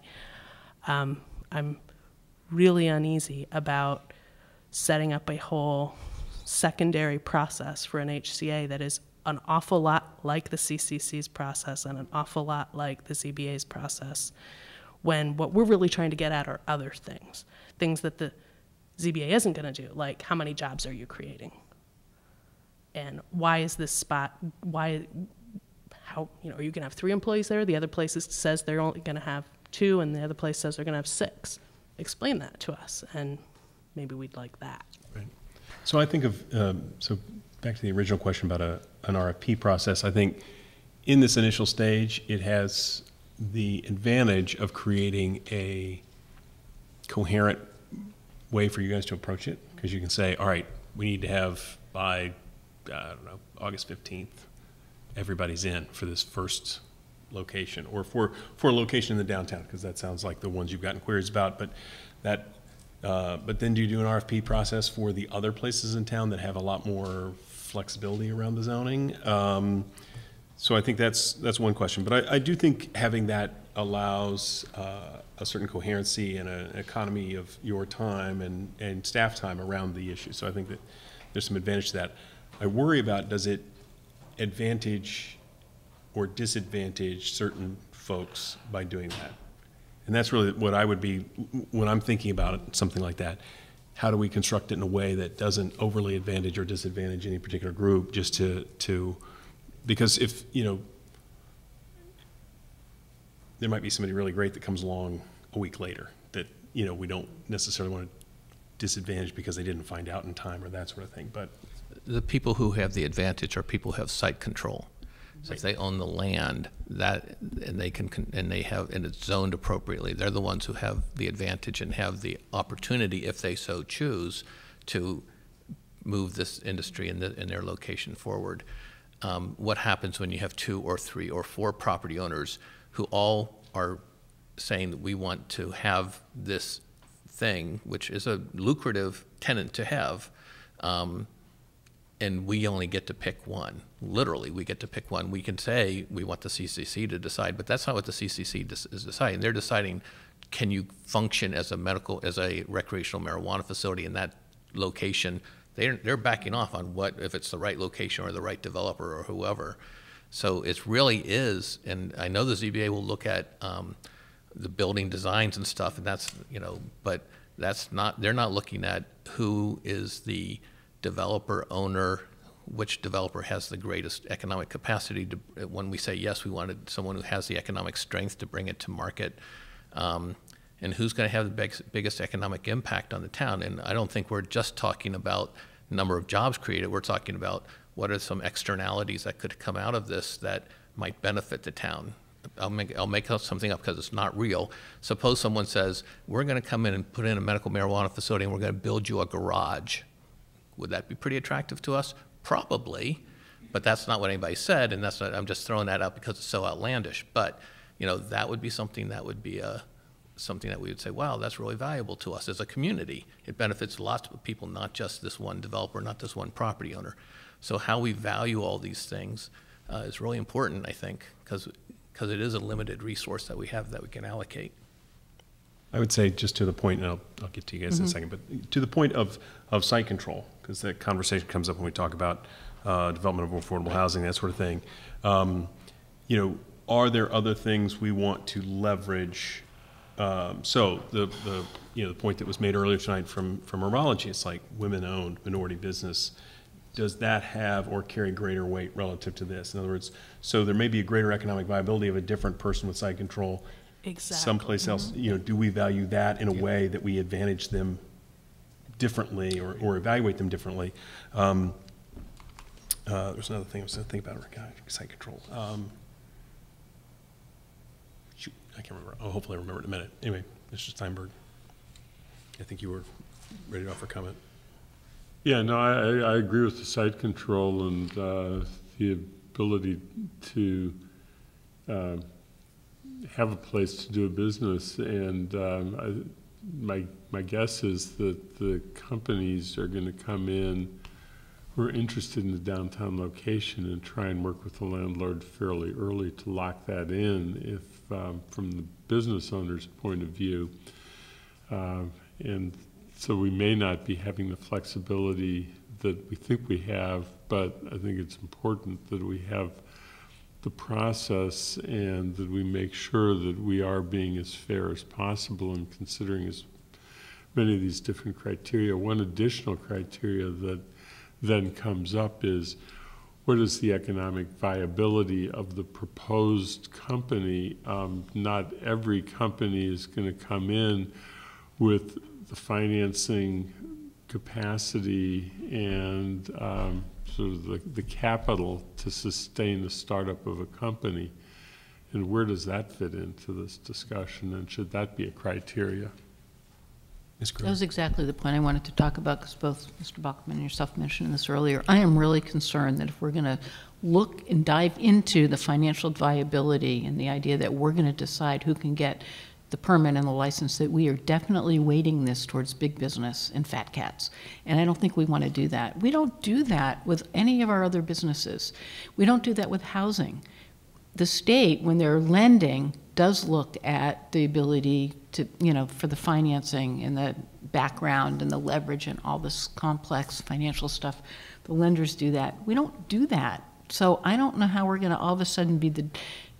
Um, I'm really uneasy about setting up a whole secondary process for an HCA that is an awful lot like the CCC's process and an awful lot like the ZBA's process, when what we're really trying to get at are other things, things that the ZBA isn't going to do, like how many jobs are you creating? And why is this spot, why, how, you know, are you going to have three employees there? The other place says they're only going to have two, and the other place says they're going to have six. Explain that to us, and maybe we'd like that. So I think of, um, so back to the original question about a, an RFP process, I think in this initial stage, it has the advantage of creating a coherent way for you guys to approach it, because you can say, all right, we need to have by, I don't know, August 15th, everybody's in for this first location, or for, for a location in the downtown, because that sounds like the ones you've gotten queries about, but that, uh, but then do you do an RFP process for the other places in town that have a lot more flexibility around the zoning? Um, So I think that's, that's one question, but I, I do think having that allows uh, a certain coherency and an economy of your time and, and staff time around the issue. So I think that there's some advantage to that. I worry about, does it advantage or disadvantage certain folks by doing that? And that's really what I would be, when I'm thinking about it, something like that. How do we construct it in a way that doesn't overly advantage or disadvantage any particular group, just to, to, because if, you know, there might be somebody really great that comes along a week later that, you know, we don't necessarily want to disadvantage because they didn't find out in time or that sort of thing, but, The people who have the advantage are people who have site control. So if they own the land, that, and they can, and they have, and it's zoned appropriately, they're the ones who have the advantage and have the opportunity, if they so choose, to move this industry in, the, in their location forward. Um, what happens when you have two or three or four property owners who all are saying that we want to have this thing, which is a lucrative tenant to have, um, and we only get to pick one. Literally, we get to pick one. We can say we want the CCC to decide, but that's not what the CCC is deciding. They're deciding, can you function as a medical, as a recreational marijuana facility in that location? They're, they're backing off on what, if it's the right location or the right developer or whoever. So it really is, and I know the ZBA will look at um, the building designs and stuff, and that's, you know, but that's not, they're not looking at who is the developer, owner, which developer has the greatest economic capacity to, when we say yes, we wanted someone who has the economic strength to bring it to market, um, and who's going to have the big, biggest economic impact on the town. And I don't think we're just talking about number of jobs created. We're talking about what are some externalities that could come out of this that might benefit the town. I'll make, I'll make up something up because it's not real. Suppose someone says, we're going to come in and put in a medical marijuana facility and we're going to build you a garage. Would that be pretty attractive to us? Probably, but that's not what anybody said, and that's not, I'm just throwing that out because it's so outlandish. But, you know, that would be something that would be a, something that we would say, wow, that's really valuable to us as a community. It benefits lots of people, not just this one developer, not this one property owner. So how we value all these things uh, is really important, I think, because, because it is a limited resource that we have that we can allocate. I would say just to the point, and I'll, I'll get to you guys in a second, but to the point of, of site control, because that conversation comes up when we talk about uh, development of affordable housing, that sort of thing. Um, You know, are there other things we want to leverage? Um, So the, the, you know, the point that was made earlier tonight from, from Herbology, it's like women-owned, minority business. Does that have or carry greater weight relative to this? In other words, so there may be a greater economic viability of a different person with site control Exactly. someplace else, you know, do we value that in a way that we advantage them differently or, or evaluate them differently? Um, uh, there's another thing I was thinking about, God, site control. Um, shoot, I can't remember. Hopefully, I'll remember in a minute. Anyway, Mr. Steinberg, I think you were ready to offer comment. Yeah, no, I, I- agree with the site control and uh, the ability to um, have a place to do a business. And um, I, my, my guess is that the companies are going to come in who are interested in the downtown location and try and work with the landlord fairly early to lock that in if, um, from the business owner's point of view. Uh, and so we may not be having the flexibility that we think we have, but I think it's important that we have the process and that we make sure that we are being as fair as possible and considering as many of these different criteria. One additional criteria that then comes up is what is the economic viability of the proposed company? Um, not every company is going to come in with the financing capacity and um, sort of the, the capital to sustain the startup of a company. And where does that fit into this discussion? And should that be a criteria? Ms. That was exactly the point I wanted to talk about, because both Mr. Bockelman and yourself mentioned this earlier. I am really concerned that if we're going to look and dive into the financial viability and the idea that we're going to decide who can get the permit and the license, that we are definitely weighting this towards big business and fat cats. And I don't think we want to do that. We don't do that with any of our other businesses. We don't do that with housing. The state, when they're lending, does look at the ability to, you know, for the financing and the background and the leverage and all this complex financial stuff. The lenders do that. We don't do that. So I don't know how we're going to all of a sudden be the,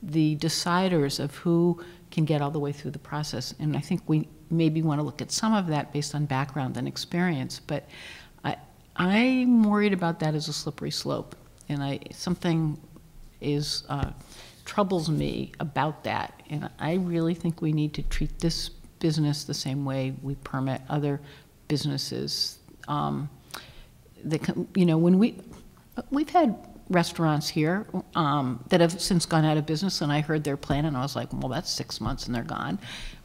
the deciders of who can get all the way through the process. And I think we maybe want to look at some of that based on background and experience. But I, I'm worried about that as a slippery slope. And I, something is, uh, troubles me about that. And I really think we need to treat this business the same way we permit other businesses. Um, that, you know, when we, we've had restaurants here um, that have since gone out of business, and I heard their plan, and I was like, well, that's six months and they're gone.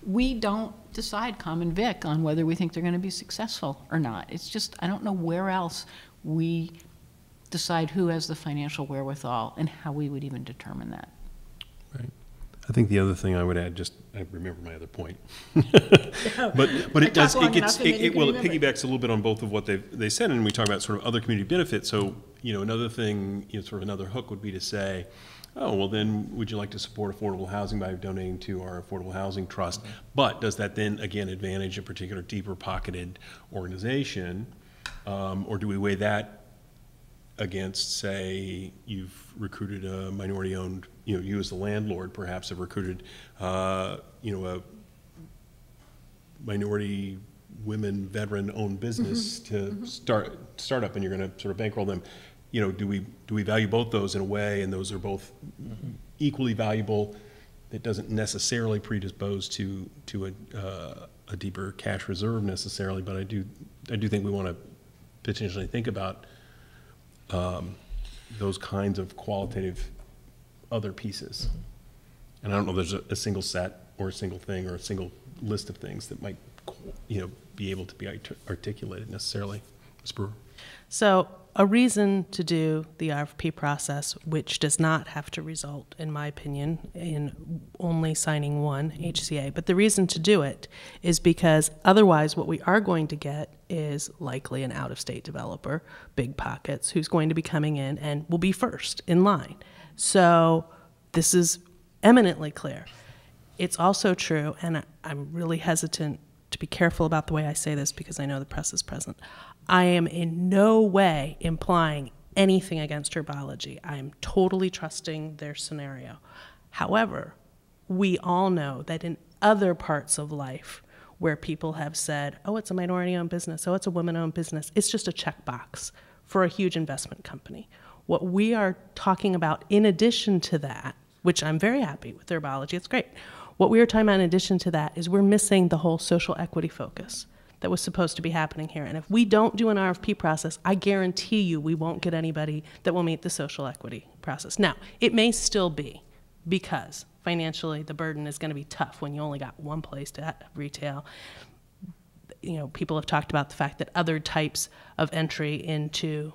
We don't decide, common vic, on whether we think they're going to be successful or not. It's just, I don't know where else we decide who has the financial wherewithal and how we would even determine that. Right. I think the other thing I would add, just, I remember my other point. But, but it does, it gets, enough and then it, it- well, it piggybacks a little bit on both of what they, they said, and we talk about sort of other community benefits. So, you know, another thing, you know, sort of another hook would be to say, oh, well, then, would you like to support affordable housing by donating to our Affordable Housing Trust? But does that then, again, advantage a particular deeper pocketed organization? Um, or do we weigh that against, say, you've recruited a minority-owned, you know, you as the landlord perhaps have recruited, uh, you know, a minority women veteran-owned business to start, start up, and you're gonna sort of bankroll them. You know, do we, do we value both those in a way, and those are both equally valuable? That doesn't necessarily predispose to, to a, uh, a deeper cash reserve necessarily, but I do, I do think we wanna potentially think about um, those kinds of qualitative other pieces. And I don't know if there's a, a single set or a single thing or a single list of things that might, you know, be able to be art- articulated necessarily. Ms. Brewer? So, a reason to do the RFP process, which does not have to result, in my opinion, in only signing one HCA, but the reason to do it is because otherwise, what we are going to get is likely an out of state developer, Big Pockets, who's going to be coming in and will be first in line. So, this is eminently clear. It's also true, and I'm really hesitant to be careful about the way I say this because I know the press is present. I am in no way implying anything against herbology. I am totally trusting their scenario. However, we all know that in other parts of life where people have said, oh, it's a minority owned business, oh, it's a woman owned business, it's just a checkbox for a huge investment company. What we are talking about in addition to that, which I'm very happy with herbology, it's great. What we are talking about in addition to that is we're missing the whole social equity focus that was supposed to be happening here. And if we don't do an RFP process, I guarantee you we won't get anybody that will meet the social equity process. Now, it may still be because financially the burden is going to be tough when you only got one place to retail. You know, people have talked about the fact that other types of entry into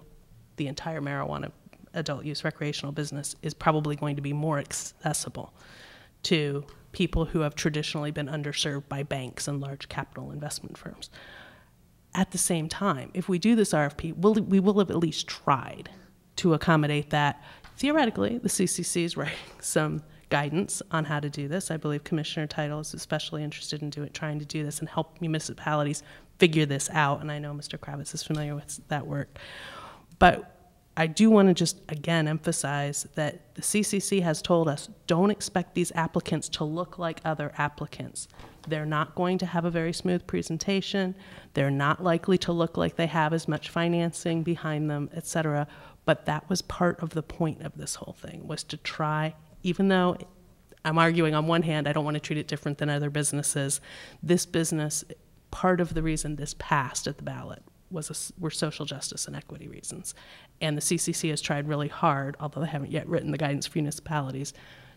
the entire marijuana adult use recreational business is probably going to be more accessible to people who have traditionally been underserved by banks and large capital investment firms. At the same time, if we do this RFP, we'll, we will have at least tried to accommodate that. Theoretically, the CCC is writing some guidance on how to do this. I believe Commissioner Title is especially interested in doing, trying to do this and help municipalities figure this out. And I know Mr. Kravitz is familiar with that work. But I do want to just again emphasize that the CCC has told us don't expect these applicants to look like other applicants. They're not going to have a very smooth presentation. They're not likely to look like they have as much financing behind them, et cetera. But that was part of the point of this whole thing was to try, even though I'm arguing on one hand, I don't want to treat it different than other businesses. This business, part of the reason this passed at the ballot was a, were social justice and equity reasons. And the CCC has tried really hard, although they haven't yet written the guidance for municipalities,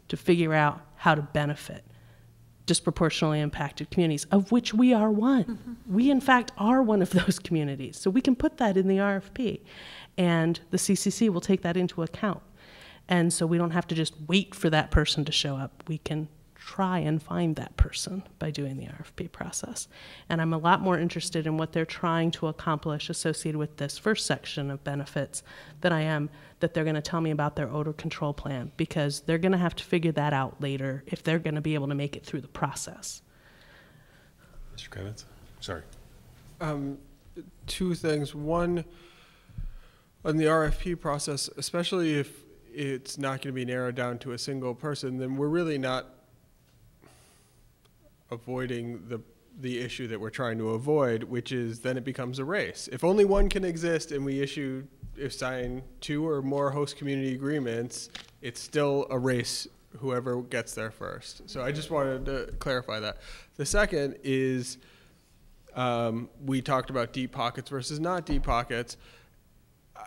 to figure out how to benefit disproportionately impacted communities, of which we are one. Mm-hmm. We, in fact, are one of those communities. So we can put that in the RFP. And the CCC will take that into account. And so we don't have to just wait for that person to show up. We can try and find that person by doing the RFP process. And I'm a lot more interested in what they're trying to accomplish associated with this first section of benefits than I am that they're going to tell me about their odor control plan because they're going to have to figure that out later if they're going to be able to make it through the process. Mr. Kravitz? Sorry. Um, two things. One, on the RFP process, especially if it's not going to be narrowed down to a single person, then we're really not avoiding the the issue that we're trying to avoid, which is then it becomes a race. If only one can exist and we issue if sign two or more host community agreements, it's still a race whoever gets there first. So I just wanted to clarify that. The second is um, we talked about deep pockets versus not deep pockets. Uh,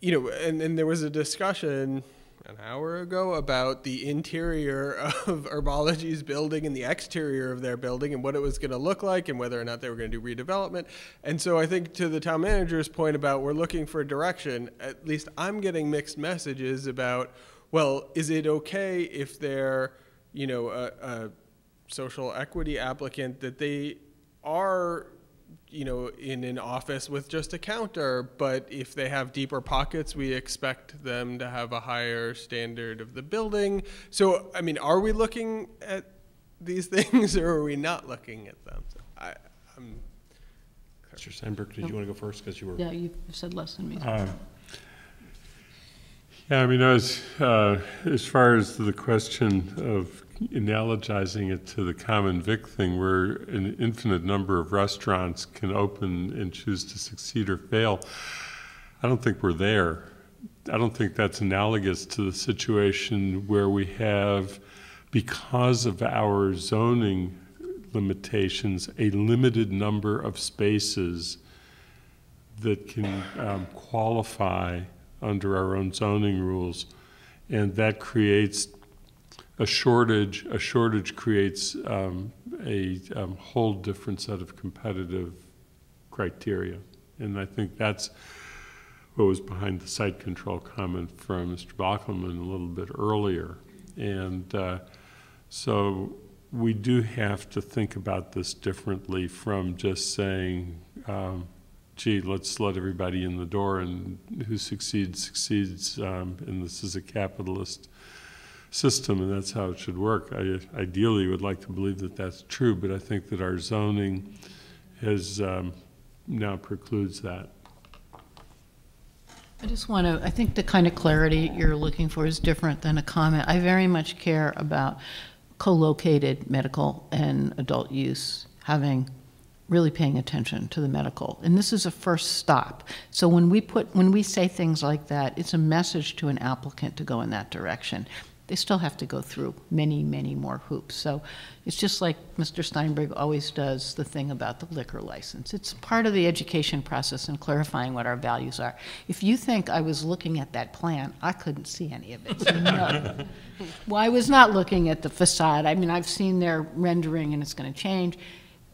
You know, and, and there was a discussion an hour ago about the interior of Herbology's building and the exterior of their building and what it was going to look like and whether or not they were going to do redevelopment. And so I think to the town manager's point about we're looking for direction, at least I'm getting mixed messages about, well, is it okay if they're, you know, a, a social equity applicant that they are you know, in an office with just a counter, but if they have deeper pockets, we expect them to have a higher standard of the building. So, I mean, are we looking at these things or are we not looking at them? So I, I'm, Mr. Steinberg, did you want to go first because you were? Yeah, you've said less than me. Uh, Yeah, I mean, as, uh, as far as the question of analogizing it to the common vic thing, where an infinite number of restaurants can open and choose to succeed or fail, I don't think we're there. I don't think that's analogous to the situation where we have, because of our zoning limitations, a limited number of spaces that can um, qualify under our own zoning rules. And that creates a shortage. A shortage creates um, a um, whole different set of competitive criteria. And I think that's what was behind the site control comment from Mr. Bockelman a little bit earlier. And uh, so we do have to think about this differently from just saying, um, gee, let's let everybody in the door and who succeeds, succeeds, um, and this is a capitalist system and that's how it should work. I ideally would like to believe that that's true, but I think that our zoning has um, now precludes that. I just want to, I think the kind of clarity you're looking for is different than a comment. I very much care about co-located medical and adult use having really paying attention to the medical. And this is a first stop. So when we put when we say things like that, it's a message to an applicant to go in that direction. They still have to go through many, many more hoops. So it's just like Mr. Steinberg always does the thing about the liquor license. It's part of the education process and clarifying what our values are. If you think I was looking at that plan, I couldn't see any of it. So no. well, I was not looking at the facade. I mean, I've seen their rendering and it's going to change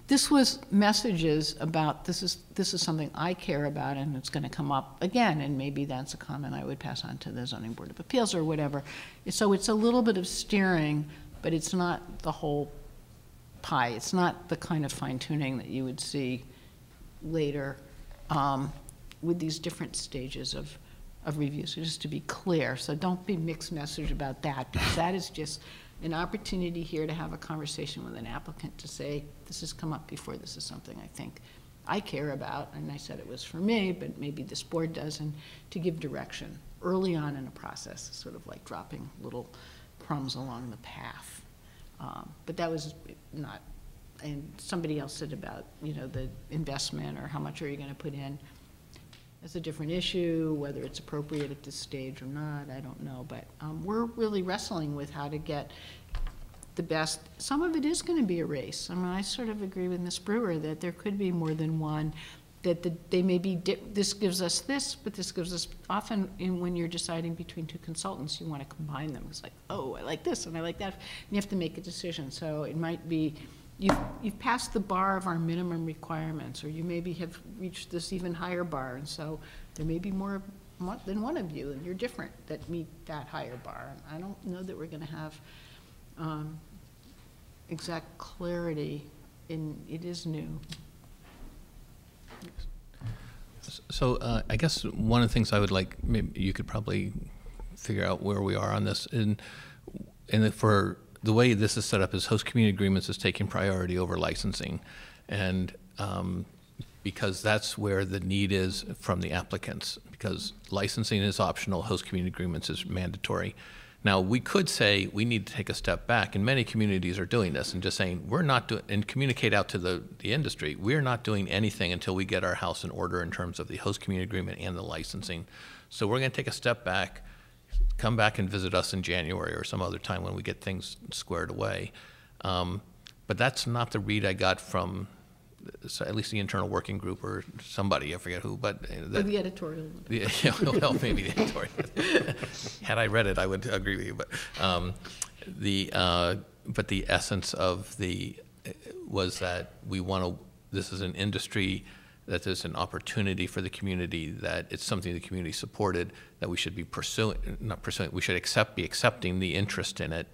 this was messages about, this is, this is something I care about and it's gonna come up again, and maybe that's a comment I would pass on to the zoning board of appeals or whatever. So it's a little bit of steering, but it's not the whole pie. It's not the kind of fine tuning that you would see later um, with these different stages of, of review. So just to be clear, so don't be mixed message about that, because that is just an opportunity here to have a conversation with an applicant to say, this has come up before, this is something I think I care about, and I said it was for me, but maybe this board doesn't, to give direction early on in a process, sort of like dropping little crumbs along the path. Um, But that was not, and somebody else said about, you know, the investment, or how much are you gonna put in? That's a different issue, whether it's appropriate at this stage or not, I don't know, but um, we're really wrestling with how to get the best, some of it is gonna be a race. I mean, I sort of agree with Ms. Brewer that there could be more than one, that the- they may be, this gives us this, but this gives us, often, in when you're deciding between two consultants, you wanna combine them. It's like, oh, I like this and I like that, and you have to make a decision, so it might be, you've, you've passed the bar of our minimum requirements, or you maybe have reached this even higher bar, and so there may be more than one of you, and you're different, that meet that higher bar. I don't know that we're gonna have um, exact clarity in, it is new. So uh, I guess one of the things I would like, maybe you could probably figure out where we are on this. And, and for the way this is set up is host community agreements is taking priority over licensing. And um, because that's where the need is from the applicants, because licensing is optional, host community agreements is mandatory. Now, we could say we need to take a step back, and many communities are doing this and just saying, we're not doing, and communicate out to the, the industry, we're not doing anything until we get our house in order in terms of the host community agreement and the licensing. So we're going to take a step back, come back and visit us in January or some other time when we get things squared away. Um, but that's not the read I got from, so at least the internal working group or somebody, I forget who, but. uh, Or the editorial. yeah, well, maybe the editorial. Had I read it, I would agree with you, but, um, the, uh, but the essence of the, was that we want to, this is an industry, that there's an opportunity for the community, that it's something the community supported, that we should be pursuing, not pursuing, we should accept, be accepting the interest in it.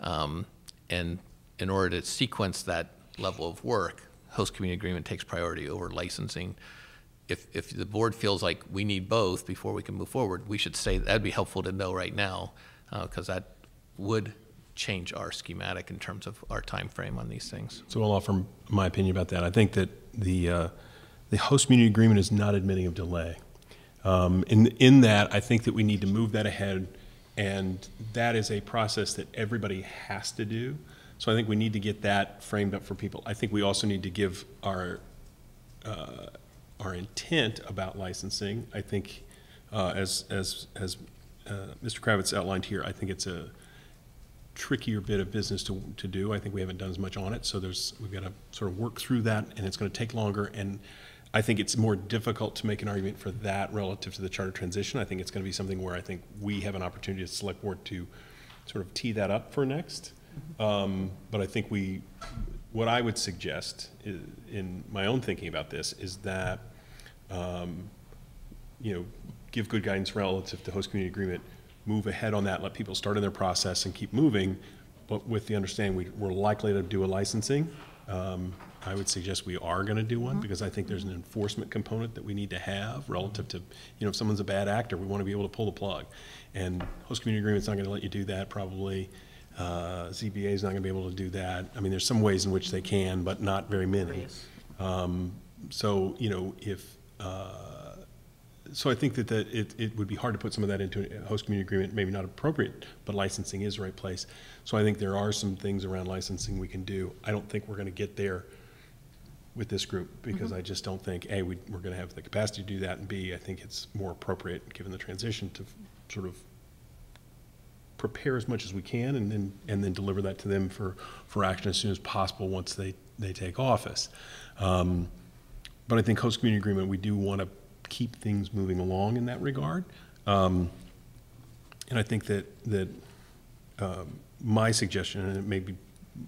Um, and in order to sequence that level of work, host community agreement takes priority over licensing if, if the board feels like we need both before we can move forward, we should say, that'd be helpful to know right now, because that would change our schematic in terms of our time frame on these things. So I'll offer my opinion about that. I think that the, uh, the host community agreement is not admitting of delay. Um, In, in that, I think that we need to move that ahead, and that is a process that everybody has to do. So I think we need to get that framed up for people. I think we also need to give our, uh, our intent about licensing. I think, uh, as, as, as uh, Mr. Kravitz outlined here, I think it's a, trickier bit of business to, to do. I think we haven't done as much on it, so there's, we've got to sort of work through that, and it's going to take longer. And I think it's more difficult to make an argument for that relative to the charter transition. I think it's going to be something where I think we have an opportunity as select board to sort of tee that up for next. Um, But I think we, what I would suggest i- in my own thinking about this is that, um, you know, give good guidance relative to host community agreement, move ahead on that, let people start in their process and keep moving, but with the understanding we, we're likely to do a licensing. Um, I would suggest we are gonna do one, because I think there's an enforcement component that we need to have relative to, you know, if someone's a bad actor, we wanna be able to pull the plug. And host community agreement's not gonna let you do that, probably. Uh, ZBA is not gonna be able to do that. I mean, there's some ways in which they can, but not very many. Um, So, you know, if, uh, so I think that, that it, it would be hard to put some of that into a host community agreement, maybe not appropriate, but licensing is the right place. So I think there are some things around licensing we can do. I don't think we're gonna get there with this group, because I just don't think, A, we, we're gonna have the capacity to do that, and B, I think it's more appropriate, given the transition, to sort of prepare as much as we can and then, and then deliver that to them for, for action as soon as possible once they, they take office. Um, But I think host community agreement, we do want to keep things moving along in that regard. Um, And I think that, that um, my suggestion, and it may be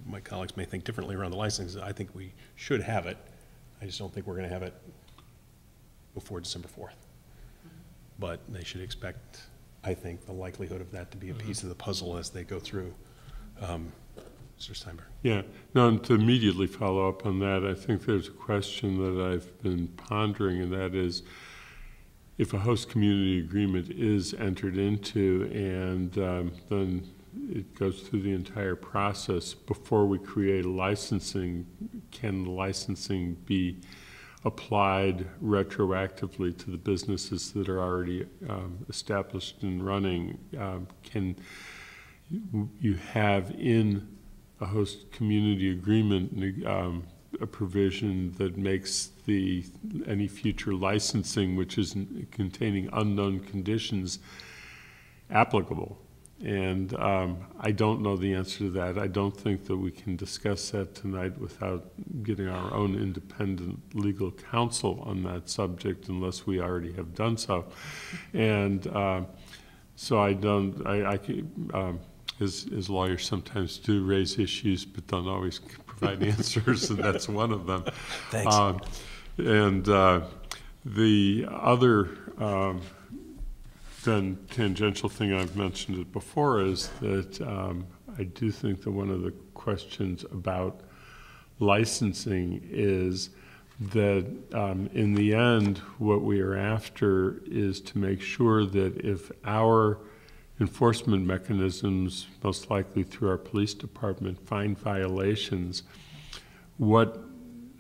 my colleagues may think differently around the licensing. I think we should have it. I just don't think we're going to have it before December 4th. But they should expect, I think, the likelihood of that to be a piece of the puzzle as they go through. Um, Mr. Steinberg? Yeah, no, and to immediately follow up on that, I think there's a question that I've been pondering, and that is, if a host community agreement is entered into and um, then it goes through the entire process, before we create a licensing, can licensing be applied retroactively to the businesses that are already um, established and running? Um, Can you- have in a host community agreement, um, a provision that makes the, any future licensing, which is containing unknown conditions, applicable. And um, I don't know the answer to that. I don't think that we can discuss that tonight without getting our own independent legal counsel on that subject unless we already have done so. And uh, so I don't, I, I um, as, as lawyers sometimes do raise issues, but don't always provide answers, and that's one of them. Thanks. Um, and uh, the other um, then tangential thing I've mentioned it before is that um, I do think that one of the questions about licensing is that um, in the end, what we are after is to make sure that if our enforcement mechanisms, most likely through our police department, find violations, what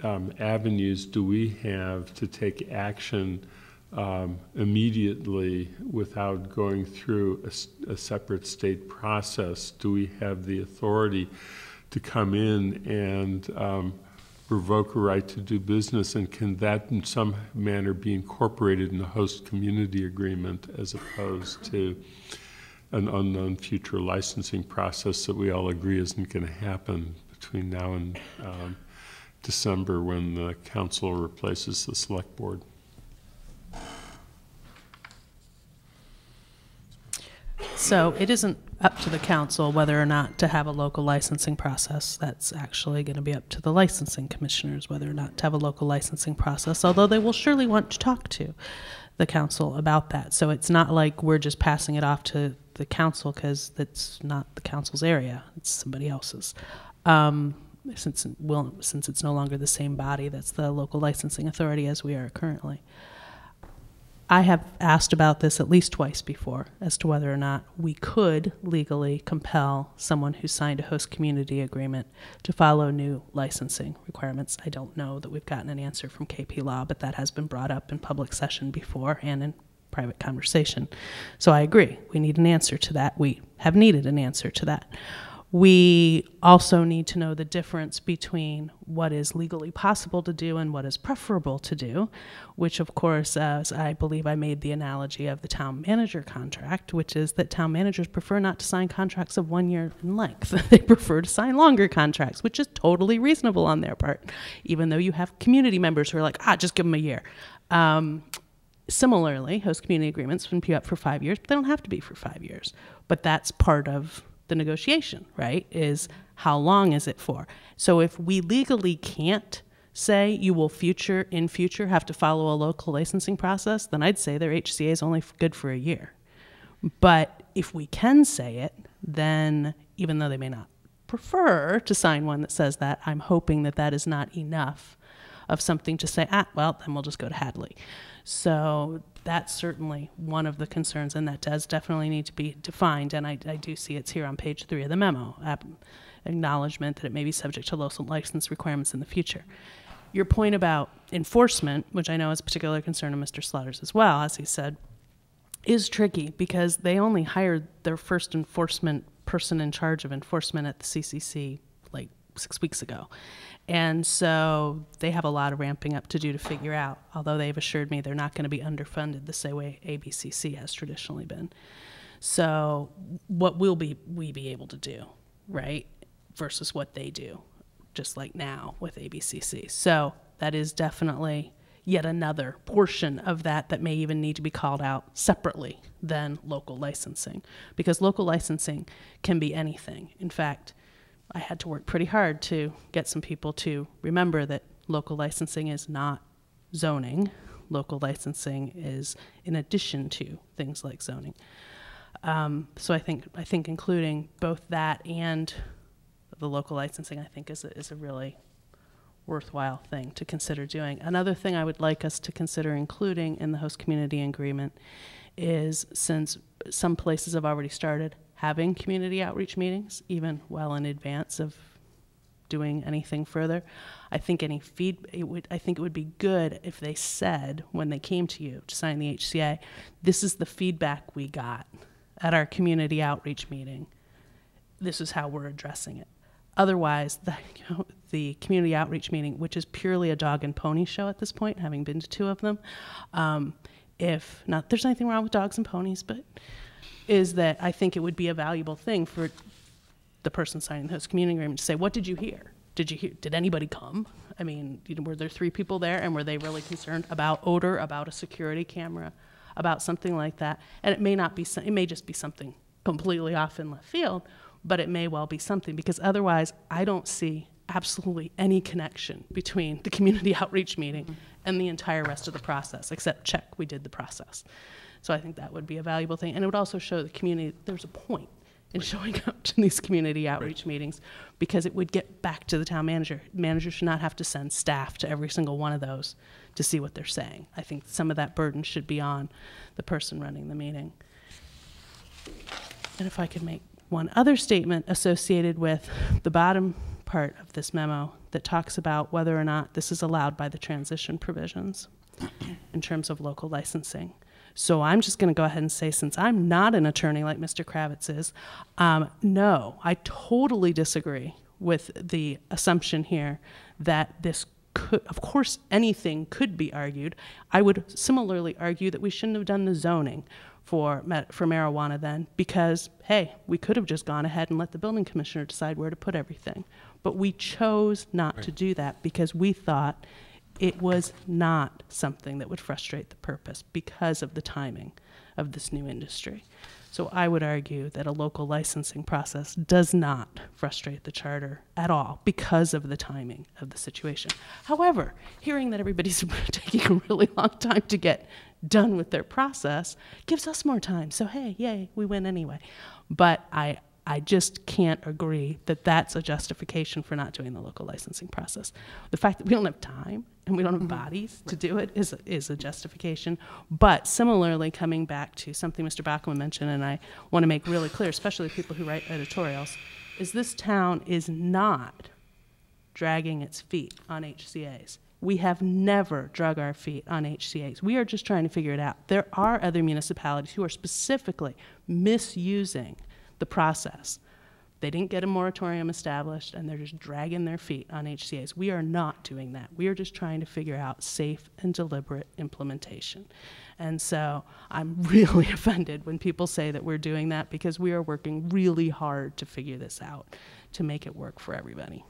um, avenues do we have to take action um, immediately without going through a separate state process? Do we have the authority to come in and um, revoke a right to do business? And can that in some manner be incorporated in a host community agreement as opposed to an unknown future licensing process that we all agree isn't going to happen between now and um, December when the council replaces the select board? So it isn't up to the council whether or not to have a local licensing process. That's actually going to be up to the licensing commissioners whether or not to have a local licensing process, although they will surely want to talk to the council about that. So it's not like we're just passing it off to the council because that's not the council's area, it's somebody else's. Um, since, it will, since it's no longer the same body that's the local licensing authority as we are currently. I have asked about this at least twice before as to whether or not we could legally compel someone who signed a host community agreement to follow new licensing requirements. I don't know that we've gotten an answer from KP Law, but that has been brought up in public session before and in private conversation. So I agree. We need an answer to that. We have needed an answer to that. We also need to know the difference between what is legally possible to do and what is preferable to do, which, of course, as I believe I made the analogy of the town manager contract, which is that town managers prefer not to sign contracts of one year in length. they prefer to sign longer contracts, which is totally reasonable on their part, even though you have community members who are like, ah, just give them a year. Um, similarly, host community agreements can be up for five years, but they don't have to be for five years. But that's part of the negotiation, right? Is how long is it for? So if we legally can't say you will future in future have to follow a local licensing process, then I'd say their HCA is only good for a year. But if we can say it, then even though they may not prefer to sign one that says that, I'm hoping that that is not enough of something to say, ah, well, then we'll just go to Hadley. So that's certainly one of the concerns, and that does definitely need to be defined. And I, I do see it's here on page three of the memo acknowledgement that it may be subject to local license requirements in the future. Your point about enforcement, which I know is a particular concern of Mr. Slaughter's as well, as he said, is tricky because they only hired their first enforcement person in charge of enforcement at the CCC six weeks ago. And so they have a lot of ramping up to do to figure out, although they've assured me they're not going to be underfunded the same way ABCC has traditionally been. So what will be we be able to do, right? Versus what they do, just like now with ABCC. So that is definitely yet another portion of that that may even need to be called out separately than local licensing because local licensing can be anything. In fact, I had to work pretty hard to get some people to remember that local licensing is not zoning. Local licensing is in addition to things like zoning. Um, so I think I think including both that and the local licensing, I think, is a, is a really worthwhile thing to consider doing. Another thing I would like us to consider including in the host community agreement is since some places have already started having community outreach meetings, even well in advance of doing anything further. I think any feed it would I think it would be good if they said when they came to you to sign the HCA, this is the feedback we got at our community outreach meeting. This is how we're addressing it. Otherwise, the, you know, the community outreach meeting, which is purely a dog and pony show at this point, having been to two of them, um, if not, there's anything wrong with dogs and ponies, but is that I think it would be a valuable thing for the person signing the host community agreement to say, what did you hear? Did you hear, did anybody come? I mean, you know, were there three people there and were they really concerned about odor, about a security camera, about something like that? And it may not be, it may just be something completely off in left field, but it may well be something because otherwise I don't see absolutely any connection between the community outreach meeting and the entire rest of the process, except check, we did the process. So I think that would be a valuable thing. And it would also show the community there's a point in showing up to these community outreach meetings because it would get back to the town manager. Manager should not have to send staff to every single one of those to see what they're saying. I think some of that burden should be on the person running the meeting. And if I could make one other statement associated with the bottom part of this memo that talks about whether or not this is allowed by the transition provisions in terms of local licensing. So I'm just going to go ahead and say, since I'm not an attorney like Mr. Kravitz is, um, no, I totally disagree with the assumption here that this could, of course, anything could be argued. I would similarly argue that we shouldn't have done the zoning for, for marijuana then, because, hey, we could have just gone ahead and let the building commissioner decide where to put everything. But we chose not to do that because we thought it was not something that would frustrate the purpose because of the timing of this new industry. So I would argue that a local licensing process does not frustrate the charter at all because of the timing of the situation. However, hearing that everybody's taking a really long time to get done with their process gives us more time. So hey, yay, we win anyway. But I I just can't agree that that's a justification for not doing the local licensing process. The fact that we don't have time and we don't have mm-hmm. bodies to do it is, is a justification. But similarly, coming back to something Mr. Bockelman mentioned, and I want to make really clear, especially people who write editorials, is this town is not dragging its feet on HCA's. We have never drug our feet on HCA's. We are just trying to figure it out. There are other municipalities who are specifically misusing the process. They didn't get a moratorium established and they're just dragging their feet on HCA's. We are not doing that. We are just trying to figure out safe and deliberate implementation. And so I'm really offended when people say that we're doing that because we are working really hard to figure this out to make it work for everybody.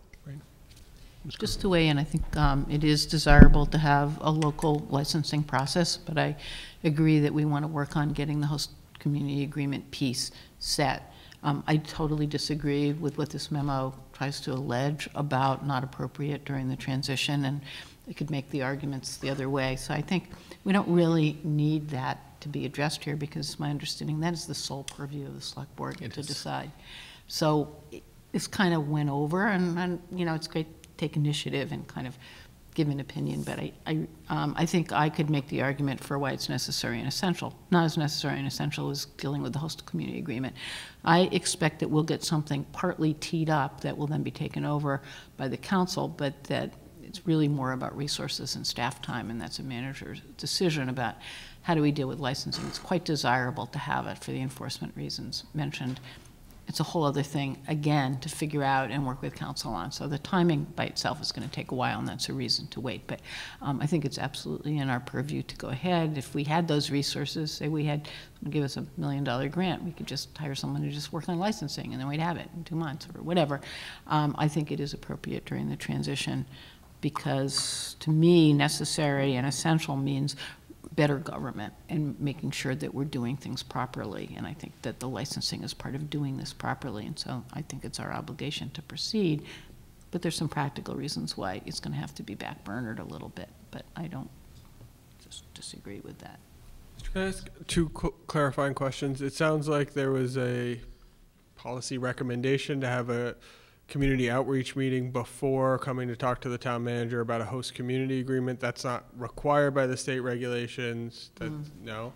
Just to weigh in, I think um, it is desirable to have a local licensing process, but I agree that we want to work on getting the host community agreement piece set. Um, I totally disagree with what this memo tries to allege about not appropriate during the transition, and it could make the arguments the other way. So I think we don't really need that to be addressed here, because my understanding, that is the sole purview of the select board It to is. decide. So it- this kind of went over, and, and, you know, it's great to take initiative and kind of give an opinion, but I, I, um, I think I could make the argument for why it's necessary and essential. Not as necessary and essential as dealing with the host community agreement. I expect that we'll get something partly teed up that will then be taken over by the council, but that it's really more about resources and staff time, and that's a manager's decision about how do we deal with licensing. It's quite desirable to have it for the enforcement reasons mentioned. It's a whole other thing, again, to figure out and work with council on. So the timing by itself is going to take a while, and that's a reason to wait. But um, I think it's absolutely in our purview to go ahead. If we had those resources, say we had, give us a million dollar grant, we could just hire someone to just work on licensing, and then we'd have it in two months or whatever. Um, I think it is appropriate during the transition because, to me, necessary and essential means better government and making sure that we're doing things properly. And I think that the licensing is part of doing this properly, and so I think it's our obligation to proceed. But there's some practical reasons why it's going to have to be backburnered a little bit, but I don't just disagree with that. Can I ask two cl- clarifying questions? It sounds like there was a policy recommendation to have a community outreach meeting before coming to talk to the town manager about a host community agreement. That's not required by the state regulations. That, mm. no?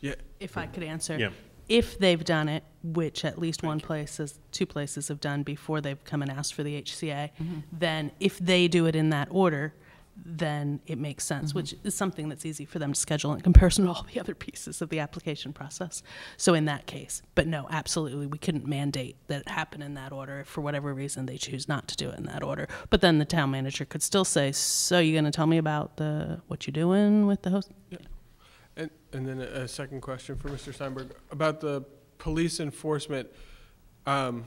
Yeah, If I could answer. Yeah. If they've done it, which at least one place, is- two places have done before they've come and asked for the HCA, mm-hmm. then if they do it in that order, then it makes sense, which is something that's easy for them to schedule in comparison to all the other pieces of the application process. So in that case, but no, absolutely, we couldn't mandate that it happen in that order if for whatever reason they choose not to do it in that order. But then the town manager could still say, so you're gonna tell me about the, what you're doing with the host? Yeah. and, and then a, a second question for Mr. Steinberg about the police enforcement. Um,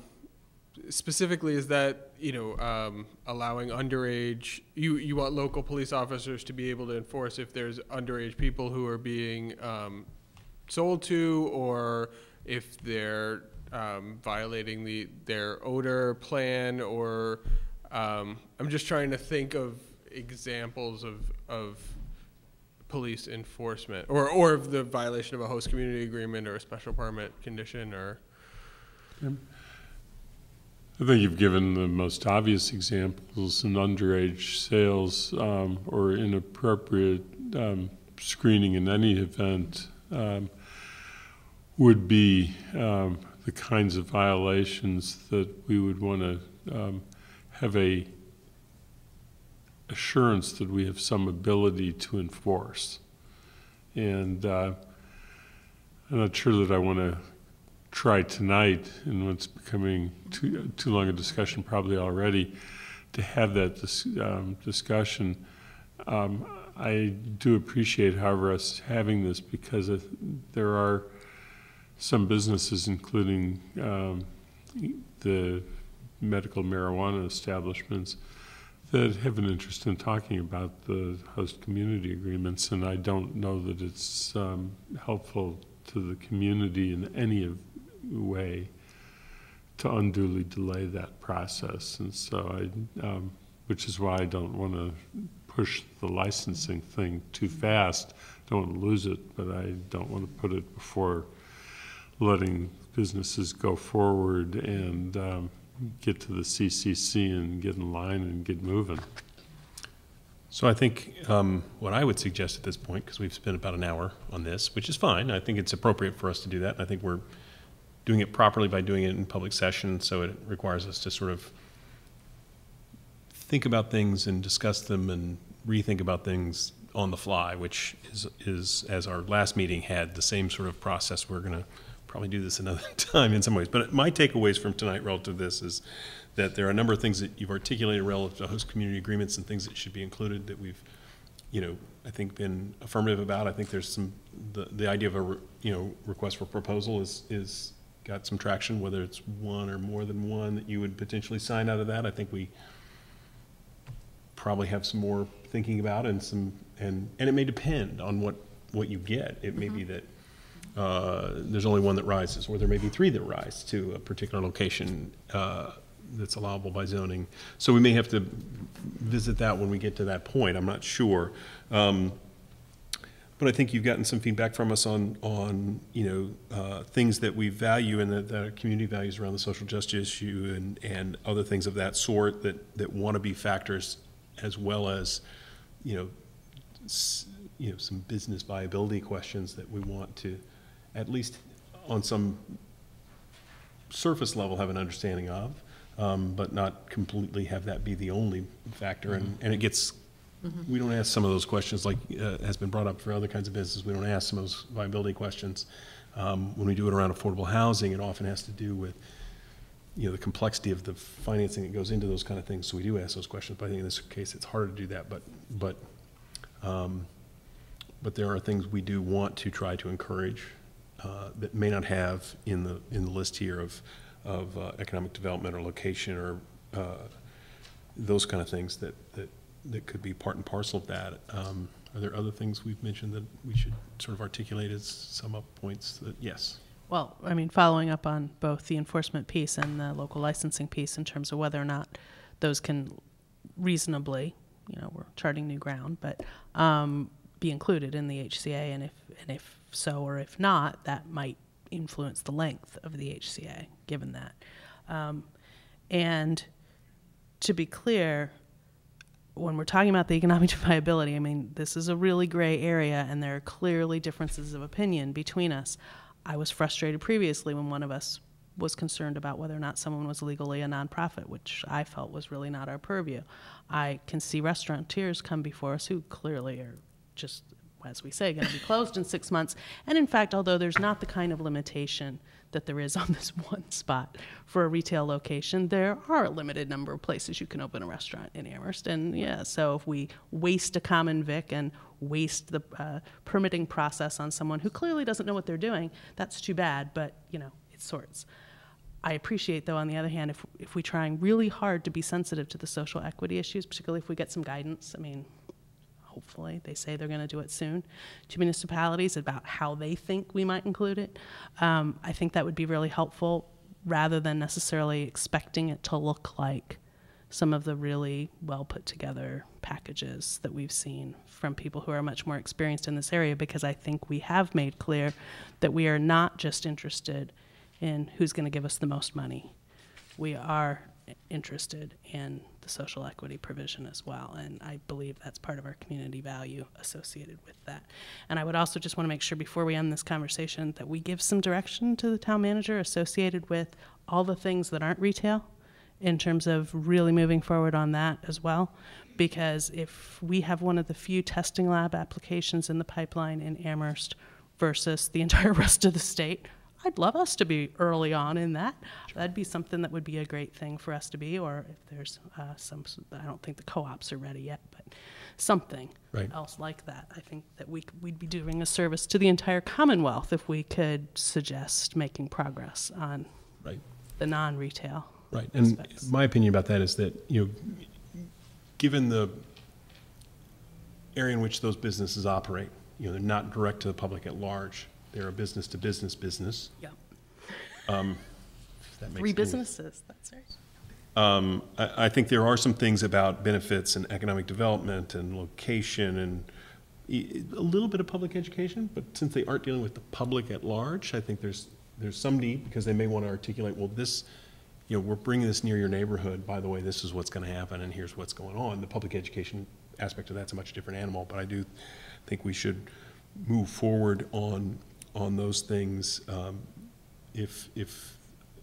specifically, is that, you know, um, allowing underage, you, you want local police officers to be able to enforce if there's underage people who are being, um, sold to, or if they're, um, violating the, their odor plan, or, um, I'm just trying to think of examples of, of police enforcement, or, or of the violation of a host community agreement or a special permit condition, or, I think you've given the most obvious examples in underage sales um, or inappropriate um, screening in any event um, would be um, the kinds of violations that we would want to um, have a assurance that we have some ability to enforce. And uh, I'm not sure that I want to try tonight, in what's becoming too, too long a discussion probably already, to have that dis- um, discussion. Um, I do appreciate, however, us having this because it- there are some businesses, including um, the medical marijuana establishments, that have an interest in talking about the host community agreements, and I don't know that it's um, helpful to the community in any of- way to unduly delay that process. And so I, um, which is why I don't want to push the licensing thing too fast. Don't want to lose it, but I don't want to put it before letting businesses go forward and um, get to the CCC and get in line and get moving. So I think um, what I would suggest at this point, because we've spent about an hour on this, which is fine, I think it's appropriate for us to do that. and I think we're doing it properly by doing it in public session, so it requires us to sort of think about things and discuss them and rethink about things on the fly, which is, is, as our last meeting had, the same sort of process. We're going to probably do this another time in some ways. But my takeaways from tonight relative to this is that there are a number of things that you've articulated relative to host community agreements and things that should be included that we've, you know, I think been affirmative about. I think there's some, the, the idea of a, you know, request for proposal is, is got some traction, whether it's one or more than one that you would potentially sign out of that. I think we probably have some more thinking about and some, and, and it may depend on what, what you get. It may be that, uh, there's only one that rises, or there may be three that rise to a particular location, uh, that's allowable by zoning. So we may have to visit that when we get to that point, I'm not sure. Um, But I think you've gotten some feedback from us on, on, you know, uh, things that we value and that, that our community values around the social justice issue and, and other things of that sort that, that want to be factors as well as, you know, s- you know, some business viability questions that we want to, at least on some surface level, have an understanding of, um, but not completely have that be the only factor. And, and it gets, we don't ask some of those questions like, uh, has been brought up for other kinds of business. We don't ask some of those viability questions. Um, when we do it around affordable housing, it often has to do with, you know, the complexity of the financing that goes into those kind of things. So we do ask those questions, but I think in this case, it's harder to do that. But, but, um, but there are things we do want to try to encourage uh, that may not have in the, in the list here of, of uh, economic development or location or uh, those kind of things that, that that could be part and parcel of that. Um, Are there other things we've mentioned that we should sort of articulate as sum up points that, yes? Well, I mean, following up on both the enforcement piece and the local licensing piece in terms of whether or not those can reasonably, you know, we're charting new ground, but um, be included in the HCA, and if and if so or if not, that might influence the length of the HCA, given that. Um, and to be clear, when we're talking about the economic viability, I mean, this is a really gray area, and there are clearly differences of opinion between us. I was frustrated previously when one of us was concerned about whether or not someone was legally a nonprofit, which I felt was really not our purview. I can see restaurateurs come before us who clearly are just, as we say, going to be closed in six months. And in fact, although there's not the kind of limitation that there is on this one spot for a retail location, there are a limited number of places you can open a restaurant in Amherst. And yeah, so if we waste a common vic and waste the uh, permitting process on someone who clearly doesn't know what they're doing, that's too bad, but you know, it sorts. I appreciate, though, on the other hand, if, if we're trying really hard to be sensitive to the social equity issues, particularly if we get some guidance, I mean, hopefully, they say they're going to do it soon, to municipalities about how they think we might include it, um, I think that would be really helpful rather than necessarily expecting it to look like some of the really well put together packages that we've seen from people who are much more experienced in this area because I think we have made clear that we are not just interested in who's going to give us the most money. We are interested in the social equity provision as well, and I believe that's part of our community value associated with that. And I would also just want to make sure before we end this conversation that we give some direction to the town manager associated with all the things that aren't retail in terms of really moving forward on that as well. Because if we have one of the few testing lab applications in the pipeline in Amherst versus the entire rest of the state, I'd love us to be early on in that. That'd be something that would be a great thing for us to be, or if there's uh, some, I don't think the co-ops are ready yet, but something Right. else like that. I think that we, we'd be doing a service to the entire Commonwealth if we could suggest making progress on Right. the non-retail. Right, and aspects. my opinion about that is that, you know, given the area in which those businesses operate, you know, they're not direct to the public at large, they're a business-to-business business. Yeah. if that makes Three any- businesses, that's right. Um, I, I think there are some things about benefits and economic development and location and e- a little bit of public education, but since they aren't dealing with the public at large, I think there's, there's some need, because they may want to articulate, well, this, you know, we're bringing this near your neighborhood, by the way, this is what's going to happen, and here's what's going on. The public education aspect of that's a much different animal, but I do think we should move forward on, on those things, um, if, if,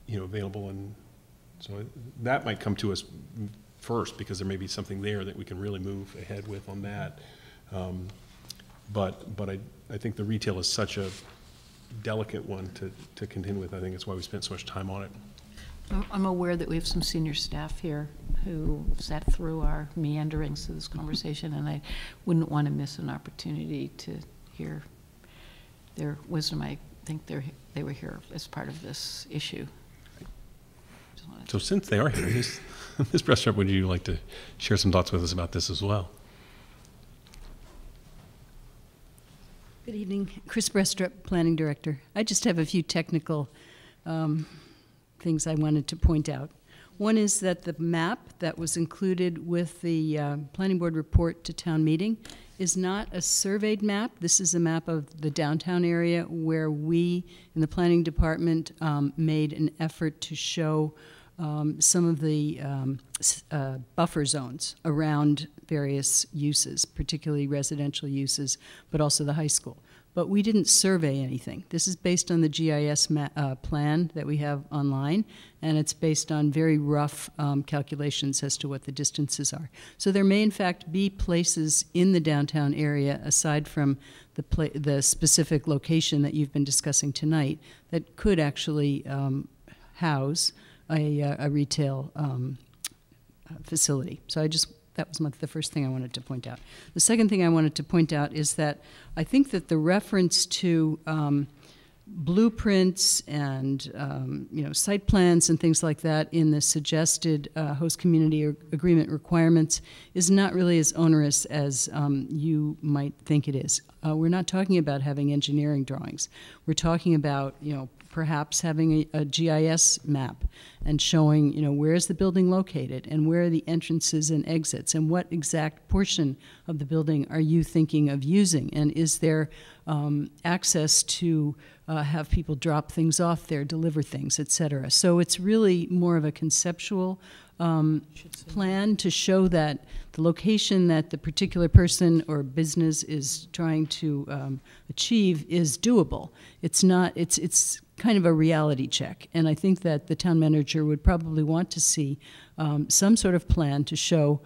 you know, available and so that might come to us first, because there may be something there that we can really move ahead with on that. Um, But, but I, I think the retail is such a delicate one to, to contend with. I think that's why we spent so much time on it. I'm- aware that we have some senior staff here who sat through our meanderings of this conversation, and I wouldn't want to miss an opportunity to hear their wisdom. I think they're, they were here as part of this issue. Just wanted to- So since they are here, Ms. Ms. Brestrup, would you like to share some thoughts with us about this as well? Good evening, Chris Brestrup, Planning Director. I just have a few technical um, things I wanted to point out. One is that the map that was included with the uh, Planning Board report to town meeting is not a surveyed map. This is a map of the downtown area where we, in the Planning Department, um, made an effort to show um, some of the um, uh, buffer zones around various uses, particularly residential uses, but also the high school. But we didn't survey anything. This is based on the GIS uh, plan that we have online, and it's based on very rough um, calculations as to what the distances are. So there may, in fact, be places in the downtown area, aside from the, the specific location that you've been discussing tonight, that could actually um, house a, uh, a retail um, facility. So I just, that was my, the first thing I wanted to point out. The second thing I wanted to point out is that I think that the reference to um, blueprints and um, you know site plans and things like that in the suggested uh, host community ag- agreement requirements is not really as onerous as um, you might think it is. Uh, we're not talking about having engineering drawings. We're talking about you know perhaps having a, a GIS map and showing you know where is the building located and where are the entrances and exits and what exact portion of the building are you thinking of using and is there um, access to uh, have people drop things off there, deliver things, et cetera. So it's really more of a conceptual um, plan to show that the location that the particular person or business is trying to um, achieve is doable. It's not. It's it's kind of a reality check, and I think that the town manager would probably want to see um, some sort of plan to show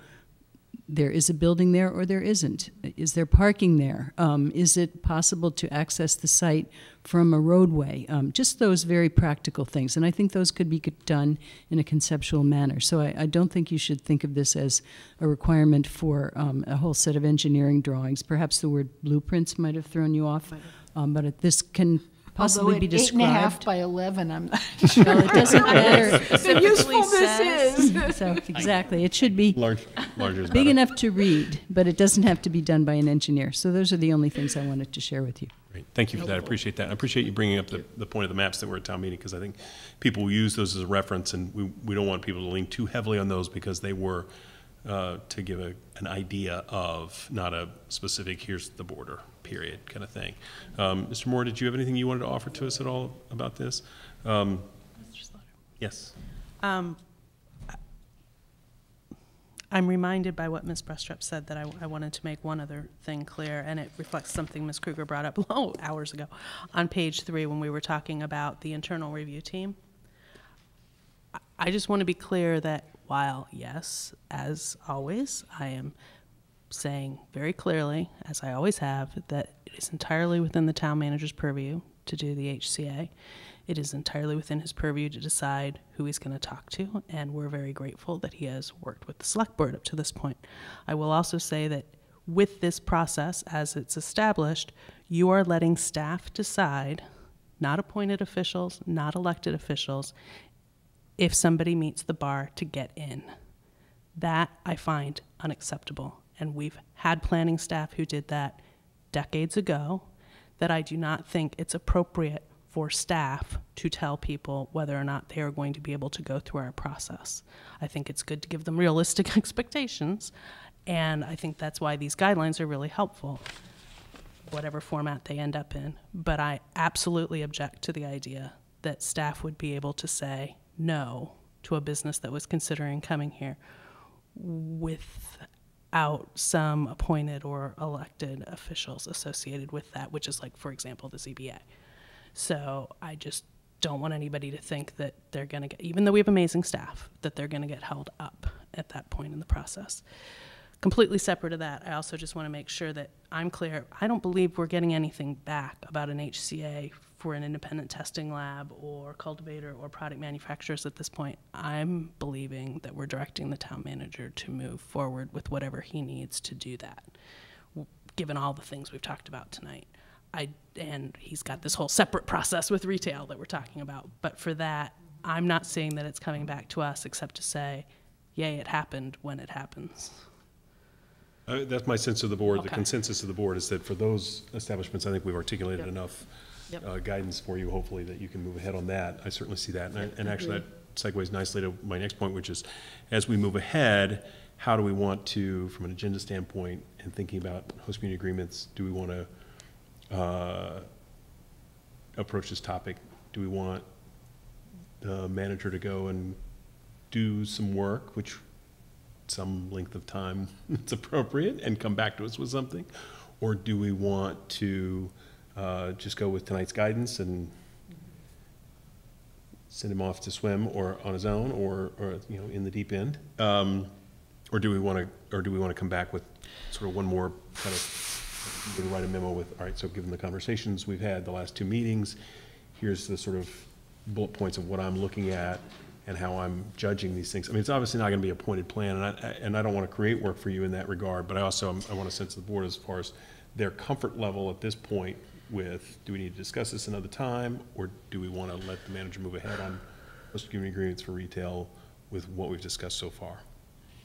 there is a building there or there isn't. Is there parking there? Um, is it possible to access the site from a roadway? Um, just those very practical things. And I think those could be done in a conceptual manner. So I, I don't think you should think of this as a requirement for um, a whole set of engineering drawings. Perhaps the word blueprints might have thrown you off, um, but it, this can possibly Although be at eight and described. a half by 11, I'm not sure. Well, it doesn't matter. the usefulness is. So, exactly, it should be Large, larger is big better. enough to read, but it doesn't have to be done by an engineer. So those are the only things I wanted to share with you. Great. Thank you for that. I appreciate that. I appreciate you bringing up the, the point of the maps that were at town meeting, because I think people will use those as a reference, and we, we don't want people to lean too heavily on those, because they were uh, to give a, an idea of, not a specific, here's the border, period, kind of thing. Um, Mr. Moore, did you have anything you wanted to offer to us at all about this? Um, Yes. Um, I'm reminded by what Ms. Brestrup said that I, I wanted to make one other thing clear, and it reflects something Ms. Kruger brought up, oh, hours ago, on page three when we were talking about the internal review team. I- I just want to be clear that while, yes, as always, I am saying very clearly, as I always have, that it is entirely within the town manager's purview to do the HCA. It is entirely within his purview to decide who he's going to talk to, and we're very grateful that he has worked with the select board up to this point. I will also say that with this process, as it's established, you are letting staff decide, not appointed officials, not elected officials, if somebody meets the bar to get in. That I find unacceptable. And we've had planning staff who did that decades ago, that I do not think it's appropriate for staff to tell people whether or not they are going to be able to go through our process. I think it's good to give them realistic expectations, and I think that's why these guidelines are really helpful, whatever format they end up in. But I absolutely object to the idea that staff would be able to say no to a business that was considering coming here without some appointed or elected officials associated with that, which is like, for example, the ZBA. So I just don't want anybody to think that they're going to get, even though we have amazing staff, that they're going to get held up at that point in the process. Completely separate of that, I also just want to make sure that I'm clear. I don't believe we're getting anything back about an HCA for an independent testing lab or cultivator or product manufacturers at this point. I'm believing that we're directing the town manager to move forward with whatever he needs to do that, given all the things we've talked about tonight. I, and he's got this whole separate process with retail that we're talking about. But for that, I'm not seeing that it's coming back to us except to say, yay, it happened when it happens. Uh, That's my sense of the board. The consensus of the board is that for those establishments, I think we've articulated Yep. enough Yep. uh, guidance for you, hopefully, that you can move ahead on that. I certainly see that. And I- And actually, that segues nicely to my next point, which is, as we move ahead, how do we want to, from an agenda standpoint, and thinking about host community agreements, do we want to approach this topic? Do we want the manager to go and do some work, which some length of time it's appropriate, and come back to us with something? Or do we want to uh, just go with tonight's guidance and send him off to swim or on his own, or, or, you know, in the deep end? Um, Or do we want to, or do we want to come back with sort of one more kind of, write a memo with, all right, so given the conversations we've had, the last two meetings, here's the sort of bullet points of what I'm looking at and how I'm judging these things. I mean, it's obviously not going to be a pointed plan, and I, and I don't want to create work for you in that regard, but I also, I want to sense the board as far as their comfort level at this point with, do we need to discuss this another time? Or do we want to let the manager move ahead on host community agreements for retail with what we've discussed so far?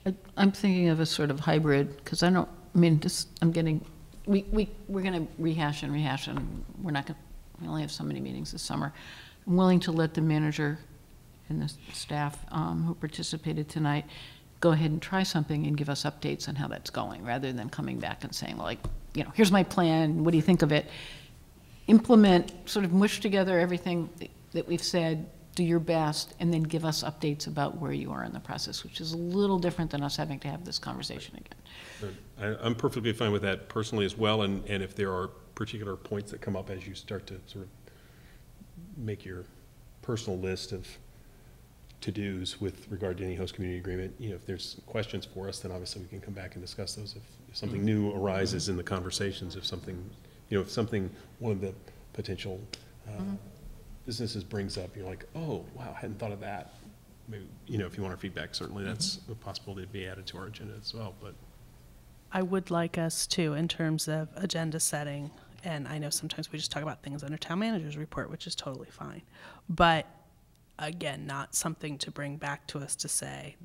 I- I'm thinking of a sort of hybrid, because I don't, I mean, just, I'm getting, we, we, we're going to rehash and rehash, and we're not going, we only have so many meetings this summer. I'm willing to let the manager and the staff um, who participated tonight go ahead and try something and give us updates on how that's going, rather than coming back and saying, like, you know, here's my plan, what do you think of it? Implement, sort of mush together everything that we've said, do your best, and then give us updates about where you are in the process, which is a little different than us having to have this conversation again. I, I'm perfectly fine with that personally as well, and, and if there are particular points that come up as you start to sort of make your personal list of to-dos with regard to any host community agreement, you know, if there's questions for us, then obviously we can come back and discuss those. If if something mm-hmm. new arises in the conversations, if something, you know, if something, one of the potential uh, businesses brings up, you're like, oh, wow, I hadn't thought of that. Maybe, you know, if you want our feedback, certainly that's a possibility to be added to our agenda as well, but I would like us to, in terms of agenda setting, and I know sometimes we just talk about things under town manager's report, which is totally fine. But again, not something to bring back to us to say,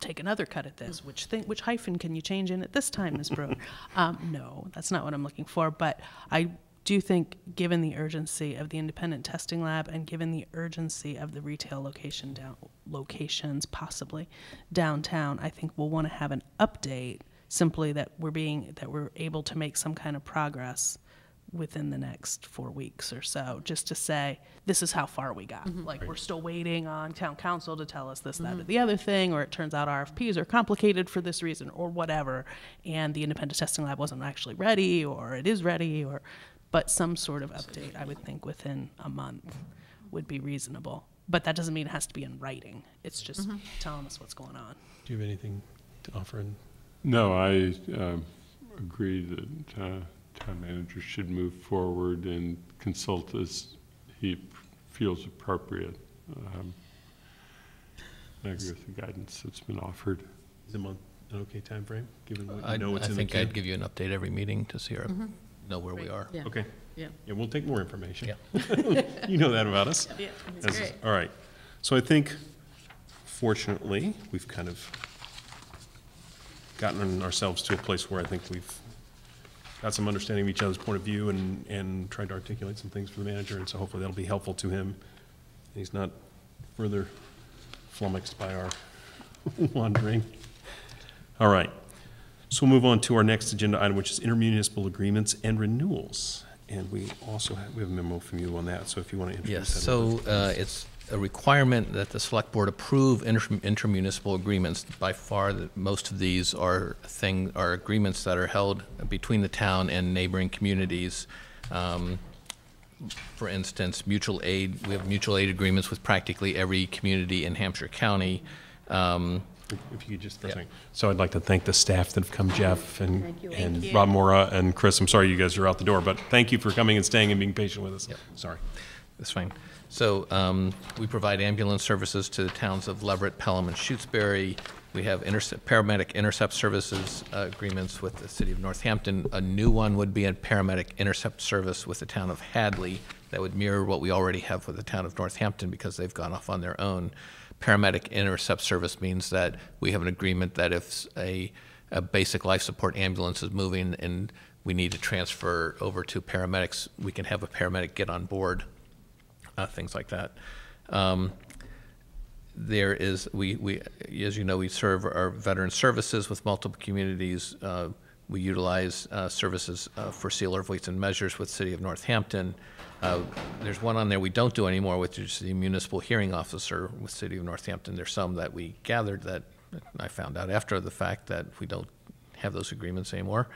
take another cut at this. Which thing, which hyphen can you change in at this time, Ms. Brewer? um, no, that's not what I'm looking for. But I do think, given the urgency of the independent testing lab and given the urgency of the retail location down locations, possibly downtown, I think we'll want to have an update. Simply that we're being that we're able to make some kind of progress within the next four weeks or so, just to say, this is how far we got. Like, we're still waiting on town counsel to tell us this, that, or the other thing, or it turns out RFPs are complicated for this reason, or whatever, and the independent testing lab wasn't actually ready, or it is ready, or, but some sort of update, I would think, within a month would be reasonable. But that doesn't mean it has to be in writing. It's just telling us what's going on. do you have anything to offer? in- No, I um, agree that uh, town manager should move forward and consult as he feels appropriate. Um, I agree with the guidance that's been offered. Is a month an okay timeframe, given what you I know what's I in the think queue? I'd give you an update every meeting to see our, know where we are. Yeah. Okay. Yeah. Yeah, we'll take more information. Yeah. You know that about us. Yeah, That's- All right. So I think fortunately, we've kind of gotten ourselves to a place where I think we've got some understanding of each other's point of view and, and tried to articulate some things for the manager, and so hopefully that'll be helpful to him. He's not further flummoxed by our wandering. All right. So we'll move on to our next agenda item, which is intermunicipal agreements and renewals. And we also have, we have a memo from you on that, so if you want to introduce Yes, that. little so uh, it's a requirement that the select board approve inter- intermunicipal agreements. By far, the- most of these are thing, are agreements that are held between the town and neighboring communities. Um, For instance, mutual aid, we have mutual aid agreements with practically every community in Hampshire County. Um, If you could just, for a second. So I'd like to thank the staff that have come, Jeff and, and Rob Mora and Chris. I'm sorry you guys are out the door, but thank you for coming and staying and being patient with us. Yep. Sorry. That's fine. So um, we provide ambulance services to the towns of Leverett, Pelham, and Shutesbury. We have intercept, paramedic intercept services uh, agreements with the city of Northampton. A new one would be a paramedic intercept service with the town of Hadley that would mirror what we already have with the town of Northampton because they've gone off on their own. Paramedic intercept service means that we have an agreement that if a, a basic life support ambulance is moving and we need to transfer over to paramedics, we can have a paramedic get on board uh, things like that. Um, there is, we, we, as you know, we serve our veteran services with multiple communities. Uh, we utilize uh, services uh, for sealer of weights and measures with City of Northampton. Uh, there's one on there we don't do anymore, which is the municipal hearing officer with City of Northampton. There's some that we gathered that I found out after the fact that we don't have those agreements anymore.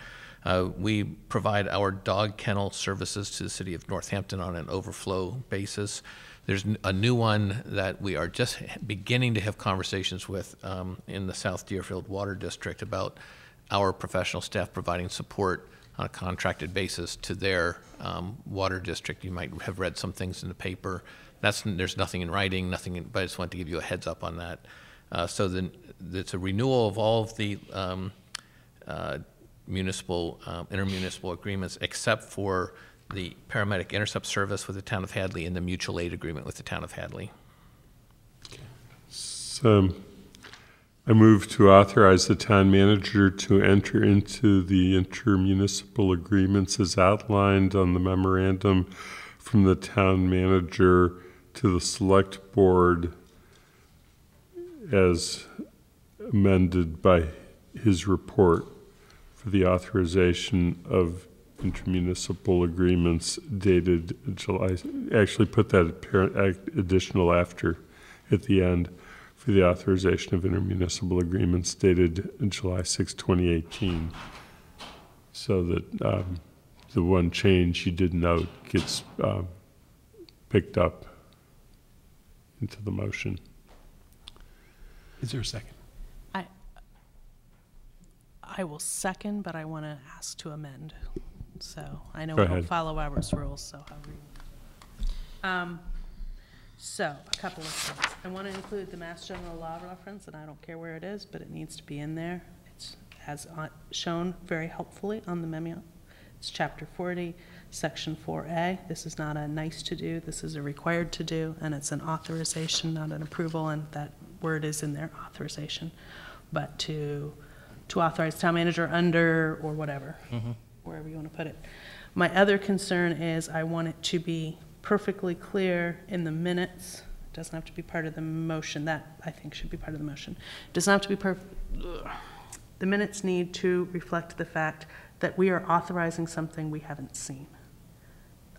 Uh, we provide our dog kennel services to the city of Northampton on an overflow basis. There's a new one that we are just beginning to have conversations with um, in the South Deerfield Water District about our professional staff providing support on a contracted basis to their um, water district. You might have read some things in the paper. That's there's nothing in writing, nothing. In, but I just wanted to give you a heads up on that. Uh, so then it's a renewal of all of the um, uh, municipal, um, intermunicipal agreements, except for the paramedic intercept service with the town of Hadley, and the mutual aid agreement with the town of Hadley. So I move to authorize the town manager to enter into the intermunicipal agreements as outlined on the memorandum from the town manager to the select board as amended by his report for the authorization of intermunicipal agreements dated July, actually put that par- ac- additional after at the end for the authorization of intermunicipal agreements dated July 6, 2018. So that um, the one change you did note gets um, picked up into the motion. Is there a second? I, will second, but I want to ask to amend. So I know Go we don't follow Robert's rules, so however you. Um, so, a couple of things. I want to include the Mass General Law reference, and I don't care where it is, but it needs to be in there. It's, as shown very helpfully on the memo. It's chapter 40, section 4A. This is not a nice to do, this is a required to do, and it's an authorization, not an approval, and that word is in there, authorization. But to, to authorize town manager under, or whatever, mm-hmm. wherever you want to put it. My other concern is I want it to be perfectly clear in the minutes. It Doesn't have to be part of the motion, that I think should be part of the motion. It doesn't have to be per, ugh. the minutes need to reflect the fact that we are authorizing something we haven't seen.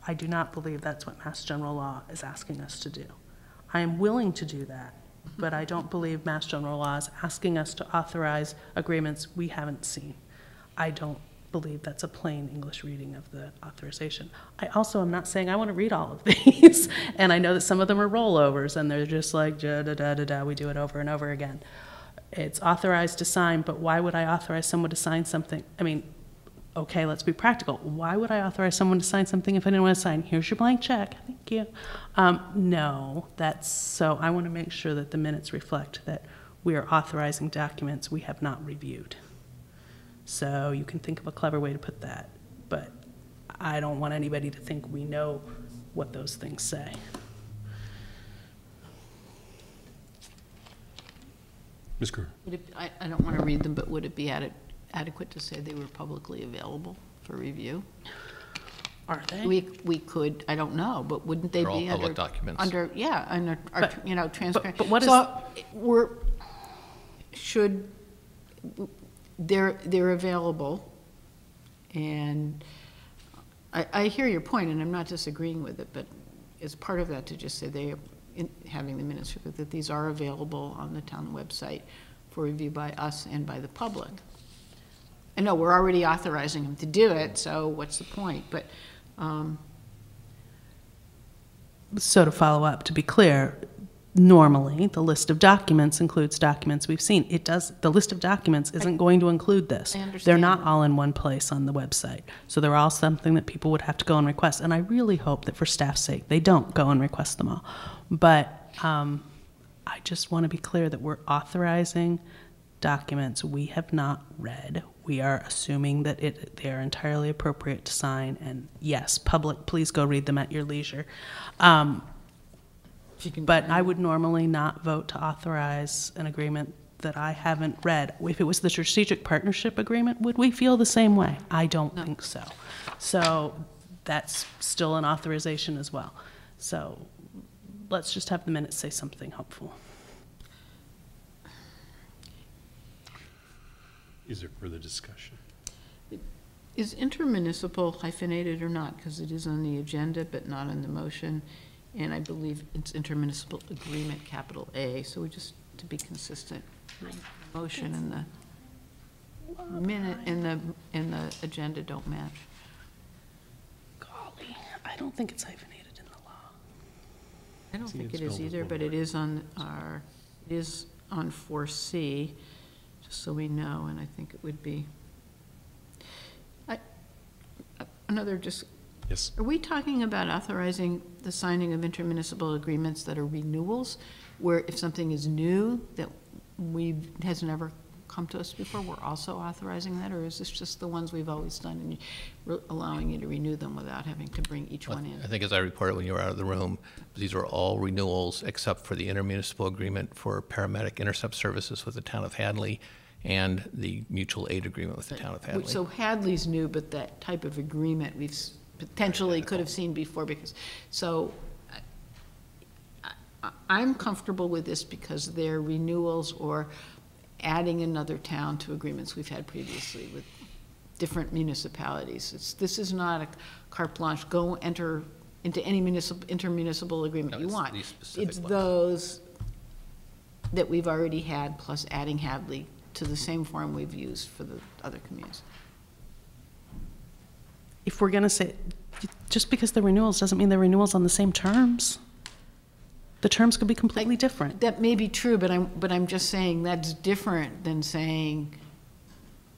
I do not believe that's what Mass General Law is asking us to do. I am willing to do that, but I don't believe Mass General Law is asking us to authorize agreements we haven't seen. I don't believe that's a plain English reading of the authorization. I also am not saying I want to read all of these, and I know that some of them are rollovers, and they're just like, da, da, da, da, da, we do it over and over again. It's authorized to sign, but why would I authorize someone to sign something? I mean, okay, let's be practical. Why would I authorize someone to sign something if I didn't want to sign? Here's your blank check. Thank you. Um, no, that's so. I want to make sure that the minutes reflect that we are authorizing documents we have not reviewed. So you can think of a clever way to put that, but I don't want anybody to think we know what those things say. Ms. Kerr? Would it, I, I don't want to read them, but would it be ade- adequate to say they were publicly available for review? Are they? We, we could, I don't know, but wouldn't they They're all be public under? documents. Under, yeah, under, our But- you know, transparent. but what is- So, we're, should, they're, they're available, and I, I hear your point, and I'm not disagreeing with it, but as part of that, to just say they, in, having the minutes, that these are available on the town website for review by us and by the public. I know, we're already authorizing them to do it, so what's the point? But, um, So to follow up, to be clear, normally, the list of documents includes documents we've seen. It does, the list of documents isn't going to include this. I They're understand. not all in one place on the website. So they're all something that people would have to go and request. And I really hope that for staff's sake, they don't go and request them all. But um, I just want to be clear that we're authorizing documents we have not read. We are assuming that it, they are entirely appropriate to sign. And yes, public, please go read them at your leisure. Um, if you can. but I would normally not vote to authorize an agreement that I haven't read. If it was the strategic partnership agreement, would we feel the same way? I don't think so. So that's still an authorization as well. So let's just have the minutes say something hopeful. Is there further discussion? Is intermunicipal hyphenated or not? Because it is on the agenda, but not on the motion. And I believe it's intermunicipal agreement, capital A. So we just, to be consistent, motion and the minute and the, and the agenda don't match. Golly, I don't think it's hyphenated in the law. I don't See, think it's it is spelled with either, but it is on our, it is on 4C, just so we know, and I think it would be. I- Another just Yes. Are we talking about authorizing the signing of intermunicipal agreements that are renewals, where if something is new that we, has never come to us before, we're also authorizing that? Or is this just the ones we've always done and allowing you to renew them without having to bring each one in? I think as I reported when you were out of the room, these are all renewals except for the intermunicipal agreement for paramedic intercept services with the town of Hadley and the mutual aid agreement with the town of Hadley. So Hadley's new, but that type of agreement we've potentially could have seen before because, so I- I- I'm comfortable with this because they're renewals or adding another town to agreements we've had previously with different municipalities. It's, this is not a carte blanche, go enter into any municipal, intermunicipal agreement No, you it's want. these specific It's ones. those that we've already had, plus adding Hadley to the same form we've used for the other communities. If we're going to say, just because they're renewals doesn't mean they're renewals on the same terms. The terms could be completely different. That may be true, but I'm, but I'm just saying that's different than saying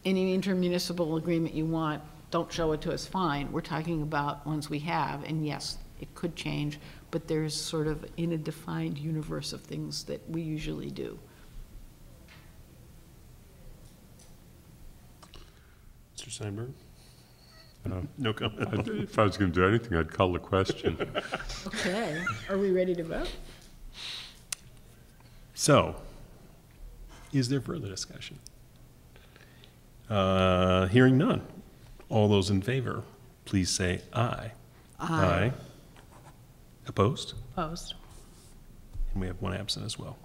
any intermunicipal agreement you want, don't show it to us, fine. We're talking about ones we have, and yes, it could change, but there's sort of in a defined universe of things that we usually do. Mr. Steinberg? Uh, No comment? I'd- If I was going to do anything, I'd call the question. Okay, are we ready to vote? So, is there further discussion? Uh, Hearing none. All those in favor, please say aye. Aye. Opposed? Opposed. And we have one absent as well.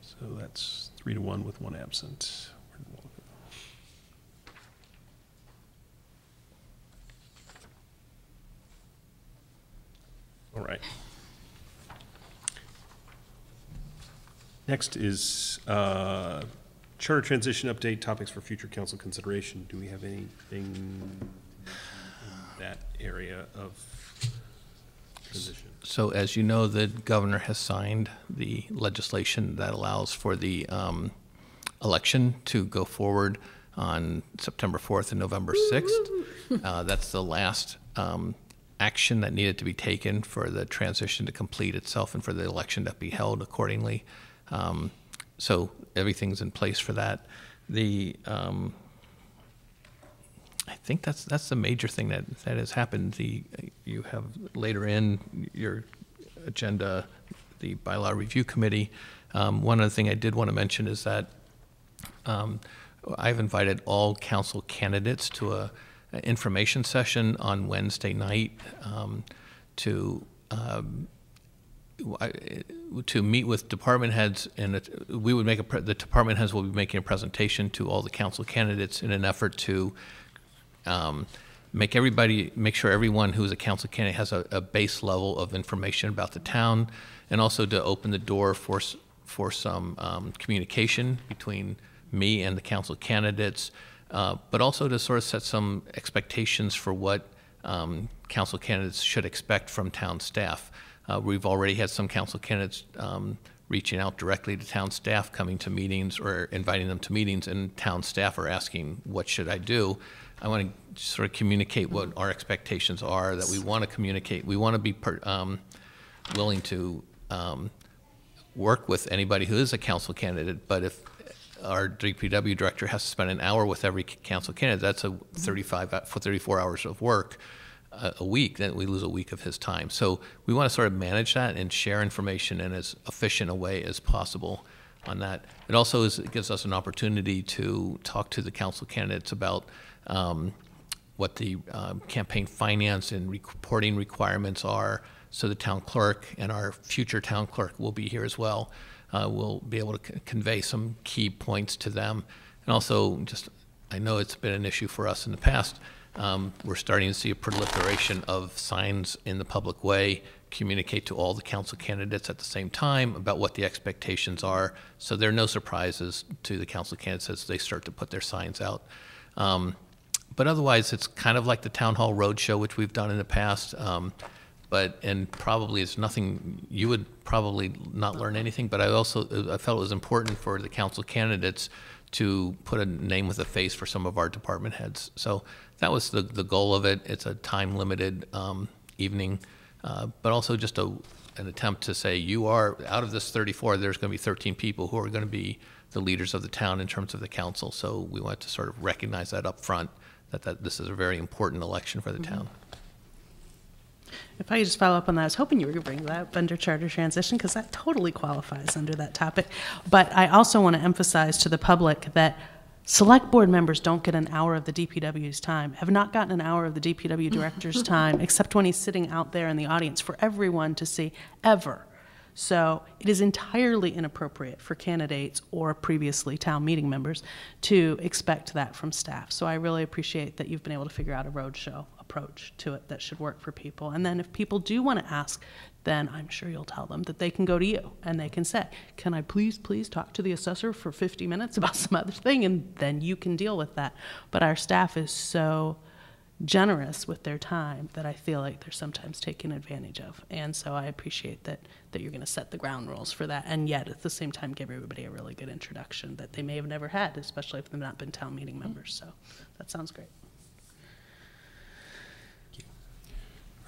So that's three to one with one absent. All right. Next is uh, charter transition update, topics for future council consideration. Do we have anything in that area of transition? So as you know, the governor has signed the legislation that allows for the um, election to go forward on September 4th and November 6th. Uh, That's the last um, action that needed to be taken for the transition to complete itself and for the election to be held accordingly. Um, So everything's in place for that. The, um, I think that's, that's the major thing that, that has happened. The, you have later in your agenda, the bylaw review committee. Um, one other thing I did want to mention is that um, I've invited all council candidates to a, information session on Wednesday night um, to um, to meet with department heads, and we would make a, the department heads will be making a presentation to all the council candidates in an effort to um, make everybody, make sure everyone who is a council candidate has a, a base level of information about the town, and also to open the door for, for some um, communication between me and the council candidates, uh, but also to sort of set some expectations for what um, council candidates should expect from town staff. Uh, We've already had some council candidates um, reaching out directly to town staff, coming to meetings or inviting them to meetings, and town staff are asking, what should I do? I want to sort of communicate what our expectations are, that we want to communicate, we want to be per- um, willing to um, work with anybody who is a council candidate, but if our DPW director has to spend an hour with every council candidate, that's a 35, for 34 hours of work a a week, then we lose a week of his time. So we want to sort of manage that and share information in as efficient a way as possible on that. It also is, it gives us an opportunity to talk to the council candidates about um, what the um, campaign finance and reporting requirements are. So the town clerk and our future town clerk will be here as well. Uh, We'll be able to convey some key points to them. And also, just, I know it's been an issue for us in the past. Um, We're starting to see a proliferation of signs in the public way, communicate to all the council candidates at the same time about what the expectations are. So there are no surprises to the council candidates as they start to put their signs out. Um, but otherwise, it's kind of like the town hall roadshow, which we've done in the past. Um, but and probably it's nothing. You would probably not learn anything. But I also I felt it was important for the council candidates to put a name with a face for some of our department heads. So that was the the goal of it. It's a time limited um, evening, uh, but also just a an attempt to say you are out of this 34. There's going to be 13 people who are going to be the leaders of the town in terms of the council. So we want to sort of recognize that up front, that, that this is a very important election for the town. If I could just follow up on that, I was hoping you were going to bring that up under charter transition because that totally qualifies under that topic. But I also want to emphasize to the public that select board members don't get an hour of the DPW's time, have not gotten an hour of the DPW director's time, except when he's sitting out there in the audience for everyone to see, ever. So it is entirely inappropriate for candidates or previously town meeting members to expect that from staff. So I really appreciate that you've been able to figure out a roadshow approach to it that should work for people. And then if people do want to ask, then I'm sure you'll tell them that they can go to you and they can say, Can I please, please talk to the assessor for 50 minutes about some other thing? And then you can deal with that. But our staff is so generous with their time that I feel like they're sometimes taken advantage of. And so I appreciate that, that you're going to set the ground rules for that, and yet at the same time give everybody a really good introduction that they may have never had, especially if they've not been town meeting members. So that sounds great.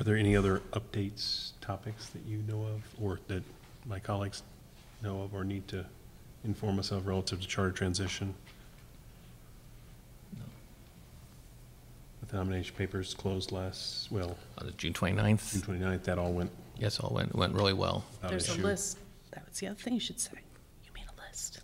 Are there any other updates, topics that you know of, or that my colleagues know of or need to inform us of relative to charter transition? No. The nomination papers closed last, well, On the June 29th, June 29th, that all went yes, all went, went really well. without There's a issue. list. That's the other thing you should say. You made a list.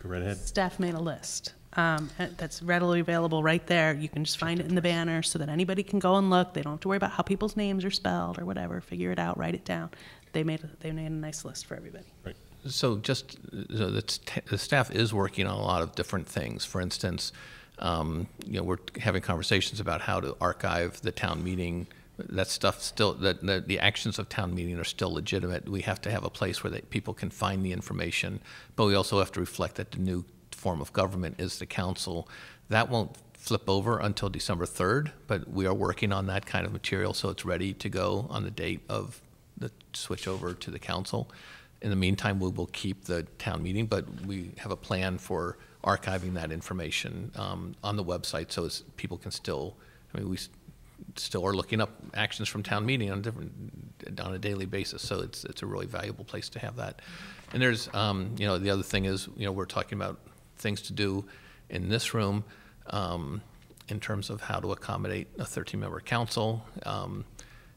Go right ahead. Staff made a list um, that's readily available right there. You can just find it in the banner so that anybody can go and look. They don't have to worry about how people's names are spelled or whatever. Figure it out, write it down. They made a, they made a nice list for everybody. Right. So just, so the, staff is working on a lot of different things. For instance, um, you know, we're having conversations about how to archive the town meeting. That stuff still, the, the actions of town meeting are still legitimate. We have to have a place where they, people can find the information, but we also have to reflect that the new form of government is the council. That won't flip over until December 3rd, but we are working on that kind of material, so it's ready to go on the date of the switch over to the council. In the meantime, we will keep the town meeting, but we have a plan for archiving that information um, on the website so as people can still, I mean, we still are looking up actions from town meeting on different, on a daily basis, so it's, it's a really valuable place to have that. And there's, um, you know, the other thing is, you know, we're talking about things to do in this room um, in terms of how to accommodate a 13-member council. um,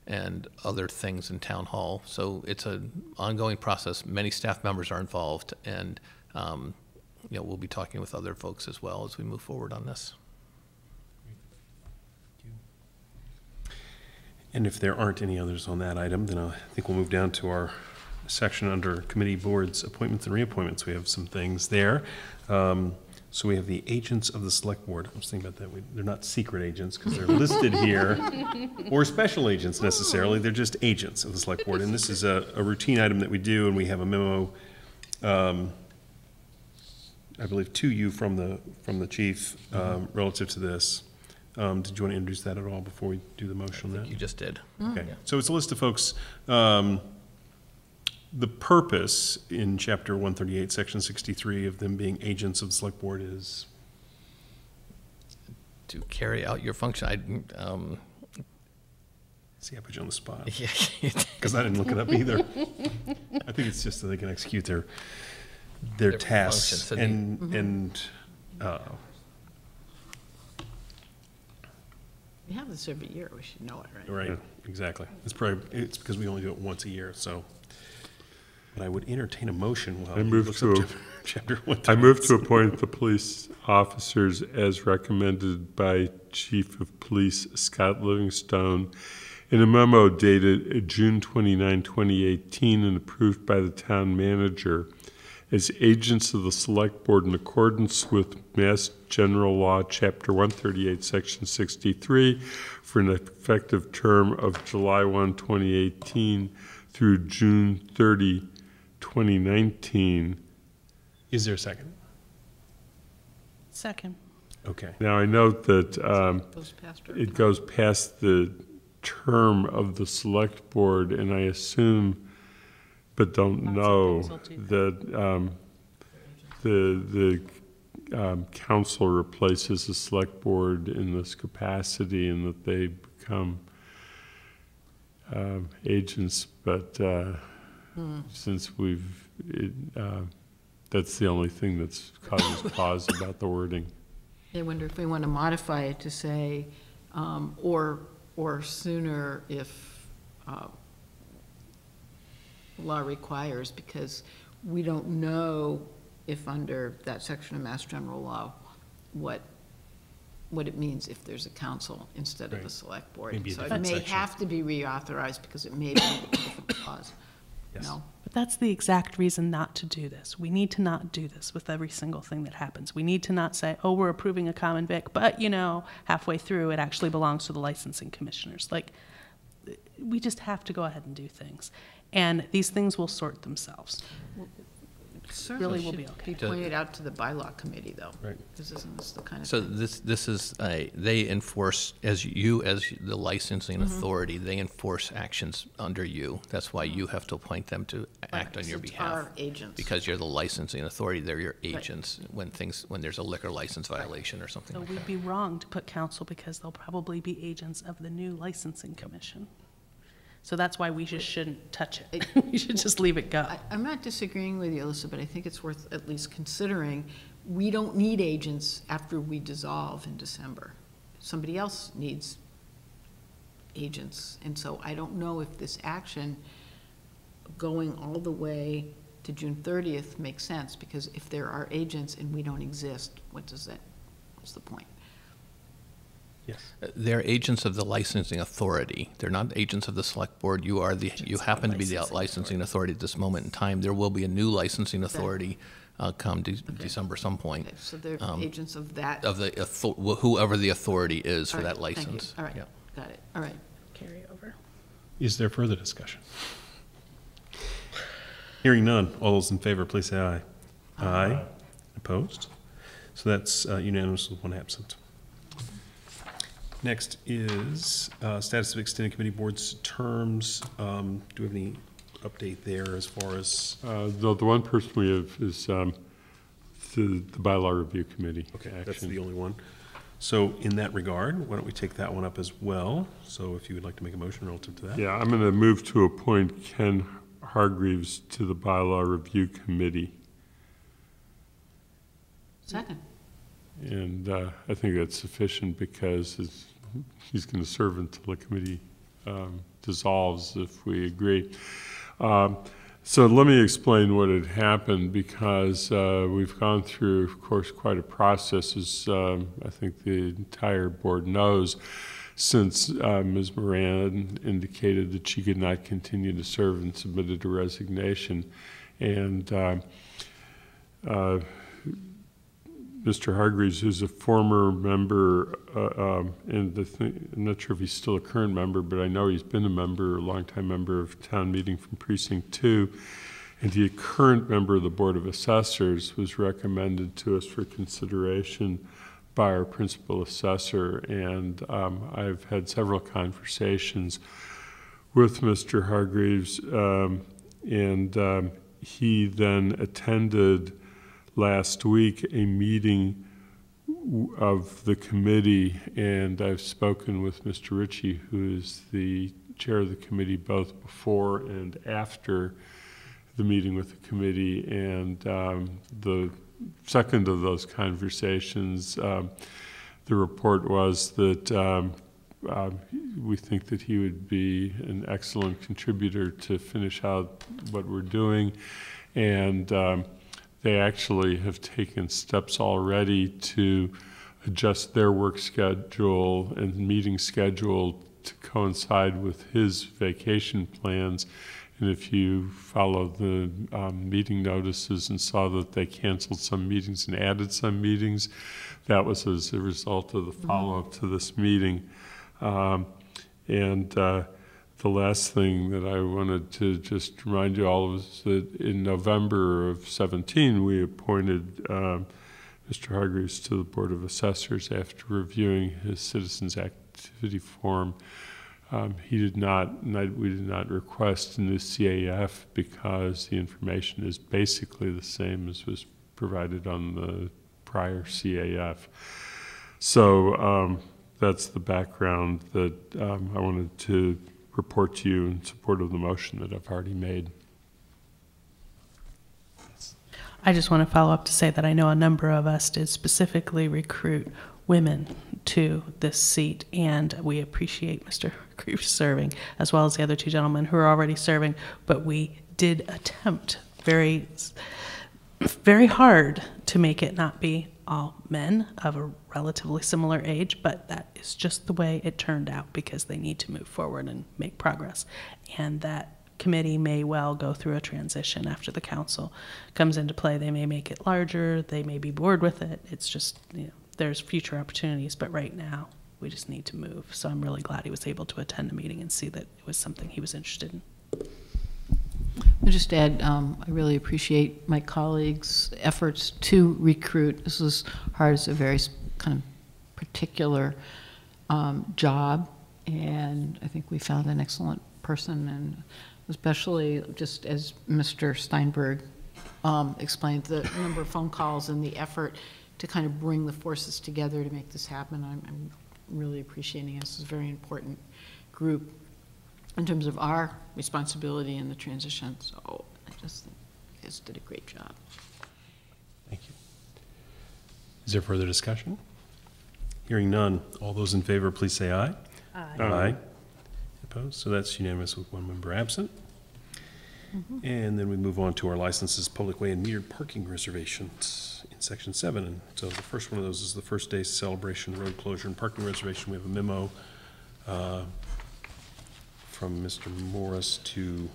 and other things in town hall. So it's an ongoing process. Many staff members are involved, and um, you know we'll be talking with other folks as well as we move forward on this. And if there aren't any others on that item, then I think we'll move down to our section under committee boards, appointments and reappointments. We have some things there. Um, So we have the agents of the select board. I was thinking about that. We- They're not secret agents because they're listed here, or special agents necessarily. They're just agents of the select board. And this is a, a routine item that we do, and we have a memo, um, I believe, to you from the, from the chief um, relative to this. Um, Did you want to introduce that at all before we do the motion on that? You just did. Okay, so it's a list of folks. um, The purpose in chapter 138, section 63 of them being agents of the select board is, To carry out your function, I, um, see, I put you on the spot, yeah, because I didn't look it up either. I think it's just so they can execute their, their Their tasks. functions, so they- And, and, uh, We have this every year, we should know it, right? right, exactly. It's probably, it's because we only do it once a year, so. But I would entertain a motion while I move to a- chapter 138. I move to appoint the police officers as recommended by Chief of Police Scott Livingstone in a memo dated June 29, 2018, and approved by the town manager as agents of the Select Board in accordance with Mass General Law, Chapter 138, Section 63, for an effective term of July 1, 2018 through June 30, 2019, Is there a second? Second. Okay. Now, I note that um, Goes past our it goes past the term of the select board, and I assume, but don't Not know, something that um, the, the um, council replaces the select board in this capacity and that they become um, agents, but uh, since we've, it, uh, That's the only thing that's causes pause about the wording. I wonder if we want to modify it to say, um, or, or sooner if uh, law requires, because we don't know if under that section of Mass General Law, what, what it means if there's a council instead of a select board. Maybe a So it may section. have to be reauthorized because it may be a different clause. Yes. No? But that's the exact reason not to do this. We need to not do this with every single thing that happens. We need to not say, oh, we're approving a common vic, but, you know, halfway through, it actually belongs to the licensing commissioners. Like, we just have to go ahead and do things. And these things will sort themselves. Certainly will be okay. Be pointed out to the bylaw committee, though. Right. Because isn't this the kind of So thing? this, this is, a- they enforce, as you, as the licensing Mm-hmm. authority, they enforce actions under you. That's why you have to appoint them to act on Right, your since behalf. our agents. Because you're the licensing authority, they're your agents when things, when there's a liquor license violation or something So like we'd that. be wrong to put council because they'll probably be agents of the new licensing commission. So that's why we just shouldn't touch it. We should just leave it go. I, I'm not disagreeing with you, Alisa, but I think it's worth at least considering. We don't need agents after we dissolve in December. Somebody else needs agents. And so I don't know if this action going all the way to June thirtieth makes sense, because if there are agents and we don't exist, what does that, what's the point? Yes. They're agents of the licensing authority. They're not agents of the select board. You are the, you happen to be the licensing licensing authority at this moment in time. There will be a new licensing authority uh, come de- December some point. Okay, So they're Um, agents of that. Of the, author- whoever the authority is for All right, that license. All right, Yeah. got it, all right. Carry over. Is there further discussion? Hearing none, all those in favor, please say aye. Aye. Opposed? So that's uh, unanimous with one absent. Next is uh, status of extended committee boards terms. Um, Do we have any update there as far as, Uh, The, the one person we have is um, the the bylaw review committee. okay, that's the only one. So in that regard, why don't we take that one up as well? So if you would like to make a motion relative to that? Yeah, I'm going to move to appoint Ken Hargreaves to the bylaw review committee. Second. And uh, I think that's sufficient because he's going to serve until the committee um, dissolves if we agree. Um, So let me explain what had happened because uh, we've gone through, of course, quite a process, as um, I think the entire board knows, since uh, Ms. Moran indicated that she could not continue to serve and submitted a resignation. And uh, uh, Mr. Hargreaves, who's a former member, uh, um, and I'm not sure if he's still a current member, but I know he's been a member, a longtime member of town meeting from precinct two, and he, a current member of the Board of Assessors, was recommended to us for consideration by our principal assessor, and um, I've had several conversations with Mr. Hargreaves, um, and um, he then attended last week a meeting of the committee, and I've spoken with Mr. Ritchie, who is the chair of the committee both before and after the meeting with the committee, and um, the second of those conversations, um, the report was that um, um, we think that he would be an excellent contributor to finish out what we're doing, and um, they actually have taken steps already to adjust their work schedule and meeting schedule to coincide with his vacation plans. And if you followed the um, meeting notices and saw that they canceled some meetings and added some meetings, that was as a result of the follow-up to this meeting. Um, and uh, the last thing that I wanted to just remind you all of is that in November of 17, we appointed um, Mr. Hargreaves to the Board of Assessors after reviewing his citizens activity form. Um, he did not, not, we did not request a new CAF because the information is basically the same as was provided on the prior CAF. So um, that's the background that um, I wanted to report to you in support of the motion that I've already made. I just want to follow up to say that I know a number of us did specifically recruit women to this seat, and we appreciate Mr. Creef serving, as well as the other two gentlemen who are already serving. But we did attempt very, very hard to make it not be all men of a relatively similar age, but that is just the way it turned out because they need to move forward and make progress. And that committee may well go through a transition after the council comes into play. They may make it larger, they may be bored with it. It's just, you know, there's future opportunities, but right now we just need to move. So I'm really glad he was able to attend the meeting and see that it was something he was interested in. I'll just add, um, I really appreciate my colleagues' efforts to recruit. This is hard, it's a very kind of particular um, job, and I think we found an excellent person, and especially just as Mr. Steinberg um, explained, the number of phone calls and the effort to kind of bring the forces together to make this happen. I'm, I'm really appreciating. This is a very important group in terms of our responsibility in the transition. So I just think you guys did a great job. Thank you. Is there further discussion? Hearing none. All those in favor, please say aye. Aye. Aye. Opposed? So that's unanimous with one member absent. And then we move on to our licenses, public way and metered parking reservations in section seven. And so the first one of those is the first day celebration, road closure and parking reservation. We have a memo uh, from Mr. Morris to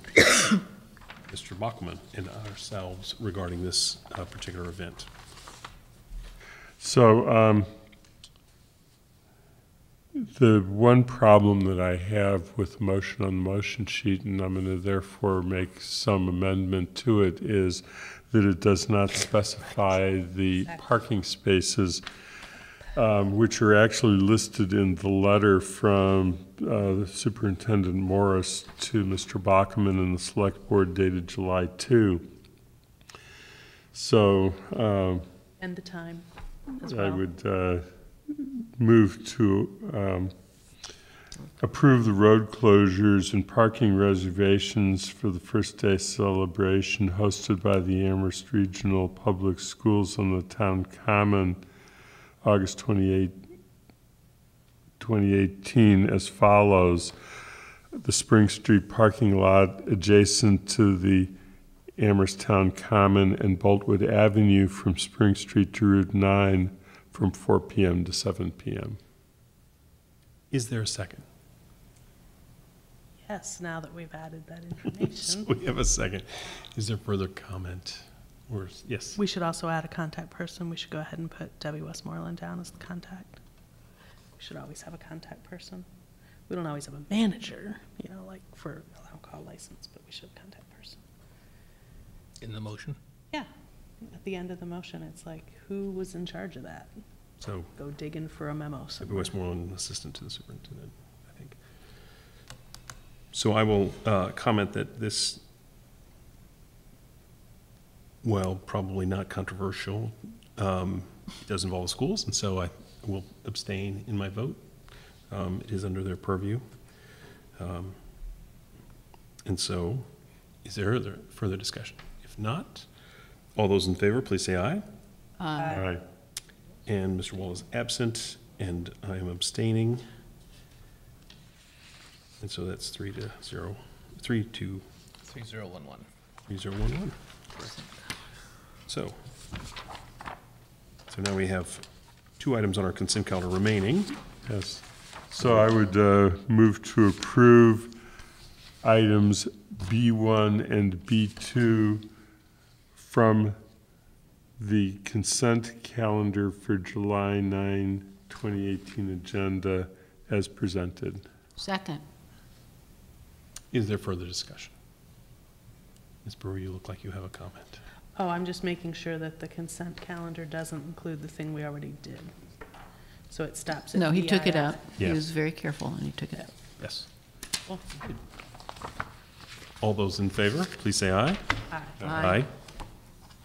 Mr. Bockelman and ourselves regarding this uh, particular event. So, um, the one problem that I have with the motion on the motion sheet, and I'm going to therefore make some amendment to it, is that it does not specify the parking spaces, um, which are actually listed in the letter from uh, Superintendent Morris to Mr. Bockelman and the Select Board dated July 2. So, um, And the time as I would uh, move to um, approve the road closures and parking reservations for the First Day celebration hosted by the Amherst Regional Public Schools on the Town Common, August 28, 2018, as follows. The Spring Street parking lot adjacent to the Amherst Town Common and Boltwood Avenue from Spring Street to Route 9 from 4 PM to 7 PM. Is there a second? Yes, now that we've added that So information. we have a second. Is there further comment? Or, yes? We should also add a contact person. We should go ahead and put Debbie Westmoreland down as the contact. We should always have a contact person. We don't always have a manager, you know, like for alcohol license, but we should have a contact person. In the motion? Yeah, at the end of the motion, it's like, who was in charge of that? So Go digging for a memo Debbie somewhere. Westmoreland, assistant to the superintendent, I think. So I will uh, comment that this, well, probably not controversial, um, it does involve schools, and so I will abstain in my vote. Um, It is under their purview. Um, And so, is there other- further discussion? If not, all those in favor, please say aye. All right. And Mr. Wald is absent, and I am abstaining. And so that's three to zero, three to 3011. three zero one one. So, so now we have two items on our consent calendar remaining. Yes. So I would uh, move to approve items B1 and B2 from the consent calendar for July 9, 2018 agenda as presented. Second. Is there further discussion? Ms. Brewer, you look like you have a comment. Oh, I'm just making sure that the consent calendar doesn't include the thing we already did. So it stops at No, he took it BIF. out. He Yeah. was very careful, and he took it out. Yes. All those in favor, please say aye. Aye. Aye.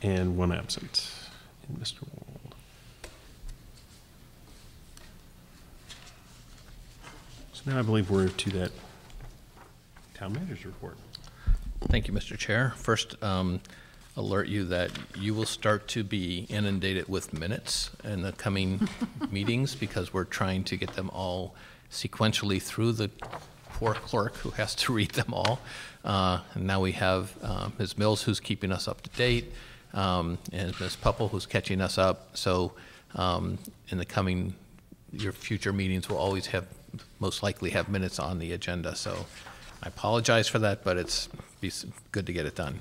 And one absent. And Mr. Wald. So now I believe we're to that town manager's report. Thank you, Mr. Chair. First, um, alert you that you will start to be inundated with minutes in the coming meetings because we're trying to get them all sequentially through the poor clerk who has to read them all. Uh, And now we have uh, Ms. Mills who's keeping us up to date, um, and Ms. Pupple who's catching us up. So um, in the coming, your future meetings will always have, most likely have minutes on the agenda. So I apologize for that, but it's be good to get it done.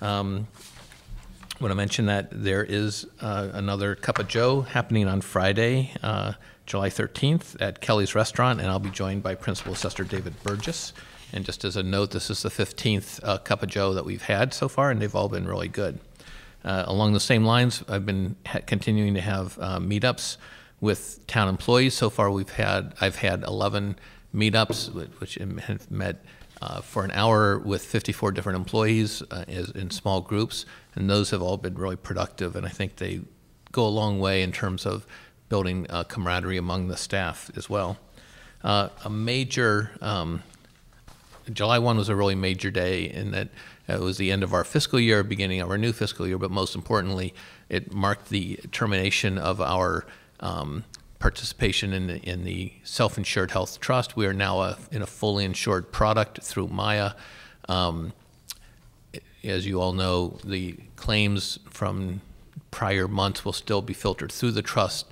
Um, want to mention that there is uh, another Cup of Joe happening on Friday, uh, July 13th at Kelly's Restaurant, and I'll be joined by Principal Assessor David Burgess. And just as a note, this is the 15th uh, Cup of Joe that we've had so far, and they've all been really good. Uh, along the same lines, I've been continuing to have uh, meetups with town employees. So far, we've had I've had 11 meetups, which have met uh, for an hour with 54 different employees uh, is, in small groups, and those have all been really productive. And I think they go a long way in terms of building uh, camaraderie among the staff as well. Uh, a major um, July 1 was a really major day in that it was the end of our fiscal year, beginning of our new fiscal year, but most importantly, it marked the termination of our um, participation in the, in the self-insured health trust. We are now a, in a fully insured product through Maya. Um, as you all know, the claims from prior months will still be filtered through the trust.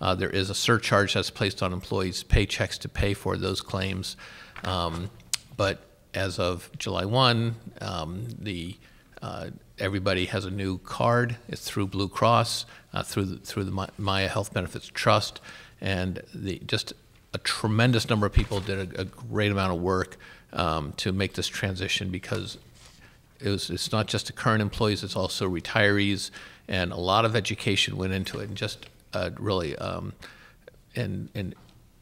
Uh, there is a surcharge that's placed on employees' paychecks to pay for those claims. Um, but as of July 1, um, the uh, everybody has a new card. It's through Blue Cross, uh, through the, through the Maya Health Benefits Trust, and the just a tremendous number of people did a, a great amount of work um, to make this transition because it was, it's not just the current employees, it's also retirees, and a lot of education went into it, and just uh, really, um, and and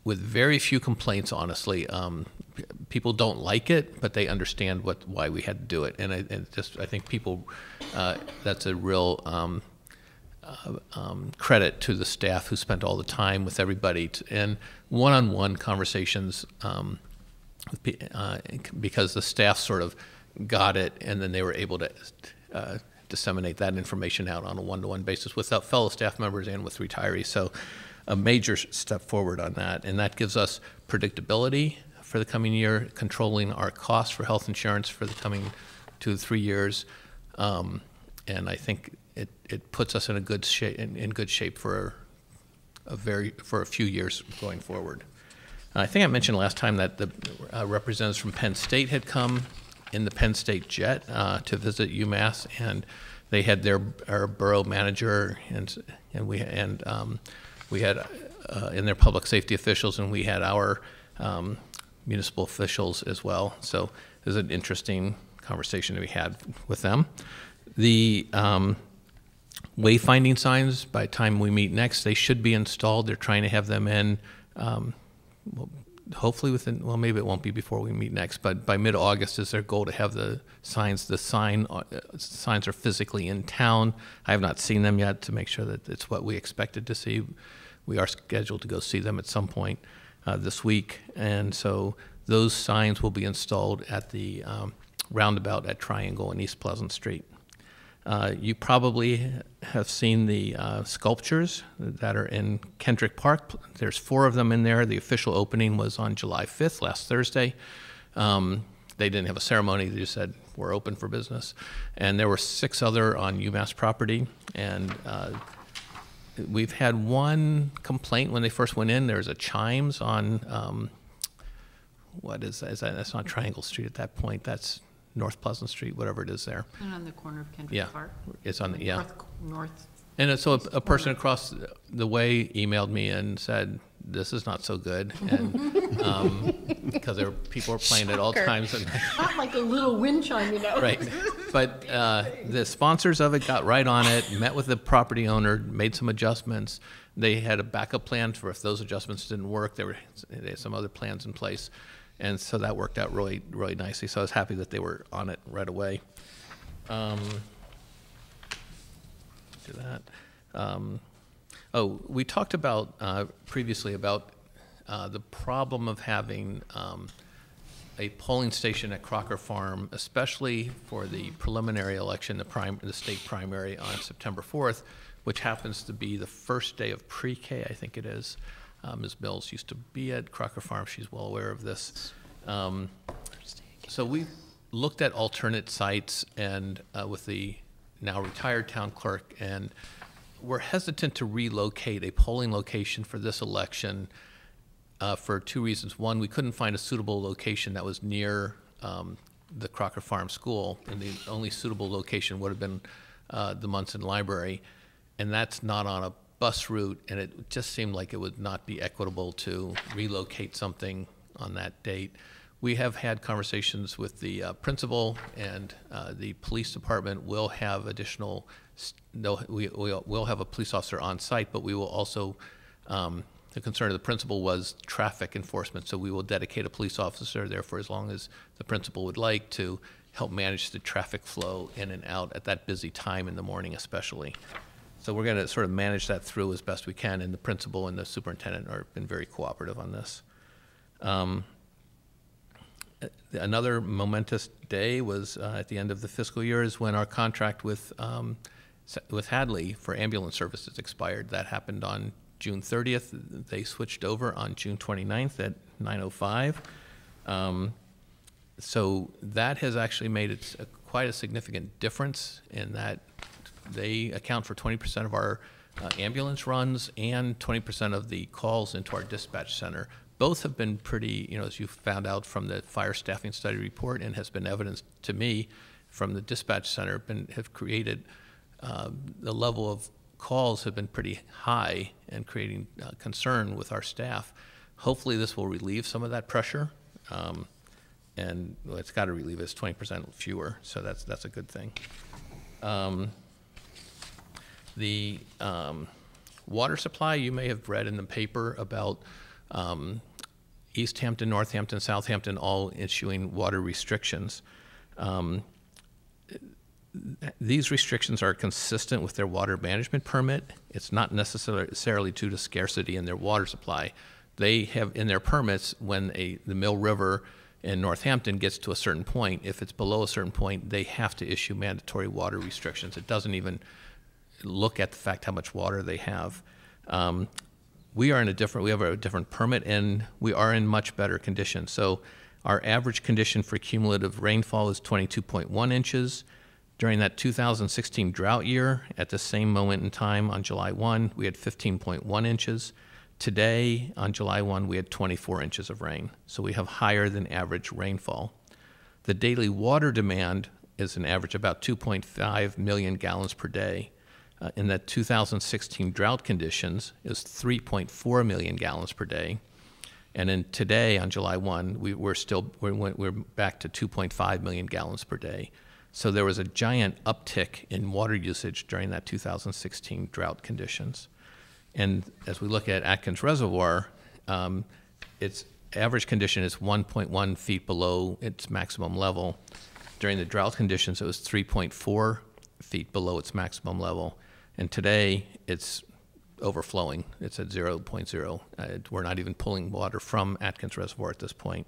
with very few complaints, honestly. Um, people don't like it, but they understand what why we had to do it, and I and just I think people, uh, that's a real. Um, uh, um, credit to the staff who spent all the time with everybody to, and one-on-one conversations um, with, uh, because the staff sort of got it and then they were able to uh, disseminate that information out on a one-to-one basis without fellow staff members and with retirees. So a major step forward on that. And that gives us predictability for the coming year, controlling our costs for health insurance for the coming two to three years. Um, and I think it, it puts us in a good shape, in, in good shape for a very, for a few years going forward. I think I mentioned last time that the uh, representatives from Penn State had come in the Penn State jet uh, to visit UMass, and they had their our borough manager and and we and um, we had uh, in their public safety officials, and we had our um, municipal officials as well. So was an interesting conversation that we had with them. The um, wayfinding signs, by time we meet next, they should be installed. They're trying to have them in, um, well, hopefully within, well, maybe it won't be before we meet next, but by mid-August is their goal to have the signs, the sign, uh, signs are physically in town. I have not seen them yet to make sure that it's what we expected to see. We are scheduled to go see them at some point uh, this week, and so those signs will be installed at the um, roundabout at Triangle and East Pleasant Street. Uh, you probably have seen the uh, sculptures that are in Kendrick Park. There's four of them in there. The official opening was on July 5th, last Thursday. Um, they didn't have a ceremony. They just said we're open for business. And there were six other on UMass property. And uh, we've had one complaint when they first went in. There's a chimes on um, what is that? Is that? That's not Triangle Street at that point. That's North Pleasant Street, whatever it is there. And on the corner of Yeah, Kendrick Park? it's on the yeah. North, north, And so a, a person across the way emailed me and said, "This is not so good," and um, because there were people were playing at all times. And, not like a little wind chime, you know? right, but uh, the sponsors of it got right on it, met with the property owner, made some adjustments. They had a backup plan for if those adjustments didn't work. There were they had some other plans in place, and so that worked out really really nicely. So I was happy that they were on it right away. Um, do that. Um, oh, we talked about uh, previously about uh, the problem of having um, a polling station at Crocker Farm, especially for the preliminary election, the prime, the state primary on September 4th, which happens to be the first day of pre-K, I think it is. Uh, Ms. Mills used to be at Crocker Farm, she's well aware of this. Um, So we looked at alternate sites and uh, with the now retired town clerk, and we're hesitant to relocate a polling location for this election uh, for two reasons. One, we couldn't find a suitable location that was near um, the Crocker Farm School, and the only suitable location would have been uh, the Munson Library, and that's not on a bus route, and it just seemed like it would not be equitable to relocate something on that date. We have had conversations with the uh, principal, and uh, the police department will have additional, no, we, we'll we'll have a police officer on site, but we will also um, the concern of the principal was traffic enforcement, so we will dedicate a police officer there for as long as the principal would like to help manage the traffic flow in and out at that busy time in the morning especially. So we're going to sort of manage that through as best we can, and the principal and the superintendent are been very cooperative on this. Um, Another momentous day was uh, at the end of the fiscal year is when our contract with, um, with Hadley for ambulance services expired. That happened on June 30th. They switched over on June 29th at 9:05. Um, So that has actually made it a- quite a significant difference in that they account for 20% of our uh, ambulance runs and 20% of the calls into our dispatch center. Both have been pretty, you know, as you found out from the fire staffing study report and has been evidenced to me from the dispatch center, been, have created, uh, the level of calls have been pretty high and creating uh, concern with our staff. Hopefully, this will relieve some of that pressure. Um, and well, it's got to relieve us 20% fewer, so that's, that's a good thing. Um, the um, water supply, you may have read in the paper about um, Easthampton, Northampton, Southampton all issuing water restrictions. Um, these restrictions are consistent with their water management permit. It's not necessarily due to scarcity in their water supply. They have in their permits when a the Mill River in Northampton gets to a certain point, if it's below a certain point, they have to issue mandatory water restrictions. It doesn't even look at the fact how much water they have. Um, we are in a different, we have a different permit and we are in much better condition. So our average condition for cumulative rainfall is 22.1 inches. During that 2016 drought year, at the same moment in time on July 1, we had 15.1 inches. Today, on July 1, we had 24 inches of rain. So we have higher than average rainfall. The daily water demand is an average about 2.5 million gallons per day. Uh, in the 2016 drought conditions is 3.4 million gallons per day. And then today, on July 1, we, we're still we're, we're back to 2.5 million gallons per day. So there was a giant uptick in water usage during that 2016 drought conditions. And as we look at Atkins Reservoir, um, its average condition is 1.1 feet below its maximum level. During the drought conditions, it was 3.4 feet below its maximum level. And today, it's overflowing. It's at 0.0. Uh, we're not even pulling water from Atkins Reservoir at this point.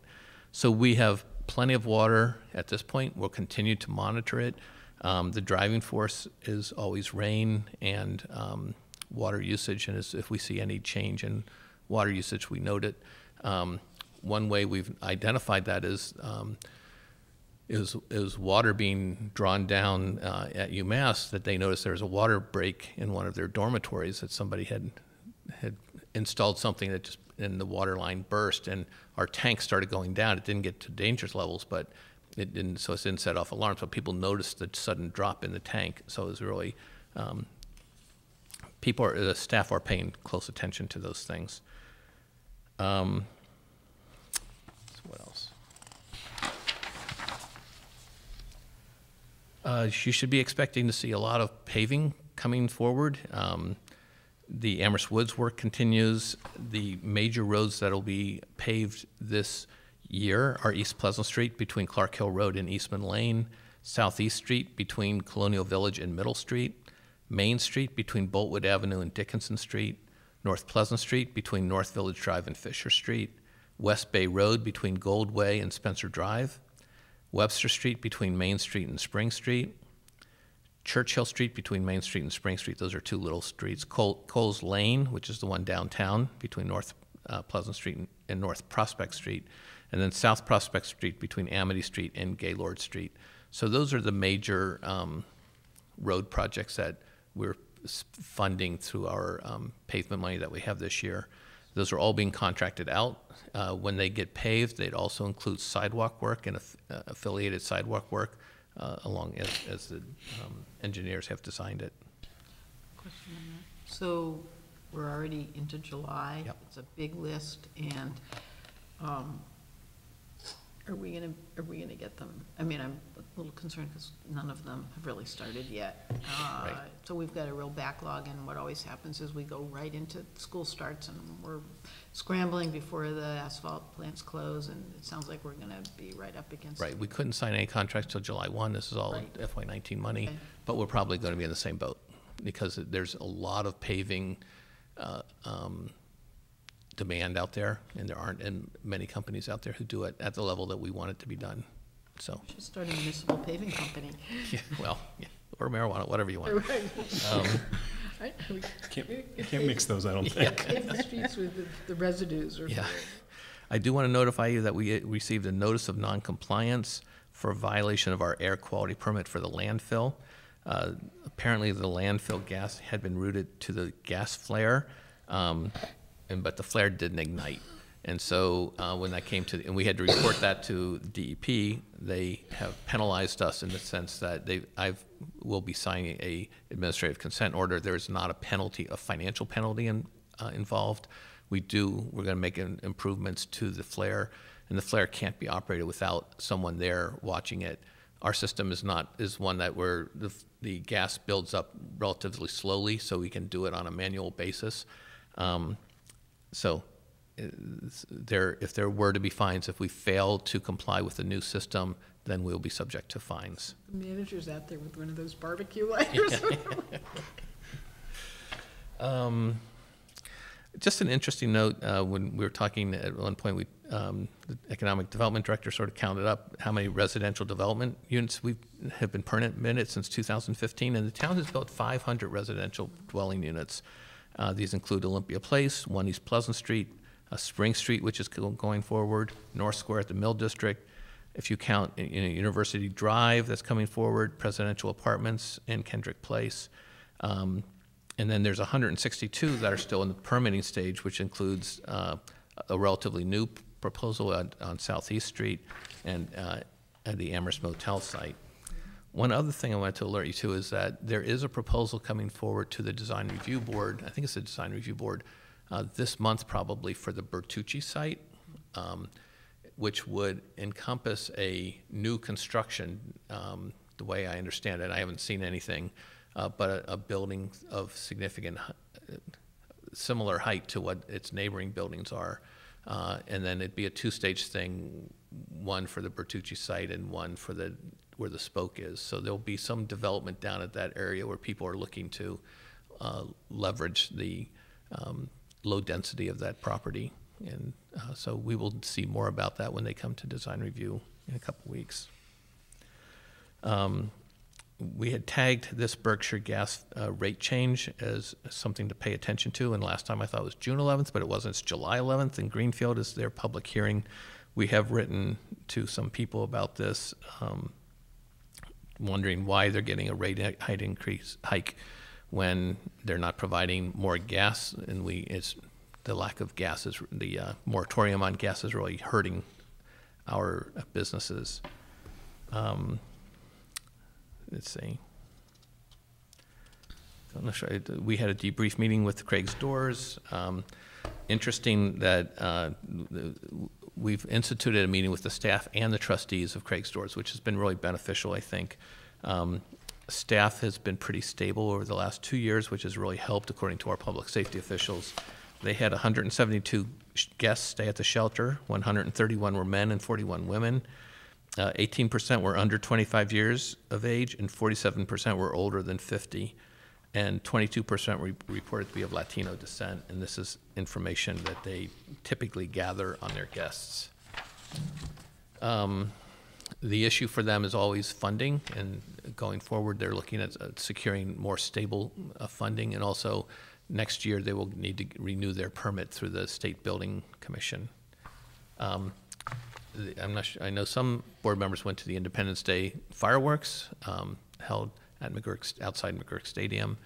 So we have plenty of water at this point. We'll continue to monitor it. Um, the driving force is always rain and um, water usage, and if we see any change in water usage, we note it. Um, one way we've identified that is um, is is water being drawn down uh, at UMass that they noticed there was a water break in one of their dormitories that somebody had had installed something that just and the water line burst and our tank started going down. It didn't get to dangerous levels, but it didn't. So it didn't set off alarms. But people noticed the sudden drop in the tank. So it was really um, people are the staff are paying close attention to those things. Um, what else? Uh, you should be expecting to see a lot of paving coming forward. Um, the Amherst Woods work continues. The major roads that will be paved this year are East Pleasant Street between Clark Hill Road and Eastman Lane, Southeast Street between Colonial Village and Middle Street, Main Street between Boltwood Avenue and Dickinson Street, North Pleasant Street between North Village Drive and Fisher Street, West Bay Road between Goldway and Spencer Drive, Webster Street between Main Street and Spring Street, Churchill Street between Main Street and Spring Street, those are two little streets. Cole, Coles Lane, which is the one downtown between North uh, Pleasant Street and, North Prospect Street, and then South Prospect Street between Amity Street and Gaylord Street. So those are the major um, road projects that we're funding through our um, pavement money that we have this year. Those are all being contracted out. Uh, When they get paved, they'd also include sidewalk work and aff- uh, affiliated sidewalk work uh, along as, as the um, engineers have designed it. Question on that. So we're already into July. Yep. It's a big list, and um, are we gonna, are we gonna get them? I mean, I'm a little concerned because none of them have really started yet. Uh, Right. So we've got a real backlog, and what always happens is we go right into school starts, and we're scrambling before the asphalt plants close, and it sounds like we're gonna be right up against. Right, we couldn't sign any contracts till July 1, this is all Right. FY '19 money, Okay. But we're probably going to be in the same boat, because there's a lot of paving uh, um, demand out there, and there aren't and many companies out there who do it at the level that we want it to be done, so, Should start a municipal paving company. yeah, well, yeah, or marijuana, whatever you want. Um, Right? We- Can't, we- we can't mix those, I don't think. The streets with the- the residues or. Yeah. I do want to notify you that we received a notice of noncompliance for violation of our air quality permit for the landfill. Uh, Apparently, the landfill gas had been routed to the gas flare, um, and, but the flare didn't ignite. And so, uh, when that came to, and we had to report that to DEP, they have penalized us in the sense that they, I've, will be signing a administrative consent order. There's not a penalty, a financial penalty in, uh, involved. We do, we're gonna make im- improvements to the flare, and the flare can't be operated without someone there watching it. Our system is not, is one that where the, the gas builds up relatively slowly, so we can do it on a manual basis. Um, So, uh, there, if there were to be fines, if we fail to comply with the new system, then we'll be subject to fines. The Manager's out there with one of those barbecue lighters. Um, Just an interesting note, uh, when we were talking at one point, we, um, the economic development director sort of counted up how many residential development units we have been permitted since 2015, and the town has built 500 residential dwelling units. Uh, These include Olympia Place, One East Pleasant Street, uh, Spring Street, which is going forward, North Square at the Mill District. If you count, you know, University Drive that's coming forward, Presidential Apartments, and Kendrick Place. Um, and then there's 162 that are still in the permitting stage, which includes uh, a relatively new proposal on, on Southeast Street and uh, at the Amherst Motel site. One other thing I wanted to alert you to is that there is a proposal coming forward to the Design Review Board, I think it's the Design Review Board, uh, this month probably for the Bertucci site, um, which would encompass a new construction, um, the way I understand it. I haven't seen anything, uh, but a, a building of significant, hu- similar height to what its neighboring buildings are. Uh, and then it'd be a two-stage thing, one for the Bertucci site and one for the, where the spoke is. So there'll be some development down at that area where people are looking to uh, leverage the um, low density of that property. And uh, so we will see more about that when they come to design review in a couple weeks. Um, we had tagged this Berkshire Gas uh, rate change as something to pay attention to, and last time I thought it was June 11th, but it wasn't. It's July 11th, and Greenfield is their public hearing. We have written to some people about this, um, wondering why they're getting a rate height increase hike when they're not providing more gas, and we it's the lack of gas is the uh, moratorium on gas is really hurting our businesses. Um, let's see. We had a debrief meeting with Craig's Doors. Um, interesting that uh, we've instituted a meeting with the staff and the trustees of Craig's Doors, which has been really beneficial, I think. Um, staff has been pretty stable over the last two years, which has really helped, according to our public safety officials. They had 172 sh- guests stay at the shelter. 131 were men and 41 women. Uh, 18% were under 25 years of age, and 47% were older than 50. and 22% were reported to be of Latino descent, and this is information that they typically gather on their guests. Um, The issue for them is always funding, and going forward, they're looking at uh, securing more stable uh, funding, and also next year, they will need to renew their permit through the State Building Commission. Um, I'm not, su- I know some board members went to the Independence Day fireworks um, held at McGuirk, outside McGuirk Stadium.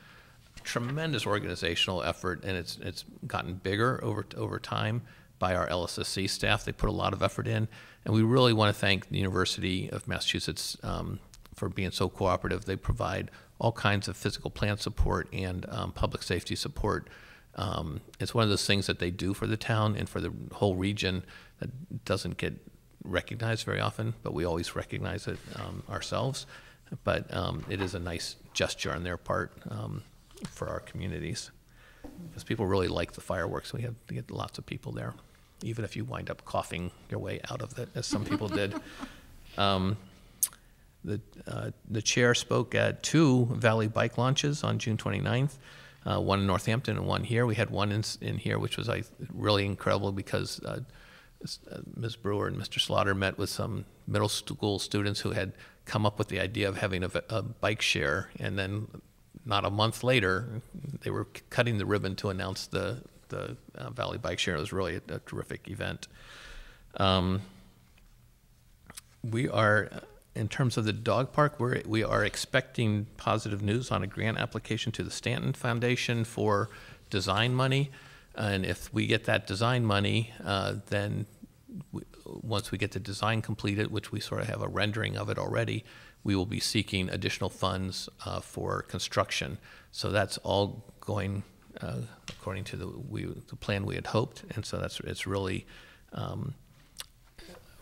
Tremendous organizational effort, and it's, it's gotten bigger over, over time by our LSSE staff. They put a lot of effort in, and we really want to thank the University of Massachusetts um, for being so cooperative. They provide all kinds of physical plant support and um, public safety support. Um, it's one of those things that they do for the town and for the whole region that doesn't get recognized very often, but we always recognize it um, ourselves. But um, it is a nice gesture on their part um, for our communities. Because people really like the fireworks. We have we get lots of people there, even if you wind up coughing your way out of it, as some people did. Um, the, uh, the chair spoke at two Valley bike launches on June 29th, uh, one in Northampton and one here. We had one in, in here, which was I, really incredible because uh, Ms. Brewer and Mr. Slaughter met with some middle school students who had come up with the idea of having a bike share, and then not a month later, they were cutting the ribbon to announce the the uh, Valley Bike Share. It was really a, a terrific event. Um, we are, uh, in terms of the dog park, we're, we are expecting positive news on a grant application to the Stanton Foundation for design money. And if we get that design money, uh, then we, once we get the design completed, which we sort of have a rendering of it already, we will be seeking additional funds uh, for construction. So that's all going uh, according to the, we, the plan we had hoped. And so that's, it's really, um,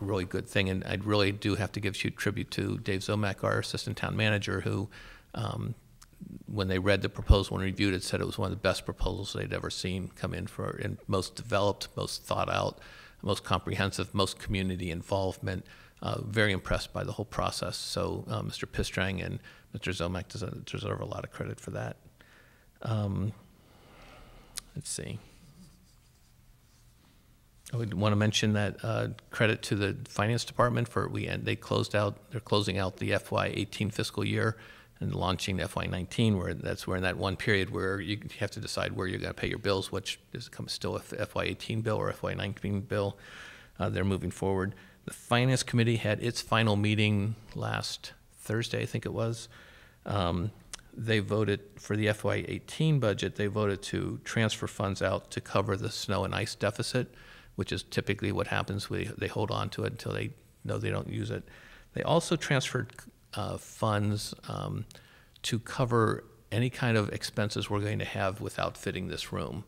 a really good thing. And I really do have to give tribute to Dave Ziomek, our assistant town manager, who, um, when they read the proposal and reviewed it, said it was one of the best proposals they'd ever seen come in for, and most developed, most thought out, most comprehensive, most community involvement. Uh, very impressed by the whole process. So uh, Mr. Pistrang and Mr. Ziomek deserve, a lot of credit for that. Um, let's see. I would want to mention that uh, credit to the finance department for we and they closed out they're closing out the FY18 fiscal year and launching FY19 where that's where in that one period where you have to decide where you're going to pay your bills which is come still a FY18 bill or FY19 bill uh, they're moving forward the finance committee had its final meeting last Thursday I think it was um, they voted for the FY18 budget they voted to transfer funds out to cover the snow and ice deficit which is typically what happens. We, they hold on to it until they know they don't use it. They also transferred uh, funds um, to cover any kind of expenses we're going to have without fitting this room.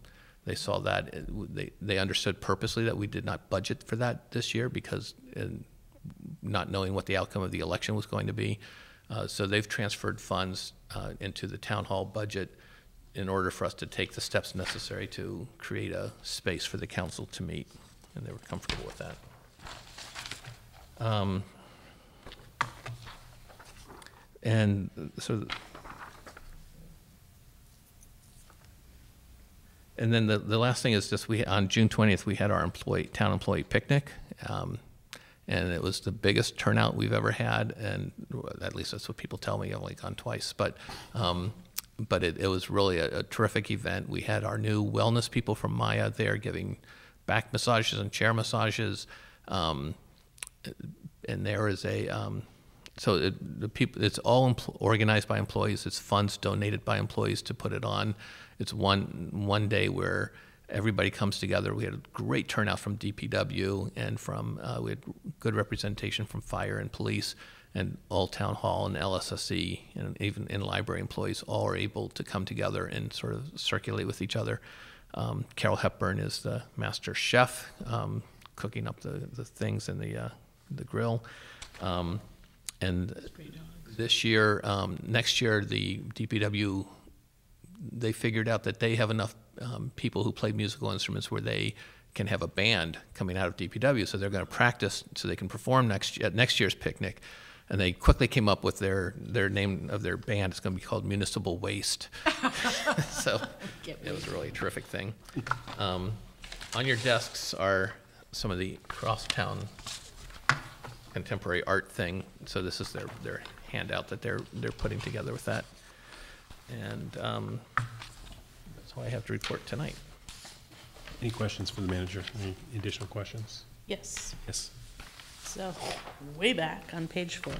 They saw that, uh, they, they understood purposely that we did not budget for that this year because not knowing what the outcome of the election was going to be. Uh, so they've transferred funds uh, into the town hall budget in order for us to take the steps necessary to create a space for the council to meet, and they were comfortable with that. Um, And so, and then the, the last thing is just we, on June 20th, we had our employee, town employee picnic. um, And it was the biggest turnout we've ever had, and at least that's what people tell me. I've only gone twice, but um, but it, it was really a, a terrific event. We had our new wellness people from Maya there giving back massages and chair massages. Um, and there is a, um, so it, the people, it's all organized by employees. It's funds donated by employees to put it on. It's one, one day where everybody comes together. We had a great turnout from DPW and from, uh, we had good representation from fire and police and all town hall and LSSE and even in library employees all are able to come together and sort of circulate with each other. Um, Carol Hepburn is the master chef, um, cooking up the, the things in the uh, the grill. Um, and this year, um, next year, the DPW they figured out that they have enough um, people who play musical instruments where they can have a band coming out of DPW, so they're going to practice so they can perform next at next year's picnic. And they quickly came up with their, their name of their band. It's going to be called Municipal Waste. so it was a really terrific thing. Um, on your desks are some of the crosstown contemporary art thing. So this is their, their handout that they're, they're putting together with that. And um, that's all I have to report tonight. Any questions for the manager? Any additional questions? Yes. Yes. So, way back on page four.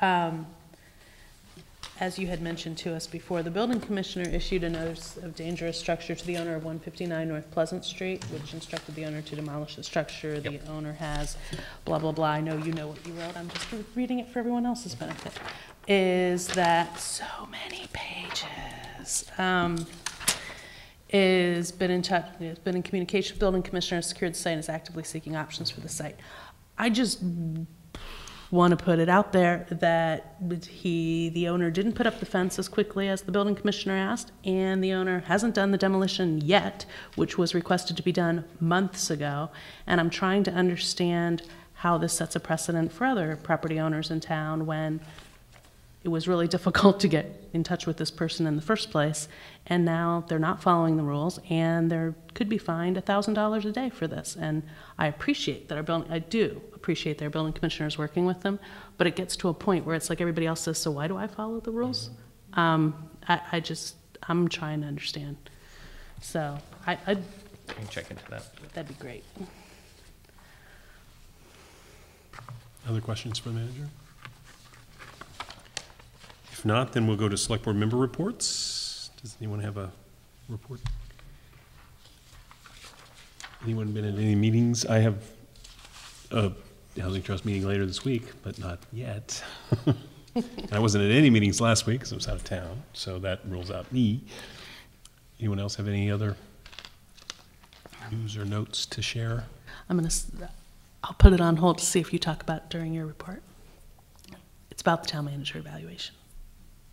Um, As you had mentioned to us before, the building commissioner issued a notice of dangerous structure to the owner of 159 North Pleasant Street, which instructed the owner to demolish the structure. The owner has blah, blah, blah. I know you know what you wrote. I'm just reading it for everyone else's benefit. Is that so many pages? Um, is been in touch, has been in communication with building commissioner, secured the site, and is actively seeking options for the site. I just want to put it out there that he, the owner didn't put up the fence as quickly as the building commissioner asked, and the owner hasn't done the demolition yet, which was requested to be done months ago. And I'm trying to understand how this sets a precedent for other property owners in town when it was really difficult to get in touch with this person in the first place, and now they're not following the rules, and they could be fined a thousand dollars a day for this. And I appreciate that our building, I do appreciate their building commissioners working with them, but it gets to a point where it's like everybody else says, so why do I follow the rules? Um, I, I just, I'm trying to understand. So, I, I'd, I can check into that. that'd be great. Other questions for the manager? If not, then we'll go to select board member reports. Does anyone have a report? Anyone been in any meetings? I have a housing trust meeting later this week, but not yet. I wasn't at any meetings last week because I was out of town, so that rules out me. Anyone else have any other news or notes to share? I'm gonna, I'll put it on hold to see if you talk about it during your report. It's about the town manager evaluation.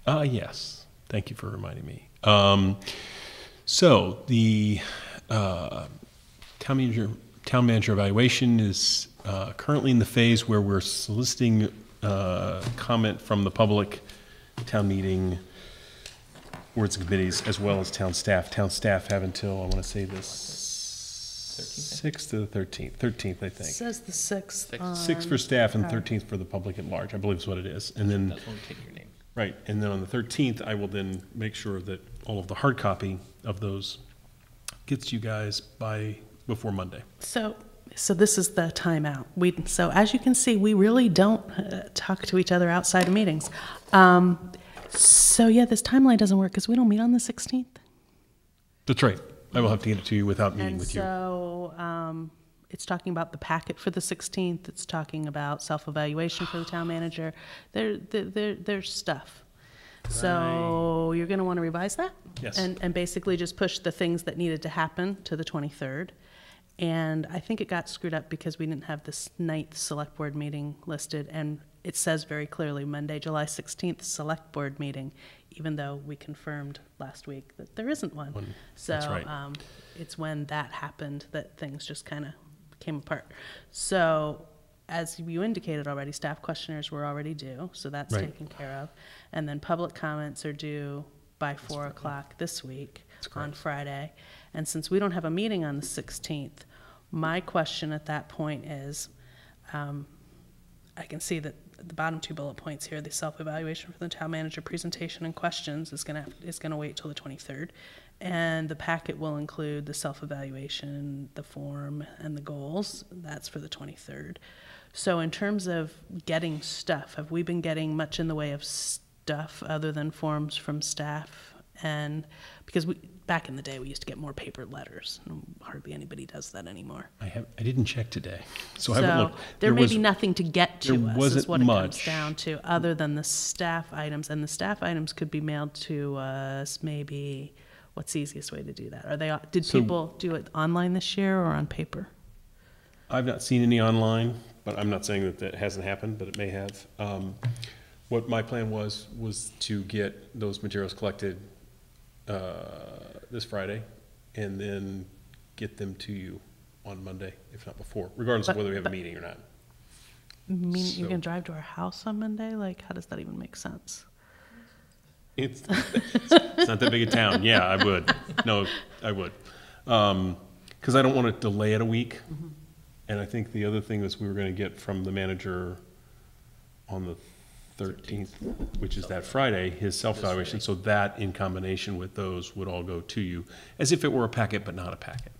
Uh, yes. Thank you for reminding me. Um, so the uh, town manager town manager evaluation is uh, currently in the phase where we're soliciting uh, comment from the public, town meeting, boards and committees, as well as town staff. Town staff have until I want to say this sixth to the thirteenth. Thirteenth, I think. says the sixth Sixth. on- for staff and okay. thirteenth for the public at large. I believe is what it is. And then. That's when we take your name. Right, and then on the 13th, I will then make sure that all of the hard copy of those gets you guys by, before Monday. So, so this is the timeout. We, so as you can see, we really don't uh, talk to each other outside of meetings. Um, so yeah, this timeline doesn't work because we don't meet on the 16th. That's right. I will have to get it to you without meeting And with you. so, um, it's talking about the packet for the 16th. It's talking about self-evaluation for the town manager. There, there, there- there's stuff. So you're going to want to revise that? Yes. And, and basically just push the things that needed to happen to the 23rd. And I think it got screwed up because we didn't have this ninth select board meeting listed. And it says very clearly Monday, July 16th, select board meeting, even though we confirmed last week that there isn't one. One- So that's right. um, it's when that happened that things just kind of came apart. So as you indicated already, staff questionnaires were already due, so that's Right. taken care of. And then public comments are due by four o'clock this week on Friday. And since we don't have a meeting on the 16th, my question at that point is, um, I can see that the bottom two bullet points here, the self-evaluation for the town manager presentation and questions is gonna, is gonna wait till the twenty-third. And the packet will include the self-evaluation, the form, and the goals, that's for the twenty-third. So in terms of getting stuff, have we been getting much in the way of stuff other than forms from staff? And, because we, back in the day, we used to get more paper letters, hardly anybody does that anymore. I have, I didn't check today, so I haven't looked. There may was- be nothing to get to there us, wasn't what it comes down to, other than the staff items. And the staff items could be mailed to us, maybe, what's the easiest way to do that? Are they, did So- people do it online this year or on paper? I've not seen any online, but I'm not saying that that hasn't happened, but it may have. Um, What my plan was, was to get those materials collected uh, this Friday and then get them to you on Monday, if not before, regardless of But- whether we have a but- meeting or not. Mean, you're So- gonna drive to our house on Monday? Like, how does that even make sense? It's, it's not that big a town. Yeah, I would. No, I would. Because I don't want to delay it a week. And I think the other thing is we were going to get from the manager on the 13th, which is that Friday, his self-evaluation. So that in combination with those would all go to you as if it were a packet, but not a packet.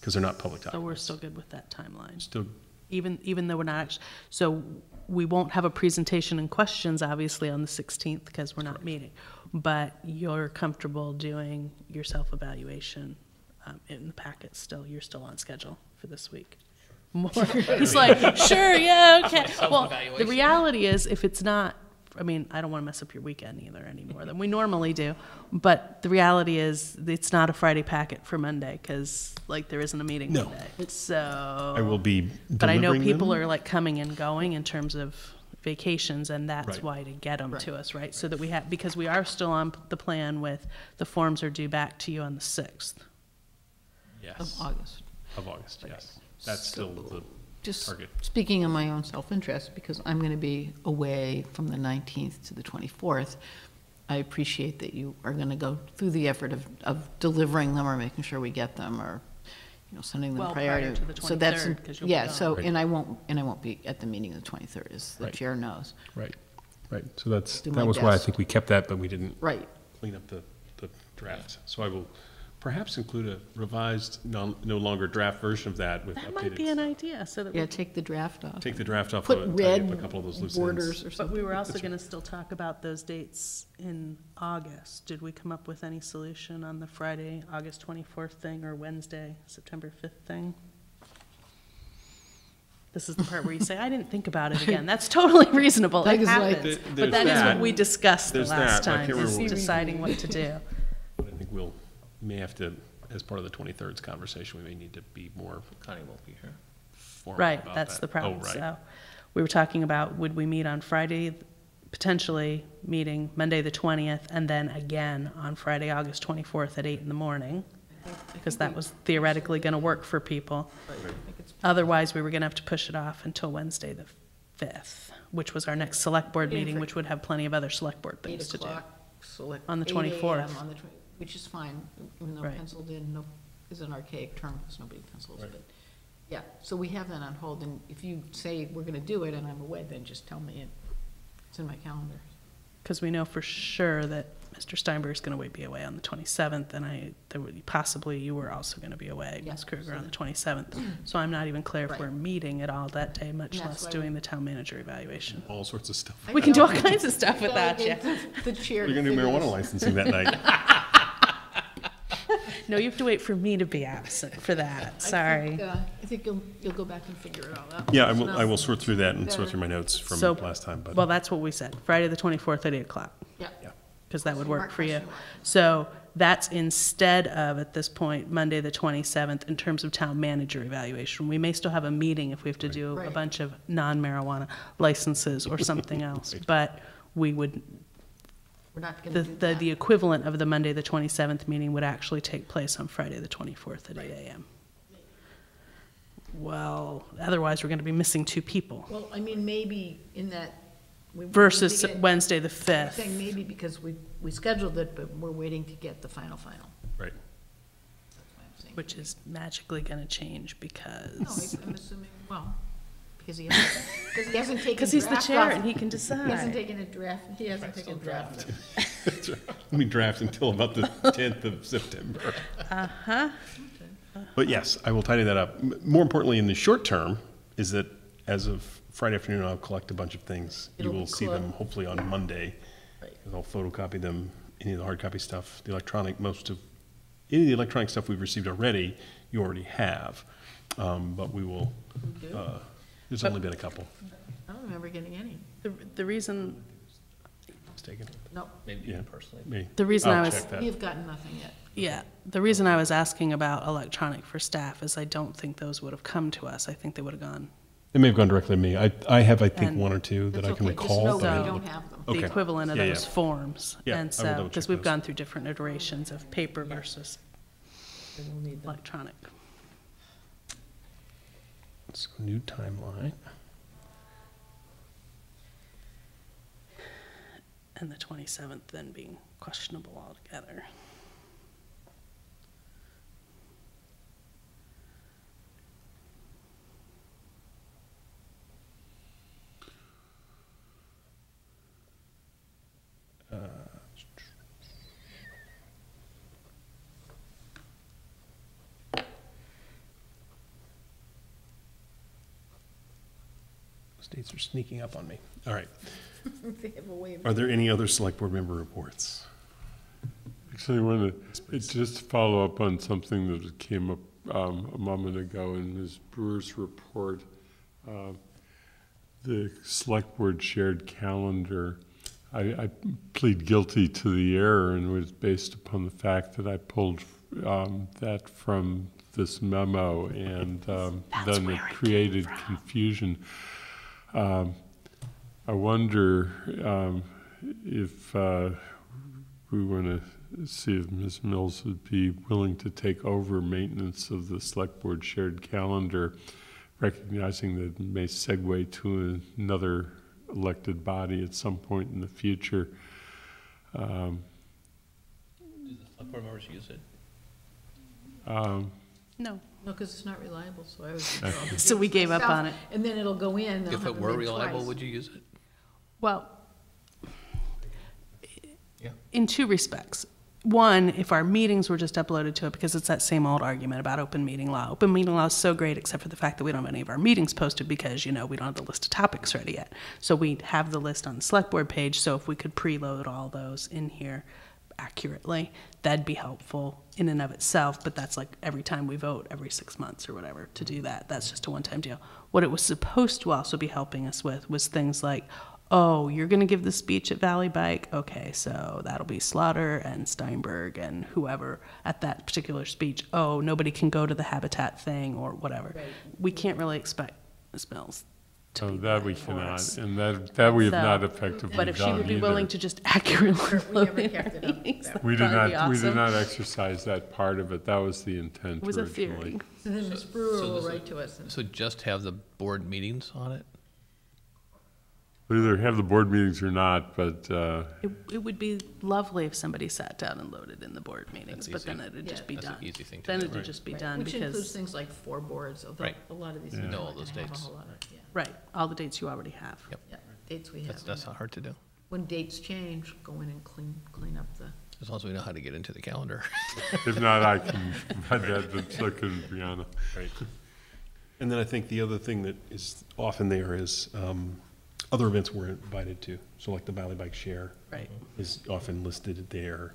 Because they're not public So we're documents. still good with that timeline, Still, even, even though we're not actually, so we won't have a presentation and questions, obviously, on the 16th, because we're not meeting. But you're comfortable doing your self-evaluation um, in the packet still, you're still on schedule for this week? More, he's like, sure, yeah, okay. Well, the reality is, if it's not, I mean, I don't want to mess up your weekend either anymore than we normally do. But the reality is, it's not a Friday packet for Monday, because like there isn't a meeting No. Monday. So. I will be But I know people them. are like coming and going in terms of vacations, and that's Right. why to get them to us, right? So that we have, because we are still on the plan with, the forms are due back to you on the 6th. Of Yes, Of August. of August, yes. That's still the Just target. speaking in my own self-interest, because I'm going to be away from the 19th to the 24th, I appreciate that you are going to go through the effort of, of delivering them or making sure we get them or, you know, sending them Well, prior priority. to the So that's- 23rd, 'cause you'll be Yeah, gone. so, Right. and I won't, and I won't be at the meeting of the 23rd, as the Right. chair knows. Right, right. So that's, Do that my was why I best. think we kept that, but we didn't Right. clean up the, the draft. So I will perhaps include a revised, no, no longer draft version of that with That might be an updated. idea, so that Yeah, we, take the draft off. Take the draft off Put of it, tidy up a red couple of those loose borders ends. or but something. we were also gonna still talk about those dates in August. Did we come up with any solution on the Friday, August 24th thing, or Wednesday, September 5th thing? This is the part where you say, I didn't think about it again. That's totally reasonable. Doug It is like- happens. Th- But there's that is what that. we discussed the There's last that, I time, can't is remember- deciding what to do. But I think we'll, we may have to, as part of the 23rd's conversation, we may need to be more Connie won't be here. formal Right, about that's that. the problem. Oh, right. So, we were talking about, would we meet on Friday, potentially meeting Monday, the 20th, and then again on Friday, August 24th at 8 in the morning? Because that was theoretically going to work for people. Otherwise, we were going to have to push it off until Wednesday, the 5th, which was our next select board meeting, which would have plenty of other select board Eight things to do. o'clock, select. On the 8 a.m. 24th. on the twen- Which is fine, even though Right. penciled in, no, is an archaic term, because nobody pencils, Right. but, yeah, so we have that on hold, and if you say we're gonna do it and I'm away, then just tell me it. It's in my calendar. Because we know for sure that Mr. Steinberg's going to be away on the 27th, and I, there would, possibly you were also going to be away, Yeah, Ms. Kruger, so on the that- 27th. So I'm not even clear if Right. we're meeting at all that day, much that's less why doing we- the town manager evaluation. All sorts of stuff. We can do all kinds of stuff without you. Delegate The chair. We're gonna do to figure marijuana licensing that night. No, you have to wait for me to be absent for that, I think, sorry. uh, I think you'll, you'll go back and figure it all out. Yeah, I will, I will sort through that and sort through my notes from So, last time, but. Well, that's what we said, Friday, the 24th at 8 o'clock. Yeah. Yeah. because that would work for you. So that's instead of, at this point, Monday, the 27th, in terms of town manager evaluation. We may still have a meeting if we have to do a Right. bunch of non-marijuana licenses or something else. But we would, We're not the, gonna do the that. the equivalent of the Monday, the 27th meeting would actually take place on Friday, the 24th at 8 AM. Well, otherwise, we're going to be missing two people Well, I mean, maybe in that. we- we versus get- Wednesday, the I'm 5th. saying maybe because we, we scheduled it, but we're waiting to get the final, final. Right. That's why I'm saying. Which is magically going to change No, because, I- I'm assuming, well, because he hasn't, because he hasn't taken because he's the draft chair off. and he can decide. He hasn't decide. taken a draft, he hasn't taken a draft. That's right. Let me draft until about the 10th of September. Uh-huh. But yes, I will tidy that up. M- More importantly, in the short term, is that as of Friday afternoon, I'll collect a bunch of things. You It'll be will see them cool. hopefully on Monday. Right. Because I'll photocopy them, any of the hard copy stuff, the electronic, most of, any of the electronic stuff we've received already, you already have. Um, But we will, uh, there's only been a couple I don't remember getting any. The, the reason, mistaken. No, Maybe Yeah. you personally. Me. The reason I I'll was- check that. we have gotten nothing yet. yeah, the reason I was asking about electronic for staff is I don't think those would have come to us. I think they would have gone, They may have gone directly to me. I, I have, I think, And- one or two that That's I can okay, just recall. know but I we don't- don't have them. the Okay. equivalent of Yeah, those yeah. forms. Yeah, I And will so, double because we've those. gone through different iterations of paper versus Then we'll need them. electronic. So new timeline. And the 27th then being questionable altogether. Uh, States are sneaking up on me. All right. They have a way of. Are there any other select board member reports? Actually, I want to, just to follow up on something that came up um, a moment ago in Ms. Brewer's report. Uh, The select board shared calendar, I, I plead guilty to the error and it was based upon the fact that I pulled um, that from this memo and um, then it created confusion. Um, I wonder um, if uh, we want to see if Ms. Mills would be willing to take over maintenance of the select board shared calendar, recognizing that it may segue to another elected body at some point in the future. Um, Do the select board members use it? um, No. No, because it's not reliable, so I was. So we gave up on it. And then it'll go in. they'll If have it were bid reliable, twice. would you use it? Well, Yeah. in two respects. One, if our meetings were just uploaded to it, because it's that same old argument about open meeting law. Open meeting law is so great, except for the fact that we don't have any of our meetings posted because, you know, we don't have the list of topics ready yet. So we have the list on the select board page, so if we could preload all those in here accurately, that'd be helpful in and of itself, but that's like every time we vote, every six months or whatever, to do that. That's just a one-time deal. What it was supposed to also be helping us with was things like, oh, you're going to give the speech at Valley Bike? Okay, so that'll be Slaughter and Steinberg and whoever at that particular speech. Oh, nobody can go to the Habitat thing or whatever. We can't really expect Ms. Mills So be Oh, that we for cannot, us. and that, that we have So- not effectively done But if she would be willing to just accurately We load never in kept it up meetings, that'd We did probably be not, we did awesome. not exercise that part of it. That was the intent It was a originally. theory. And then Ms. Brewer so will this is- write to us and. So just have the board meetings on it? We either have the board meetings or not, but, uh, It, it would be lovely if somebody sat down and loaded in the board meetings, That's but then easy. it'd Yeah. just be That's an done. easy thing to Then do. it'd Right. just be Right, done Which includes because, things like four boards, although Right. a lot of these. Yeah. things Know all aren't those gonna have a dates. whole lot of- yeah. Right, all the dates you already have. Yep. Yeah, dates we That's, have. that's not hard to do, When dates change, go in and clean, clean up the. as long as we know how to get into the calendar. if not, I can, I'd add the, so can Brianna. Right. And then I think the other thing that is often there is um, other events we're invited to. So like the Valley Bike Share Right. is often listed there.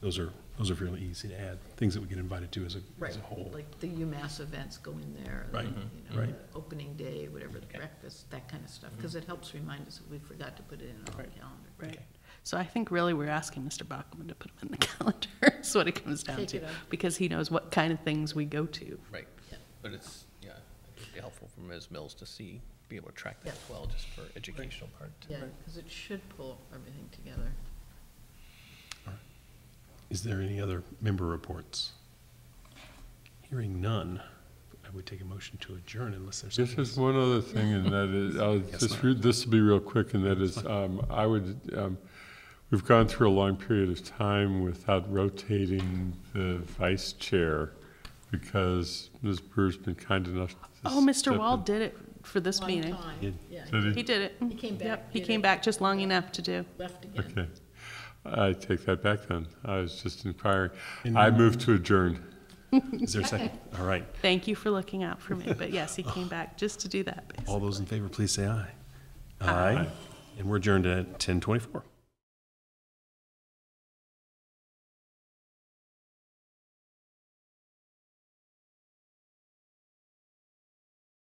Those are, those are fairly easy to add, things that we get invited to as a, as a whole. Like the UMass events go in there. Right, you know, right. the Opening day, whatever, the breakfast, that kind of stuff, because it helps remind us that we forgot to put it in our Right. calendar. Right. So I think really we're asking Mr. Bockelman to put them in the calendar, is what it comes down Take to. it out. Because he knows what kind of things we go to. Right, Yeah. but it's, yeah, it'd be helpful for Ms. Mills to see, be able to track that Yeah. as well, just for educational part. Yeah, because it should pull everything together. Is there any other member reports? Hearing none, I would take a motion to adjourn unless there's. Just something there's one other thing, and that is, I'll Yes, just, ma'am. re- this will be real quick, and that is, um, I would, um, we've gone through a long period of time without rotating the vice chair, because Ms. Brewer's been kind enough to Oh, Mr. step Wald in. did it for this Long meeting. time, Did- yeah. Did He did it. He came back, Yep, he did came it. back just long enough to do. Left again. Okay. I take that back then. I was just inquiring. I move to adjourn. Is there a second? All right. Thank you for looking out for me, but yes, he came oh. back just to do that, basically. All those in favor, please say aye. Aye. And we're adjourned at 10:24.